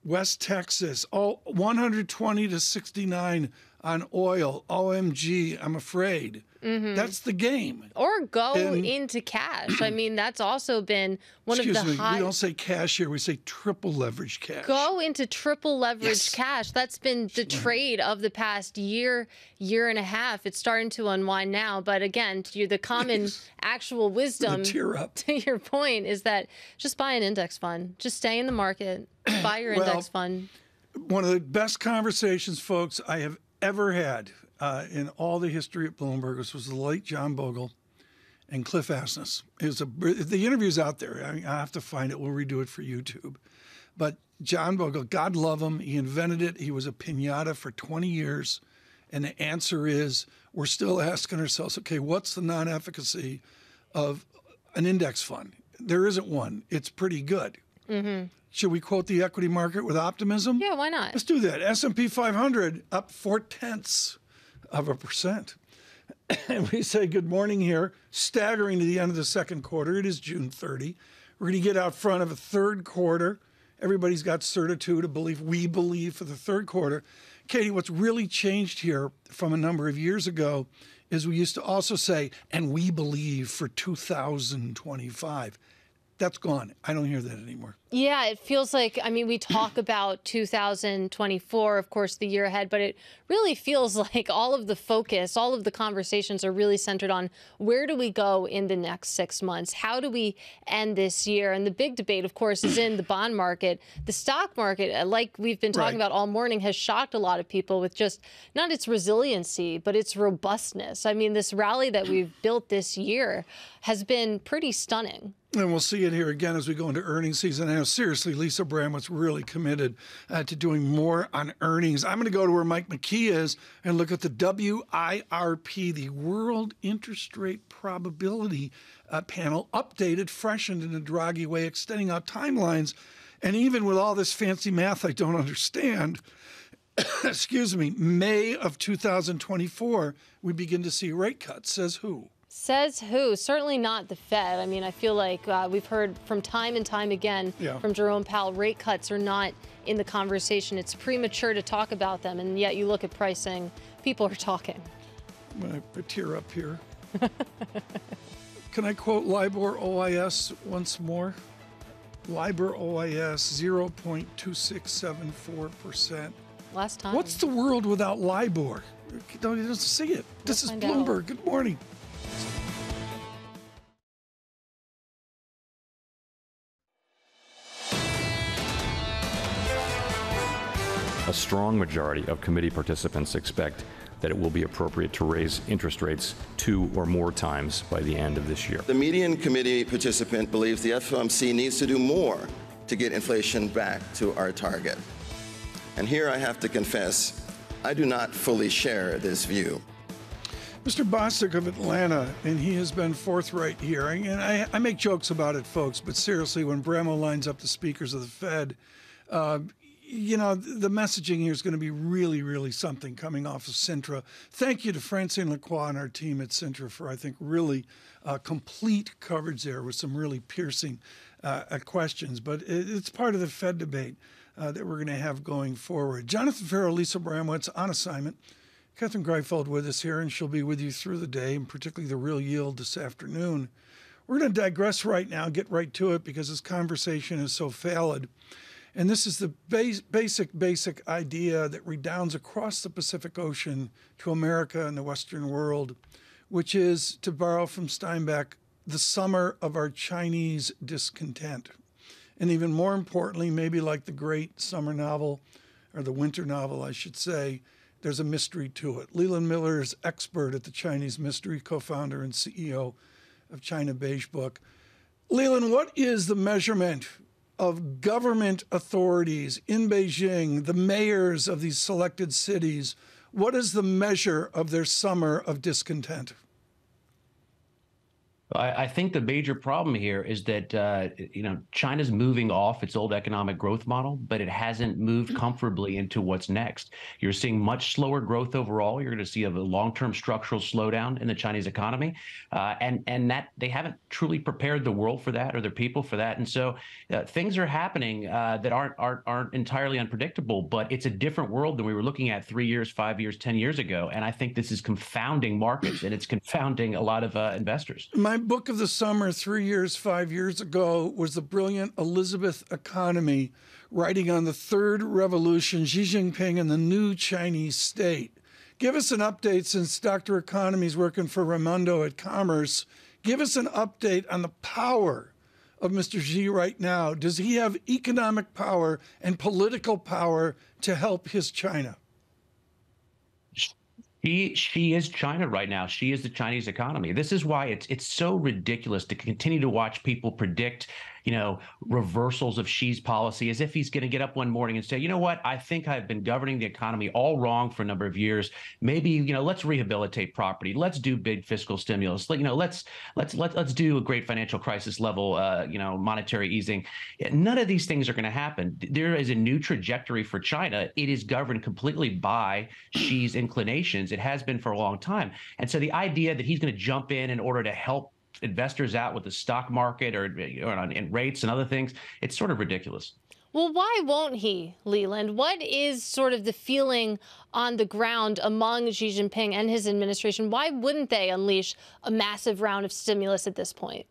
West Texas, all 120 to 69 on oil. OMG, I'm afraid. Mhm. That's the game. Or go And- into cash. I mean, that's also been one of the Excuse me, high. we don't say cash here, we say triple leverage cash. Go into triple leverage Yes. cash. That's been the trade of the past year, year and a half. It's starting to unwind now. But again, to you, the common actual wisdom to your point is that just buy an index fund. Just stay in the market. Buy your Well, index fund. one of the best conversations, folks, I have ever had uh, in all the history at Bloomberg. This was the late John Bogle and Cliff Asness. It was a the interview's out there. I, I have to find it. We'll redo it for YouTube. But John Bogle, God love him, he invented it. He was a pinata for 20 years. And the answer is we're still asking ourselves, okay, what's the non-efficacy of an index fund? There isn't one. It's pretty good. Mm-hmm. Should we quote the equity market with optimism? Yeah, why not? Let's do that. S&P 500 up four tenths of a percent. And we say good morning here, staggering to the end of the second quarter. It is June 30. We're going to get out front of a third quarter. Everybody's got certitude to believe we believe for the third quarter. Katie, what's really changed here from a number of years ago is we used to also say, and we believe for 2025. That's gone. I don't hear that anymore. Yeah, it feels like, I mean, we talk about 2024, of course, the year ahead, but it really feels like all of the focus, all of the conversations are really centered on where do we go in the next six months? How do we end this year? And the big debate, of course, is in the bond market. The stock market, uh, like we've been talking Right. about all morning, has shocked a lot of people with just not its resiliency, but its robustness. I mean, this rally that we've built this year has been pretty stunning. And we'll see it here again as we go into earnings season. I know, seriously, Lisa Bramwett's really committed uh, to doing more on earnings. I'm going to go to where Mike McKee is and look at the WIRP, the World Interest Rate Probability uh, Panel, updated, freshened in a Draghi way, extending out timelines. And even with all this fancy math I don't understand, excuse me, May of 2024, we begin to see rate cuts. Says who? Says who? Certainly not the Fed. I mean, I feel like uh, we've heard from time and time again Yeah. from Jerome Powell, rate cuts are not in the conversation. It's premature to talk about them, and yet you look at pricing, people are talking. I'm going to tear up here. Can I quote LIBOR OIS once more? LIBOR OIS 0.2674%. Last time. What's the world without LIBOR? Don't even see it. This is find out. Bloomberg. Good morning. A strong majority of committee participants expect that it will be appropriate to raise interest rates two or more times by the end of this year. The median committee participant believes the FOMC needs to do more to get inflation back to our target. And here I have to confess, I do not fully share this view. Mr. Bostic of Atlanta, and he has been forthright here. And I, I make jokes about it, folks, but seriously, when Bramwell lines up the speakers of the Fed, uh, you know, the messaging here is going to be really, really something coming off of Sintra. Thank you to Francine Lacqua and our team at Sintra for, I think, really uh, complete coverage there with some really piercing uh, uh questions. But it's part of the Fed debate uh, that we're going to have going forward. Jonathan Ferro, Lisa Abramowicz on assignment. Catherine Greifeld with us here, and she'll be with you through the day, and particularly the real yield this afternoon. We're going to digress right now, get right to it because this conversation is so valid. And this is the base, basic, basic idea that redounds across the Pacific Ocean to America and the Western world, which is, to borrow from Steinbeck, the summer of our Chinese discontent. And even more importantly, maybe like the great summer novel, or the winter novel, I should say, there's a mystery to it. Leland Miller is expert at the Chinese mystery, co founder and CEO of China Beige Book. Leland, what is the measurement of government authorities in Beijing, the mayors of these selected cities, what is the measure of their summer of discontent? I, I think the major problem here is that uh, you know China's moving off its old economic growth model, but it hasn't moved comfortably into what's next. You're seeing much slower growth overall. You're going to see a long-term structural slowdown in the Chinese economy, uh, and and that they haven't truly prepared the world for that or their people for that. And so uh, things are happening uh, that aren't aren't aren't entirely unpredictable. But it's a different world than we were looking at three years, five years, ten years ago. And I think this is confounding markets and it's confounding a lot of uh, investors. My book of the summer three years, five years ago was the brilliant Elizabeth Economy, writing on the third revolution, Xi Jinping and the new Chinese state. Give us an update since Dr. Economy is working for Raimondo at Commerce. Give us an update on the power of Mr. Xi right now. Does he have economic power and political power to help his China? Xi Xi is China right now. Xi is the Chinese economy. This is why it's it's so ridiculous to continue to watch people predict you know, reversals of Xi's policy as if he's going to get up one morning and say, you know what, I think I've been governing the economy all wrong for a number of years. Maybe, you know, let's rehabilitate property. Let's do big fiscal stimulus. Let, You know, let's let's let, let's do a great financial crisis level, uh, you know, monetary easing. None of these things are going to happen. There is a new trajectory for China. It is governed completely by Xi's inclinations. It has been for a long time. And so the idea that he's going to jump in in order to help investors out with the stock market or, or on, in rates and other things. It's sort of ridiculous. Well, why won't he, Leland? What is sort of the feeling on the ground among Xi Jinping and his administration? Why wouldn't they unleash a massive round of stimulus at this point?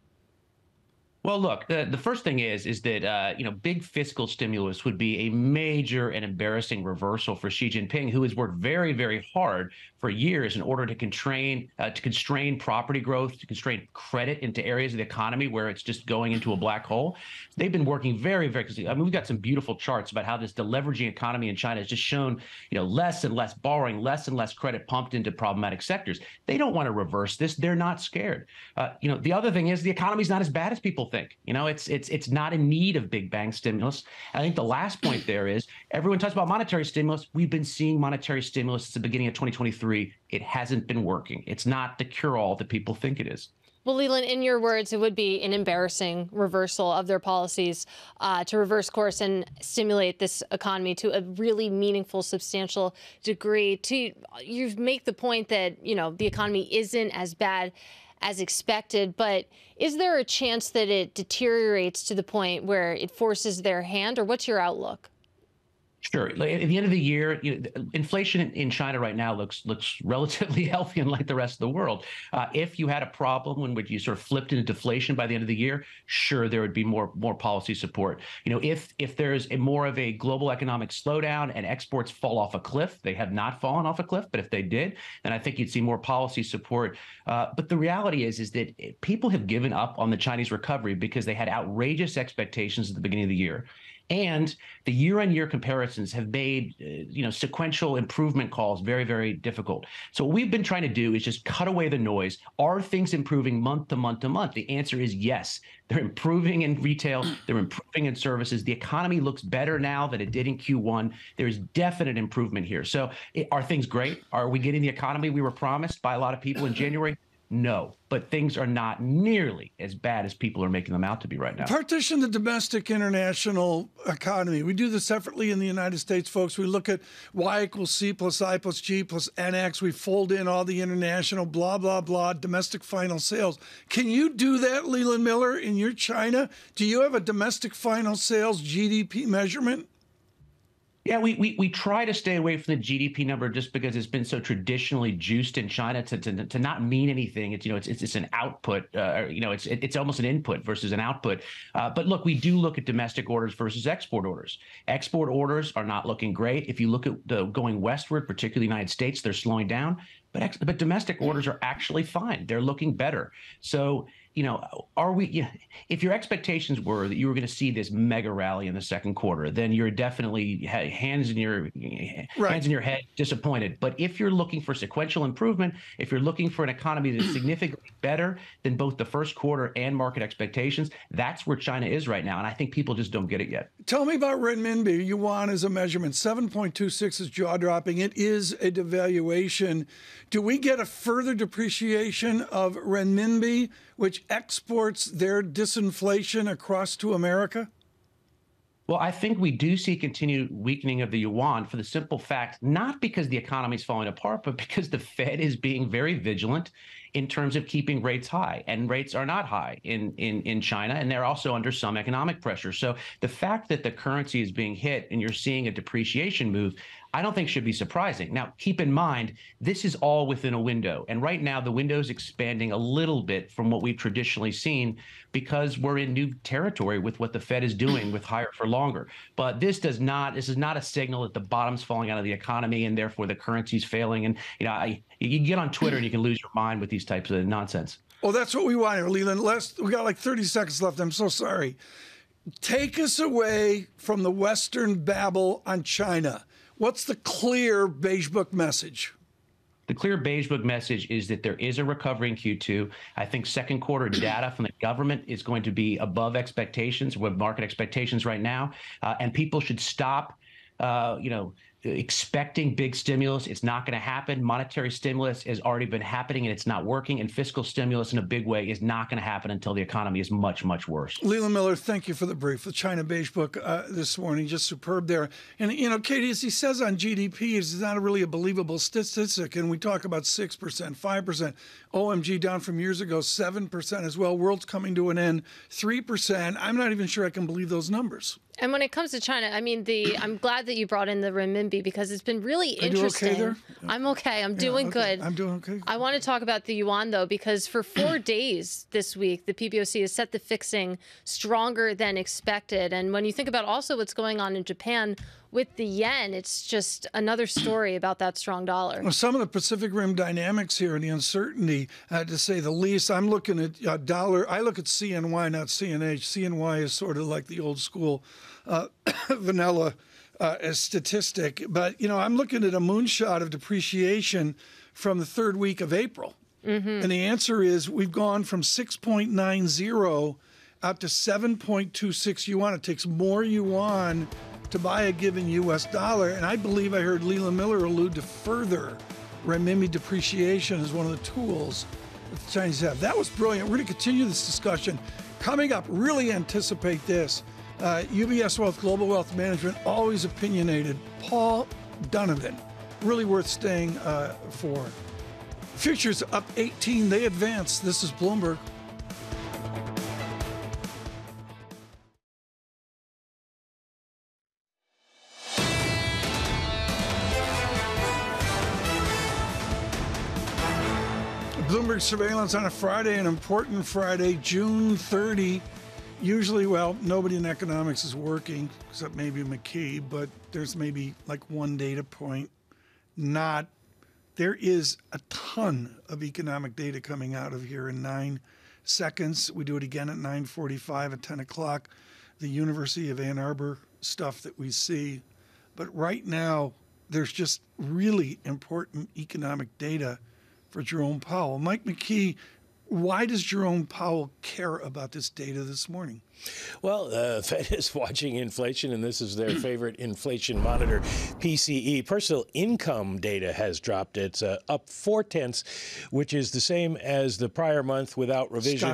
Well, look, the, the first thing is is that uh, you know big fiscal stimulus would be a major and embarrassing reversal for Xi Jinping, who has worked very very hard for years in order to constrain uh, to constrain property growth, to constrain credit into areas of the economy where it's just going into a black hole. They've been working very very. I mean, we've got some beautiful charts about how this deleveraging economy in China has just shown you know less and less borrowing, less and less credit pumped into problematic sectors. They don't want to reverse this. They're not scared. Uh, you know, the other thing is the economy's not as bad as people think think. You know, it's it's it's not in need of big bang stimulus. I think the last point there is everyone talks about monetary stimulus. We've been seeing monetary stimulus since the beginning of 2023. It hasn't been working. It's not the cure-all that people think it is. Well, Leland, in your words, it would be an embarrassing reversal of their policies uh, to reverse course and stimulate this economy to a really meaningful, substantial degree. To you make the point that you know the economy isn't as bad as expected. But is there a chance that it deteriorates to the point where it forces their hand, or what's your outlook? Sure. At the end of the year, you know, inflation in China right now looks looks relatively healthy and like the rest of the world. Uh, if you had a problem when would you sort of flipped into deflation by the end of the year, sure there would be more more policy support. You know, if if there's a more of a global economic slowdown and exports fall off a cliff, they have not fallen off a cliff, but if they did, then I think you'd see more policy support. Uh, but the reality is is that people have given up on the Chinese recovery because they had outrageous expectations at the beginning of the year and the year-on-year comparisons have made uh, you know sequential improvement calls very very difficult. So what we've been trying to do is just cut away the noise. Are things improving month to month to month? The answer is yes. They're improving in retail. They're improving in services. The economy looks better now than it did in q1 there's definite improvement here. So it, are things great? Are we getting the economy we were promised by a lot of people in january No, but things are not nearly as bad as people are making them out to be right now. Partition the domestic international economy. We do this separately in the United States, folks. We look at Y equals C plus I plus G plus NX. We fold in all the international blah, blah, blah, domestic final sales. Can you do that, Leland Miller, in your China? Do you have a domestic final sales GDP measurement? Yeah, we, we we try to stay away from the GDP number just because it's been so traditionally juiced in China to to, to not mean anything. It's you know it's it's, it's an output. Uh, you know it's it's almost an input versus an output. Uh, but look, we do look at domestic orders versus export orders. Export orders are not looking great. If you look at the going westward, particularly the United States, they're slowing down. But ex- but domestic orders are actually fine. They're looking better. So you know, are we? If your expectations were that you were going to see this mega rally in the second quarter, then you're definitely hands in your right. hands in your head, disappointed. But if you're looking for sequential improvement, if you're looking for an economy that's significantly better than both the first quarter and market expectations, that's where China is right now, and I think people just don't get it yet. Tell me about renminbi. Yuan as a measurement. Seven point two six is jaw dropping. It is a devaluation. Do we get a further depreciation of renminbi? Which exports their disinflation across to America? Well, I think we do see continued weakening of the yuan for the simple fact, not because the economy is falling apart, but because the Fed is being very vigilant in terms of keeping rates high. And rates are not high in, in, in China, and they're also under some economic pressure. So the fact that the currency is being hit and you're seeing a depreciation move, I don't think should be surprising. Now, keep in mind, this is all within a window. And right now, the window is expanding a little bit from what we've traditionally seen because we're in new territory with what the Fed is doing with higher for longer. But this does not, this is not a signal that the bottom's falling out of the economy and therefore the currency's failing. And, you know, I, you get on Twitter and you can lose your mind with these types of nonsense. Well, that's what we want here, Leland. Last, we got like 30 seconds left. I'm so sorry. Take us away from the Western babble on China What's the clear beige book message? The clear beige book message is that there is a recovery in Q2. I think second quarter data from the government is going to be above expectations, with market expectations right now, uh, and people should stop, uh, you know, expecting big stimulus. It's not going to happen. Monetary stimulus has already been happening and it's not working. And fiscal stimulus in a big way is not going to happen until the economy is much, much worse. Leland Miller, thank you for the brief. The China Beige Book uh, this morning, just superb there. And, you know, Katie, as he says on GDP, it's not really a believable statistic. And we talk about 6%, 5%. OMG down from years ago, 7% as well. World's coming to an end, 3%. I'm not even sure I can believe those numbers. And when it comes to China, I mean, the I'm glad that you brought in the renminbi because it's been really Are interesting. okay there? I'm okay. I'm doing okay. good. I'm doing okay. I want to talk about the yuan though because for four days this week, the PBOC has set the fixing stronger than expected. And when you think about also what's going on in Japan with the yen, it's just another story about that strong dollar. Well, some of the Pacific Rim dynamics here and the uncertainty, uh, to say the least. I'm looking at uh, dollar. I look at CNY, not CNH. CNY is sort of like the old school uh, vanilla uh, statistic. But, you know, I'm looking at a moonshot of depreciation from the third week of April. Mm-hmm. And the answer is we've gone from 6.90 out to 7.26 yuan. It takes more yuan to buy a given US dollar. And I believe I heard Leland Miller allude to further renminbi depreciation as one of the tools that the Chinese have. That was brilliant. We're going to continue this discussion. Coming up, really anticipate this. Uh, UBS Wealth Global Wealth Management, always opinionated. Paul Donovan, really worth staying uh, for. Futures up 18, they advance. This is Bloomberg. Surveillance on a Friday, an important Friday, June 30. Usually, well, nobody in economics is working except maybe McKee, but there's maybe like one data point. Not. There is a ton of economic data coming out of here in nine seconds. We do it again at 9:45 at 10 o'clock. The University of Ann Arbor stuff that we see, but right now there's just really important economic data for Jerome Powell. Mike McKee, why does Jerome Powell care about this data this morning? Well, the Fed is watching inflation, and this is their favorite inflation monitor, PCE. Personal income data has dropped. It's uh, up four tenths, which is the same as the prior month without revision.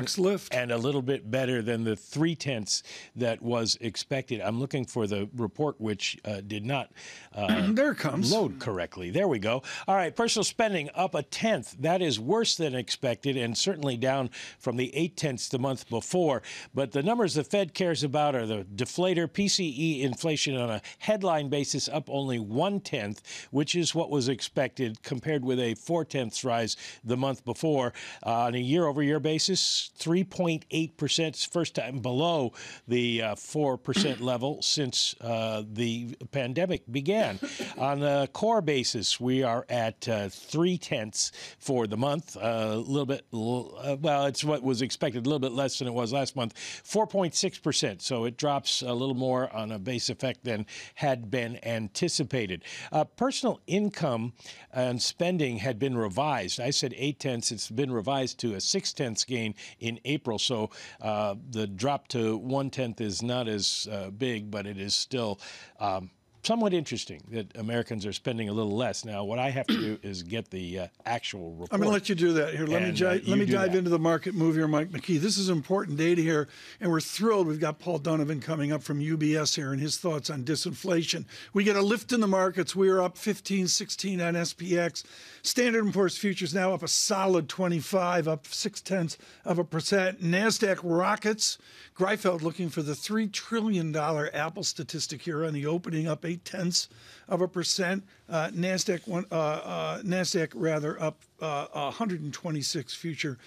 And a little bit better than the three tenths that was expected. I'm looking for the report, which uh, did not uh, there comes. load correctly. There we go. All right, personal spending up a tenth. That is worse than expected and certainly down from the eight tenths the month before. But the numbers numbers the Fed cares about are the deflator PCE inflation on a headline basis up only one tenth, which is what was expected compared with a four tenths rise the month before. Uh, on a year over year basis, 3.8%, first time below the uh, 4% level since uh, the pandemic began. on a core basis, we are at uh, three tenths for the month, uh, a little bit, uh, well, it's what was expected, a little bit less than it was last month. 4. 2.6%, so it drops a little more on a base effect than had been anticipated. Uh, personal income and spending had been revised. I said eight tenths, it's been revised to a six tenths gain in April, so uh, the drop to one tenth is not as uh, big, but it is still. Um, somewhat interesting that Americans are spending a little less. Now, what I have to do is get the uh, actual report. I'm going to let you do that here. Let And, me uh, let me dive that. into the market move here, Mike McKee. This is important data here, and we're thrilled. We've got Paul Donovan coming up from UBS here and his thoughts on disinflation. We get a lift in the markets. We are up 15, 16 on SPX. Standard & Poor's futures now up a solid 25, up six tenths of a percent. Nasdaq rockets. Greifeld looking for the three trillion dollar Apple statistic here on the opening, up eight tenths of a percent. Uh, Nasdaq one, uh, uh, Nasdaq rather up uh, 126 future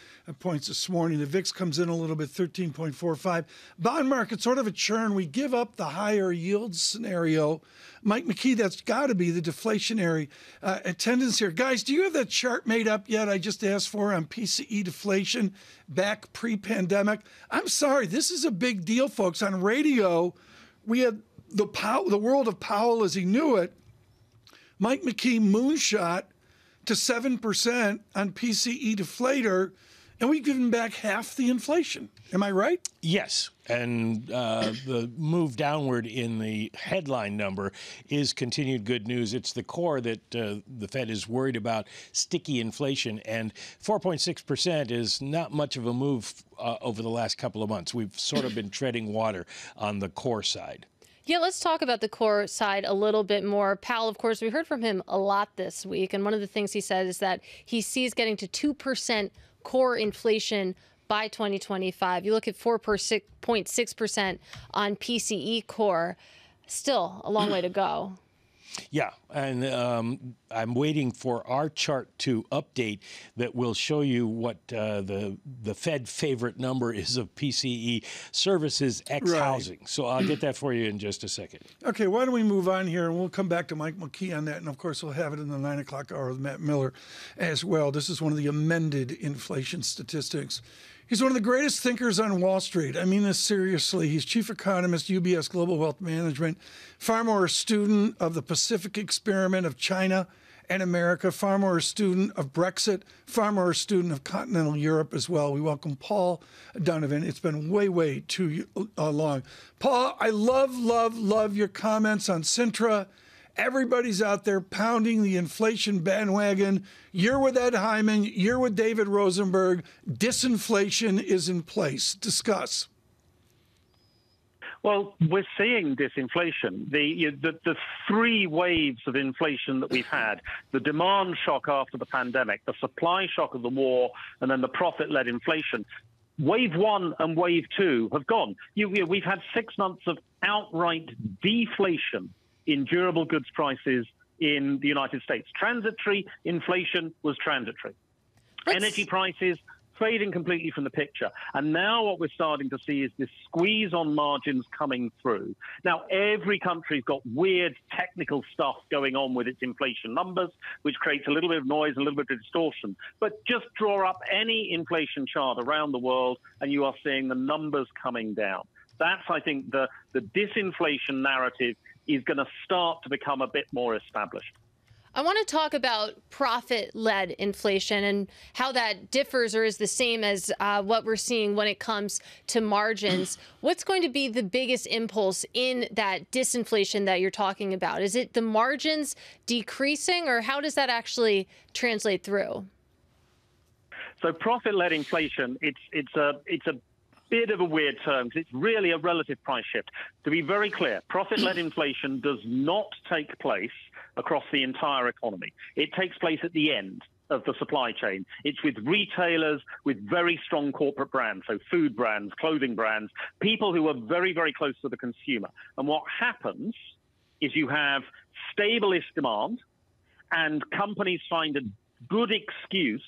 points this morning. The VIX comes in a little bit, 13.45. Bond market sort of a churn. We give up the higher yield scenario. Mike McKee, that's got to be the deflationary uh, attendance here. Guys, do you have that chart made up yet? I just asked for on PCE deflation back pre-pandemic. I'm sorry, this is a big deal, folks. On radio, we had the Pow- the world of Powell as he knew it. Mike McKee moonshot to 7% on PCE deflator, and we've given back half the inflation. Am I right? Yes. And uh, the move downward in the headline number is continued good news. It's the core that uh, the Fed is worried about sticky inflation. And 4.6% is not much of a move uh, over the last couple of months. We've sort of been treading water on the core side. Yeah, let's talk about the core side a little bit more. Powell, of course, we heard from him a lot this week. And one of the things he said is that he sees getting to 2% core inflation by 2025. You look at 4.6% on PCE core, still a long way to go. Yeah, and um, I'm waiting for our chart to update that will show you what uh, the the Fed favorite number is of PCE services ex Right. housing. So I'll get that for you in just a second. Okay, why don't we move on here and we'll come back to Mike McKee on that. And of course, we'll have it in the nine o'clock hour with Matt Miller as well. This is one of the amended inflation statistics. He's one of the greatest thinkers on Wall Street. I mean this seriously. He's chief economist, UBS Global Wealth Management, far more a student of the Pacific experiment of China and America, far more a student of Brexit, far more a student of continental Europe as well. We welcome Paul Donovan. It's been way, way too uh, long. Paul, I love, love, love your comments on Sintra. Everybody's out there pounding the inflation bandwagon. You're with Ed Hyman. You're with David Rosenberg. Disinflation is in place. Discuss. Well, we're seeing disinflation. The, you, the the three waves of inflation that we've had: the demand shock after the pandemic, the supply shock of the war, and then the profit-led inflation. Wave one and wave two have gone. You, you, we've had six months of outright deflation in durable goods prices in the United States. Transitory inflation was transitory. Energy prices fading completely from the picture. And now what we're starting to see is this squeeze on margins coming through. Now, every country's got weird technical stuff going on with its inflation numbers, which creates a little bit of noise, a little bit of distortion. But just draw up any inflation chart around the world, and you are seeing the numbers coming down. That's, I think, the, the disinflation narrative is going to start to become a bit more established. I want to talk about profit led inflation and how that differs or is the same as uh, what we're seeing when it comes to margins. What's going to be the biggest impulse in that disinflation that you're talking about? Is it the margins decreasing, or how does that actually translate through? So profit-led inflation, it's it's a it's a bit of a weird term because it's really a relative price shift. To be very clear, profit-led inflation does not take place across the entire economy. It takes place at the end of the supply chain. It's with retailers with very strong corporate brands, so food brands, clothing brands, people who are very, very close to the consumer. And what happens is you have stablest demand and companies find a good excuse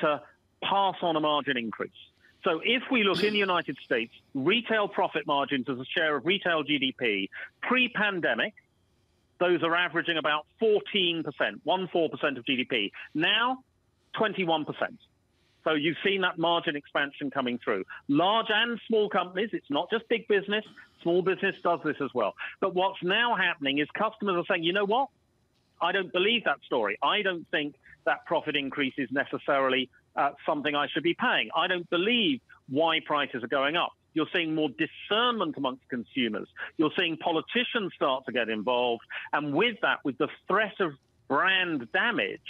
to pass on a margin increase. So if we look in the United States, retail profit margins as a share of retail GDP pre-pandemic, those are averaging about 14%, 14% of GDP. Now, 21%. So you've seen that margin expansion coming through. Large and small companies, it's not just big business, small business does this as well. But what's now happening is customers are saying, you know what? I don't believe that story. I don't think that profit increase is necessarily uh, something I should be paying. I don't believe why prices are going up. You're seeing more discernment amongst consumers. You're seeing politicians start to get involved. And with that, with the threat of brand damage,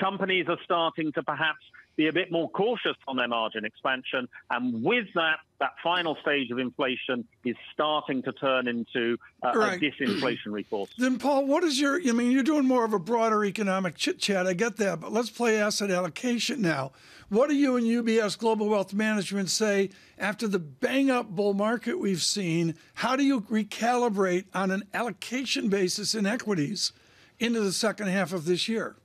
companies are starting to perhaps be a bit more cautious on their margin expansion. And with that, that final stage of inflation is starting to turn into uh, Right. a disinflationary force. Then, Paul, what is your? I mean, you're doing more of a broader economic chit chat. I get that, but let's play asset allocation now. What do you and UBS Global Wealth Management say after the bang up bull market we've seen? How do you recalibrate on an allocation basis in equities into the second half of this year?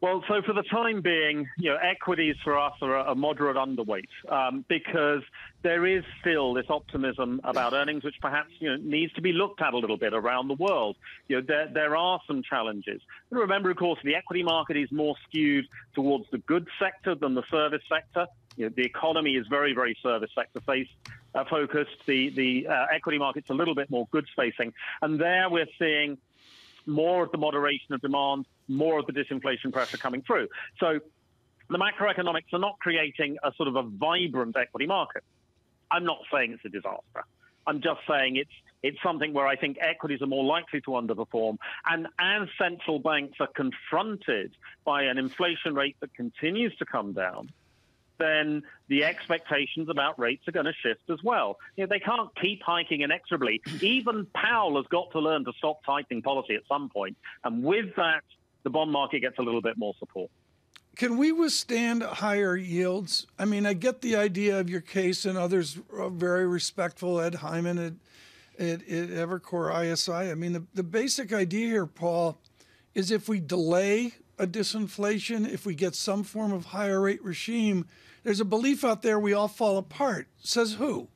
Well, so for the time being, you know, equities for us are a, moderate underweight um, because there is still this optimism about earnings, which perhaps you know needs to be looked at a little bit around the world. You know, there there are some challenges. Remember, of course, the equity market is more skewed towards the goods sector than the service sector. You know, the economy is very, very service sector faced. Uh, focused. The the uh, equity market's a little bit more goods facing, and there we're seeing more of the moderation of demand, more of the disinflation pressure coming through. So the macroeconomics are not creating a sort of a vibrant equity market. I'm not saying it's a disaster. I'm just saying it's it's something where I think equities are more likely to underperform. And as central banks are confronted by an inflation rate that continues to come down, then the expectations about rates are going to shift as well. You know, they can't keep hiking inexorably. Even Powell has got to learn to stop tightening policy at some point. And with that, the bond market gets a little bit more support. Can we withstand higher yields? I mean, I get the idea of your case, and others are very respectful. Ed Hyman at, at, at Evercore ISI. I mean, the, the basic idea here, Paul, is if we delay a disinflation, if we get some form of higher rate regime, there's a belief out there we all fall apart. Says who?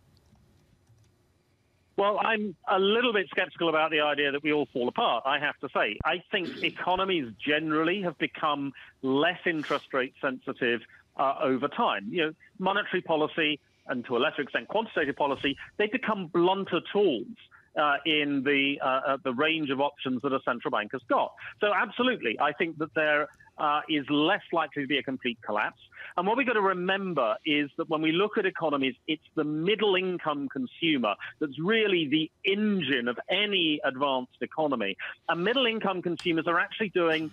Well, I'm a little bit skeptical about the idea that we all fall apart, I have to say. I think economies generally have become less interest rate sensitive uh, over time. You know, monetary policy and to a lesser extent quantitative policy, they become blunter tools. Uh, in the uh, uh, the range of options that a central bank has got, so absolutely, I think that there uh, is less likely to be a complete collapse. And what we've got to remember is that when we look at economies, it's the middle income consumer that's really the engine of any advanced economy. And middle income consumers are actually doing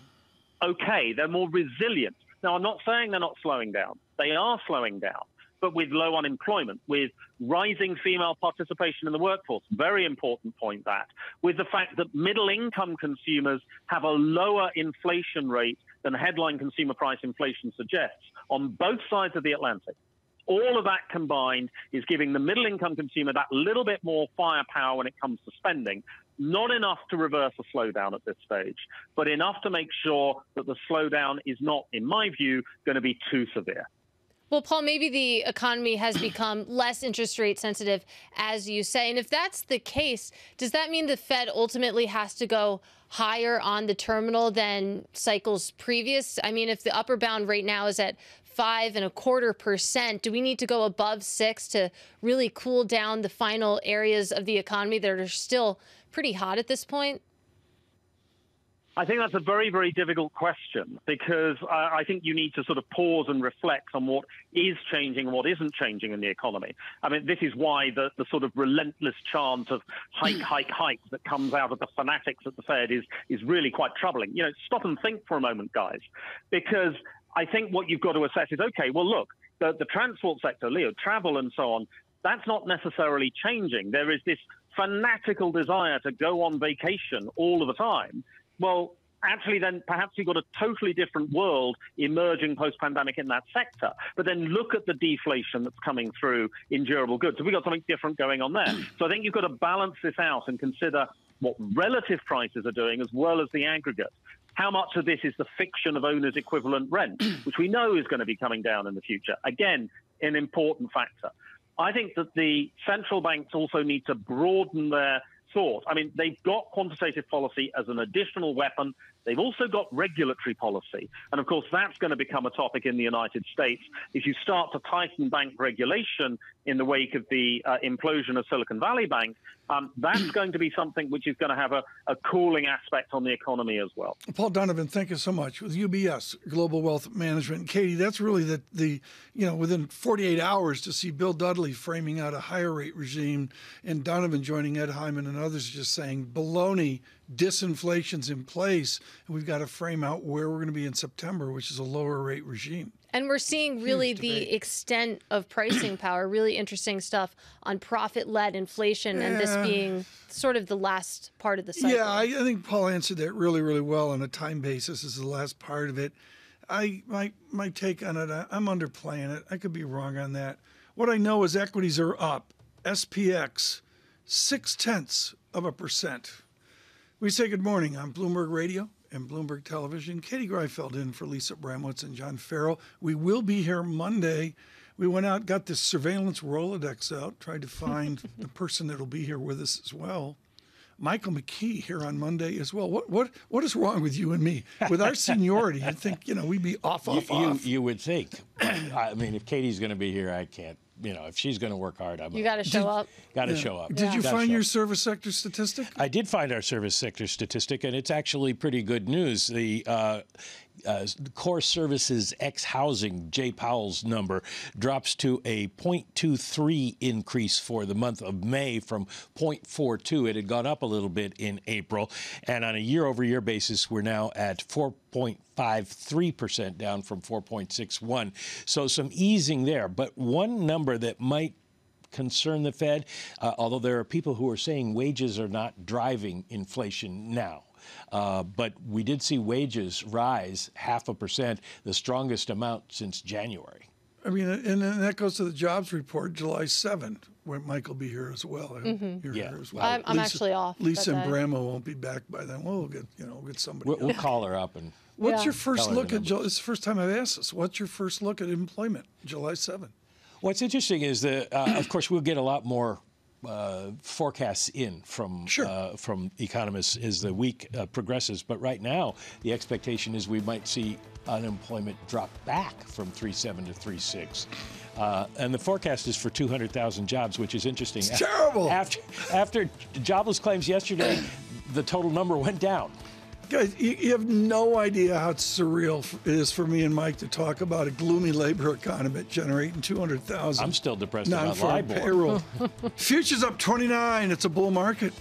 okay. They're more resilient. Now, I'm not saying they're not slowing down. They are slowing down, but with low unemployment, with rising female participation in the workforce. Very important point that. With the fact that middle income consumers have a lower inflation rate than headline consumer price inflation suggests on both sides of the Atlantic. All of that combined is giving the middle income consumer that little bit more firepower when it comes to spending. Not enough to reverse a slowdown at this stage, but enough to make sure that the slowdown is not, in my view, going to be too severe. Well, Paul, maybe the economy has become less interest rate sensitive, as you say. And if that's the case, does that mean the Fed ultimately has to go higher on the terminal than cycles previous? I mean, if the upper bound right now is at five and a quarter percent, do we need to go above six to really cool down the final areas of the economy that are still pretty hot at this point? I think that's a very, very difficult question because I, I think you need to sort of pause and reflect on what is changing and what isn't changing in the economy. I mean, this is why the, the sort of relentless chant of hike, hike, hike that comes out of the fanatics at the Fed is, is really quite troubling. You know, stop and think for a moment, guys, because I think what you've got to assess is okay, well, look, the, the transport sector, Leo, travel and so on, that's not necessarily changing. There is this fanatical desire to go on vacation all of the time. Well, actually then perhaps you've got a totally different world emerging post-pandemic in that sector. But then look at the deflation that's coming through in durable goods. So we've got something different going on there. So I think you've got to balance this out and consider what relative prices are doing as well as the aggregate. How much of this is the fiction of owner's equivalent rent, which we know is going to be coming down in the future? Again, an important factor. I think that the central banks also need to broaden their thought. I mean, they've got quantitative policy as an additional weapon. They've also got regulatory policy. And of course, that's going to become a topic in the United States. If you start to tighten bank regulation in the wake of the uh, implosion of Silicon Valley Bank, um, that's going to be something which is going to have a, a, cooling aspect on the economy as well. Paul Donovan, thank you so much. With UBS, Global Wealth Management, Katie, that's really the, the, you know, within 48 hours to see Bill Dudley framing out a higher rate regime and Donovan joining Ed Hyman and others just saying baloney disinflation's in place, and we've got to frame out where we're going to be in September, which is a lower rate regime. And we're seeing really the extent of pricing power, really interesting stuff on profit led inflation, yeah. and this being sort of the last part of the cycle. Yeah, I, I, think Paul answered that really, really well on a time basis, is the last part of it. I my my take on it, I, I'm underplaying it. I could be wrong on that. What I know is equities are up. SPX, six tenths of a percent. We say good morning on Bloomberg Radio and Bloomberg Television. Katie Greifeld in for Lisa Abramowicz and John Ferro. We will be here Monday. We went out, got this surveillance Rolodex out, tried to find the person that'll be here with us as well. Michael McKee here on Monday as well. What what what is wrong with you and me? With our seniority, you'd think you know we'd be off, off, you, off. You, you would think. I mean, if Katie's going to be here, I can't you know, if she's going to work hard, I'm. You got to show up. Got to yeah. show up. Did yeah. you find your service sector statistic? I did find our service sector statistic, and it's actually pretty good news. The uh, uh, core services ex housing, Jay Powell's number, drops to a 0.23 increase for the month of May from 0.42. It had gone up a little bit in April. And on a year over year basis, we're now at 4.53%, down from 4.61. So some easing there. But one number that might concern the Fed, uh, although there are people who are saying wages are not driving inflation now. Uh, but we did see wages rise half a percent, the strongest amount since January. I mean, and then that goes to the jobs report, July 7th, where Mike will be here as well. Mm-hmm. yeah. Well. I'm, I'm Lisa, actually off. Lisa and Bramo won't be back by then. Well, we'll get, you know, we'll get somebody. We'll, we'll call her up and. What's yeah. your first look at? This is the first time I've asked this. What's your first look at employment, July 7th? What's interesting is that, uh, of course, we'll get a lot more uh, forecasts in from sure. uh, from economists as the week uh, progresses. But right now, the expectation is we might see unemployment drop back from 3.7 to 3.6. Uh, and the forecast is for 200,000 jobs, which is interesting. It's terrible. After, after jobless claims yesterday, the total number went down. Guys, you, you, have no idea how surreal it is for me and Mike to talk about a gloomy labor economy generating 200,000. I'm still depressed about LIBOR. payroll. Futures up 29. It's a bull market.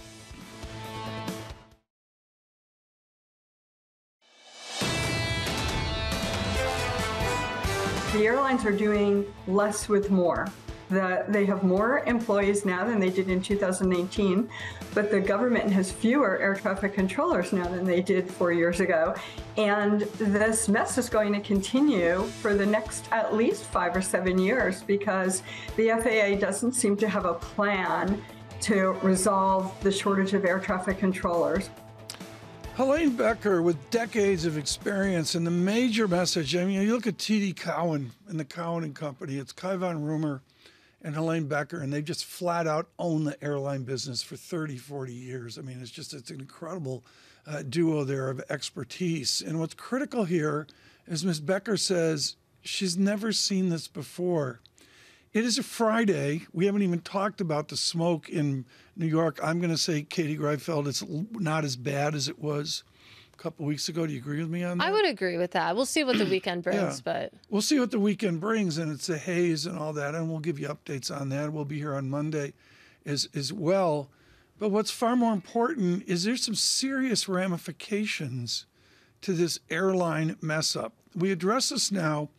The airlines are doing less with more that they have more employees now than they did in 2019, but the government has fewer air traffic controllers now than they did four years ago. And this mess is going to continue for the next at least five or seven years because the FAA doesn't seem to have a plan to resolve the shortage of air traffic controllers. Helene Becker, with decades of experience, and the major message I mean, you look at TD Cowen and the Cowen and Company, it's Cai von Rumohr and Helene Becker, and they just flat out own the airline business for 30, 40 years. I mean, it's just it's an incredible uh, duo there of expertise. And what's critical here is Ms. Becker says she's never seen this before. It is a Friday. We haven't even talked about the smoke in New York. I'm going to say, Katie Greifeld, it's not as bad as it was couple weeks ago. Do you agree with me on that? I would agree with that. We'll see what the weekend brings, Yeah. but We'll see what the weekend brings, and it's a haze and all that, and we'll give you updates on that. We'll be here on Monday as as well. But what's far more important is there's some serious ramifications to this airline mess up. We address this now.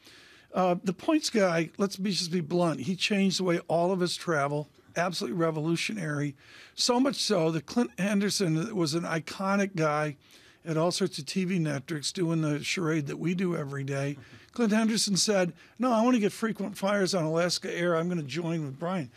Uh, the points guy, let's be just be blunt, he changed the way all of us travel. Absolutely revolutionary. So much so that Clint Henderson was an iconic guy at all sorts of TV networks doing the charade that we do every day. Mm-hmm. Clint Henderson said, No, I want to get frequent flyers on Alaska Air. I'm going to join with Brian.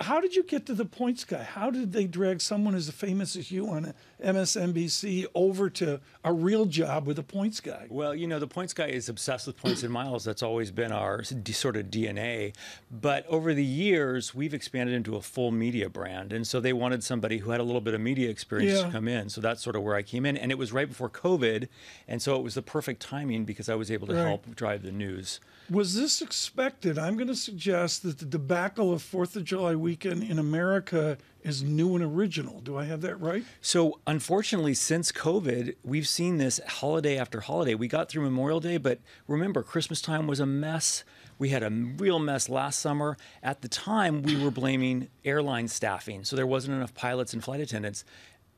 How did you get to the points guy? How did they drag someone as famous as you on MSNBC over to a real job with a points guy? Well, you know, the points guy is obsessed with points and miles. That's always been our sort of DNA. But over the years, we've expanded into a full media brand. And so they wanted somebody who had a little bit of media experience Yeah. to come in. So that's sort of where I came in. And it was right before COVID. And so it was the perfect timing because I was able to Right. help drive the news. Was this expected? I'm going to suggest that the debacle of Fourth of July weekend in America is new and original. Do I have that right? So, unfortunately, since COVID, we've seen this holiday after holiday. We got through Memorial Day, but remember, Christmas time was a mess. We had a real mess last summer. At the time, we were blaming airline staffing, so there wasn't enough pilots and flight attendants.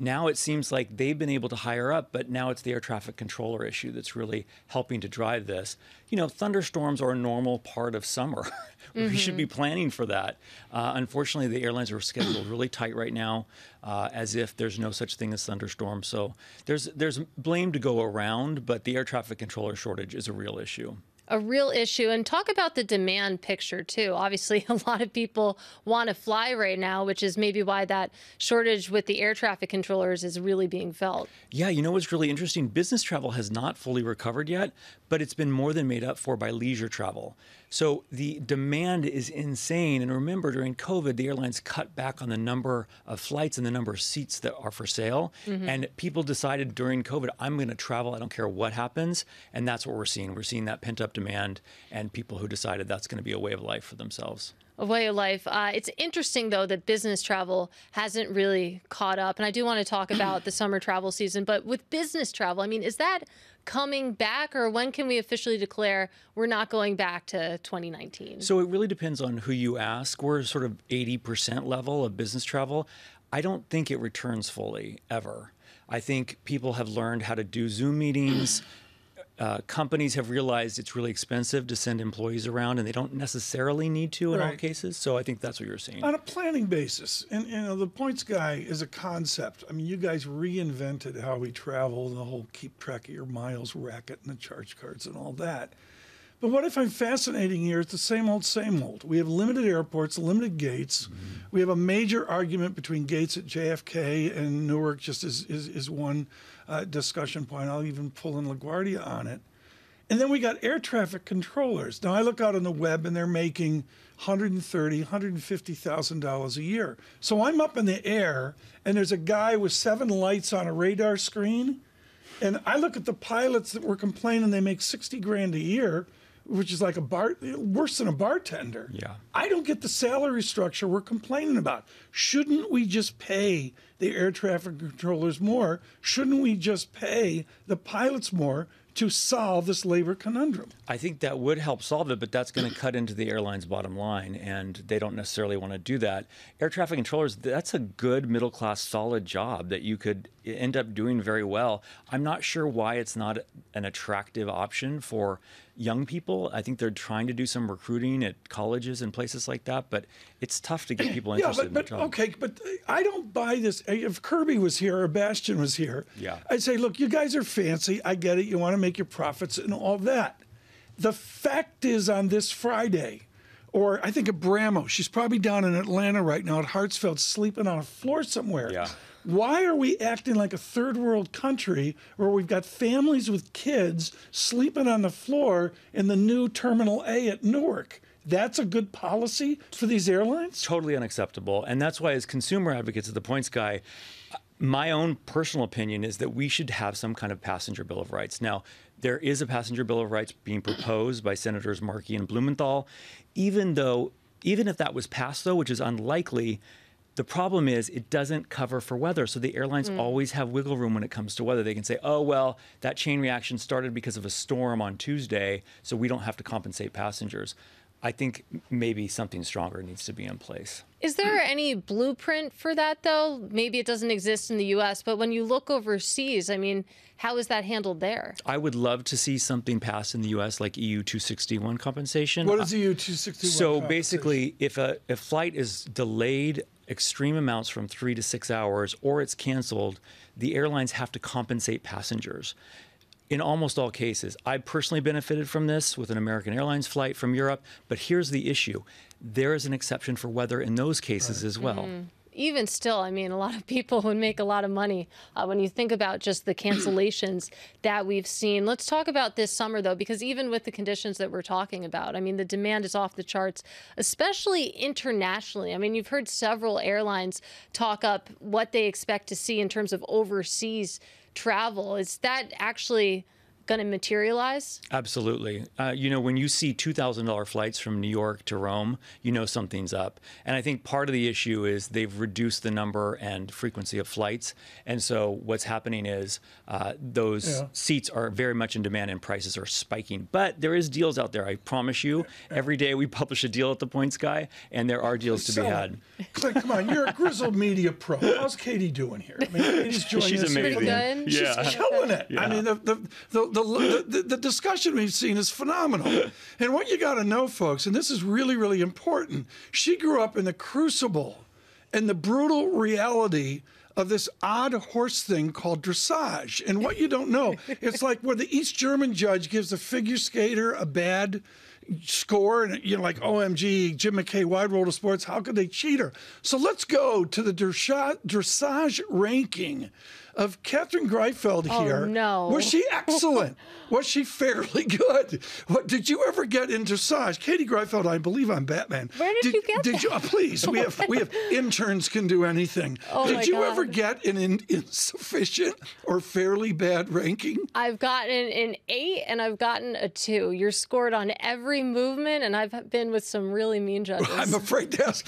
Now it seems like they've been able to hire up, but now it's the air traffic controller issue that's really helping to drive this. You know, thunderstorms are a normal part of summer. we should be planning for that. Uh, unfortunately, the airlines are scheduled really tight right now, uh, as if there's no such thing as thunderstorms. So there's there's blame to go around, but the air traffic controller shortage is a real issue. A real issue. And talk about the demand picture, too. Obviously, a lot of people want to fly right now, which is maybe why that shortage with the air traffic controllers is really being felt. Yeah, you know what's really interesting? Business travel has not fully recovered yet, but it's been more than made up for by leisure travel. So the demand is insane. And remember, during COVID, the airlines cut back on the number of flights and the number of seats that are for sale. Mhm. And people decided during COVID, I'm going to travel. I don't care what happens. And that's what we're seeing. We're seeing that pent up demand and people who decided that's going to be a way of life for themselves. A way of life. Uh, it's interesting, though, that business travel hasn't really caught up. And I do want to talk about the summer travel season. But with business travel, I mean, is that coming back, or when can we officially declare we're not going back to 2019? So it really depends on who you ask. We're sort of 80% level of business travel. I don't think it returns fully ever. I think people have learned how to do Zoom meetings. Uh, companies have realized it's really expensive to send employees around, and they don't necessarily need to in all cases. So I think that's what you're saying. On a planning basis, and you know, the points guy is a concept. I mean, you guys reinvented how we travel, the whole keep track of your miles racket and the charge cards and all that. But what I find fascinating here is the same old, same old. We have limited airports, limited gates. We have a major argument between gates at JFK and Newark, just as is, is one uh, discussion point. I'll even pull in LaGuardia on it. And then we got air traffic controllers. Now I look out on the web and they're making 130, 150,000 dollars a year. So I'm up in the air and there's a guy with seven lights on a radar screen, and I look at the pilots that were complaining they make 60 grand a year, which is like a bar worse than a bartender. Yeah. I don't get the salary structure we're complaining about. Shouldn't we just pay the air traffic controllers more? Shouldn't we just pay the pilots more to solve this labor conundrum? I think that would help solve it, but that's going to cut into the airline's bottom line, and they don't necessarily want to do that. Air traffic controllers, that's a good middle class, solid job that you could end up doing very well. I'm not sure why it's not an attractive option for young people. I think they're trying to do some recruiting at colleges and places like that, but it's tough to get people Yeah, interested but, in the but job. okay, but I don't buy this. If Kirby was here or Bastian was here, Yeah. I'd say, look, you guys are fancy. I get it. You want to make your profits and all that. The fact is, on this Friday, or I think of Bramo, she's probably down in Atlanta right now at Hartsfield, sleeping on a floor somewhere. Yeah. Why are we acting like a third world country where we've got families with kids sleeping on the floor in the new Terminal A at Newark? That's a good policy for these airlines? Totally unacceptable. And that's why, as consumer advocates at the Points Guy, my own personal opinion is that we should have some kind of passenger bill of rights. Now, there is a passenger bill of rights being proposed by Senators Markey and Blumenthal. Even though, even if that was passed, though, which is unlikely, The problem is it doesn't cover for weather. So the airlines Mm. always have wiggle room when it comes to weather. They can say, oh, well, that chain reaction started because of a storm on Tuesday, so we don't have to compensate passengers. I think maybe something stronger needs to be in place. Is there any blueprint for that, though? Maybe it doesn't exist in the U.S., but when you look overseas, I mean, how is that handled there? I would love to see something passed in the U.S. like EU 261 compensation. What is EU 261 So compensation? basically, if a if flight is delayed extreme amounts from three to six hours or it's canceled, the airlines have to compensate passengers. In almost all cases, I personally benefited from this with an American Airlines flight from Europe. But here's the issue: there is an exception for weather in those cases as well. Mhm. Even still, I mean, a lot of people would make a lot of money uh, when you think about just the cancellations that we've seen. Let's talk about this summer, though, because even with the conditions that we're talking about, I mean, the demand is off the charts, especially internationally. I mean, you've heard several airlines talk up what they expect to see in terms of overseas travel. Is that actually going to materialize? Absolutely. Uh, you know, when you see $2,000 flights from New York to Rome, you know something's up. And I think part of the issue is they've reduced the number and frequency of flights. And so what's happening is uh, those Yeah. seats are very much in demand and prices are spiking. But there is deals out there. I promise you, every day we publish a deal at the Points Guy, and there are deals to be had. Clint, come on, you're a grizzled media pro. How's Katie doing here? I mean, Katie's joining She's us. amazing. Pretty. She's Yeah. killing it. Yeah. I mean, the the, the, the, the the discussion we've seen is phenomenal. And what you got to know, folks, and this is really, really important, she grew up in the crucible and the brutal reality of this odd horse thing called dressage. And what you don't know, it's like where the East German judge gives a figure skater a bad score and you know like OMG Jim McKay wide world of sports how could they cheat her so let's go to the dressage, dressage ranking of Catherine Greifeld here. Oh, here no. was she excellent was she fairly good what did you ever get into dressage Katie Greifeld I believe I'm Batman Where did you get did that? you uh, please we have we have interns can do anything Oh, did you God. ever get an in, insufficient or fairly bad ranking I've gotten an eight and I've gotten a two. You're scored on every movement, and I've been with some really mean judges. I'm afraid to ask.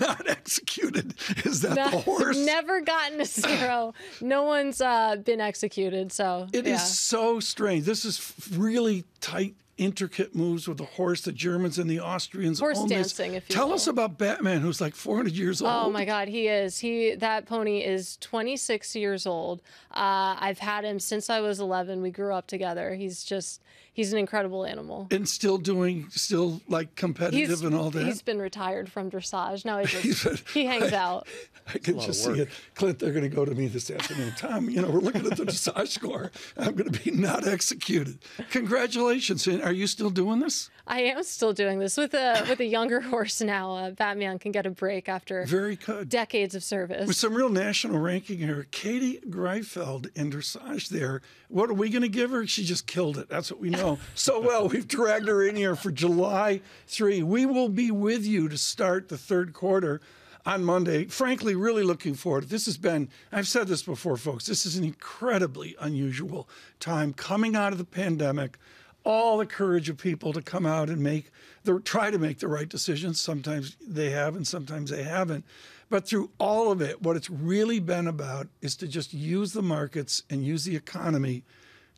Not executed. Is that Not- the horse? Never gotten a zero. No one's uh, been executed. So It is yeah. so strange. This is really tight, intricate moves with the horse. The Germans and the Austrians. Horse own this. dancing, if you Tell will. us about Batman, who's like 400 years old. Oh my God, he is. He that pony is 26 years old. Uh, I've had him since I was 11. We grew up together. He's just he's an incredible animal. And still doing, still like competitive He's, and all that. he's been retired from dressage. Now he just he hangs out. I can lot just see it. Clint, they're going to go to me this afternoon. Tom, you know, we're looking at the dressage score. I'm going to be not executed. Congratulations. And Are you still doing this? I am still doing this with a with a younger horse now. Uh, Batman can get a break after Very good. decades of service. With some real national ranking here, Katie Greifeld in dressage there. What are we going to give her? She just killed it. That's what we know so well. We've dragged her in here for July 3. We will be with you to start the third quarter on Monday. Frankly, really looking forward. This has been, I've said this before, folks, this is an incredibly unusual time coming out of the pandemic. All the courage of people to come out and make the try to make the right decisions. Sometimes they have, and sometimes they haven't. But through all of it, what it's really been about is to just use the markets and use the economy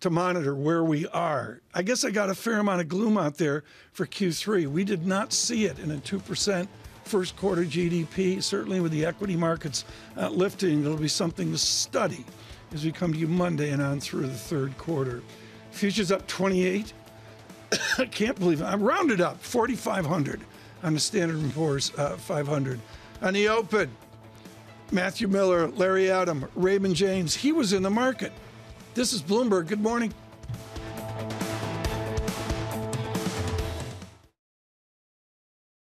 to monitor where we are. I guess I got a fair amount of gloom out there for Q3. We did not see it in a 2% first quarter GDP. Certainly with the equity markets uh, lifting, it'll be something to study as we come to you Monday and on through the third quarter. Futures up 28. I can't believe it. I'm rounded up 4,500 on the Standard & Poor's uh, 500. On the open, Matthew Miller, Larry Adam, Raymond James, he was in the market. This is Bloomberg. Good morning.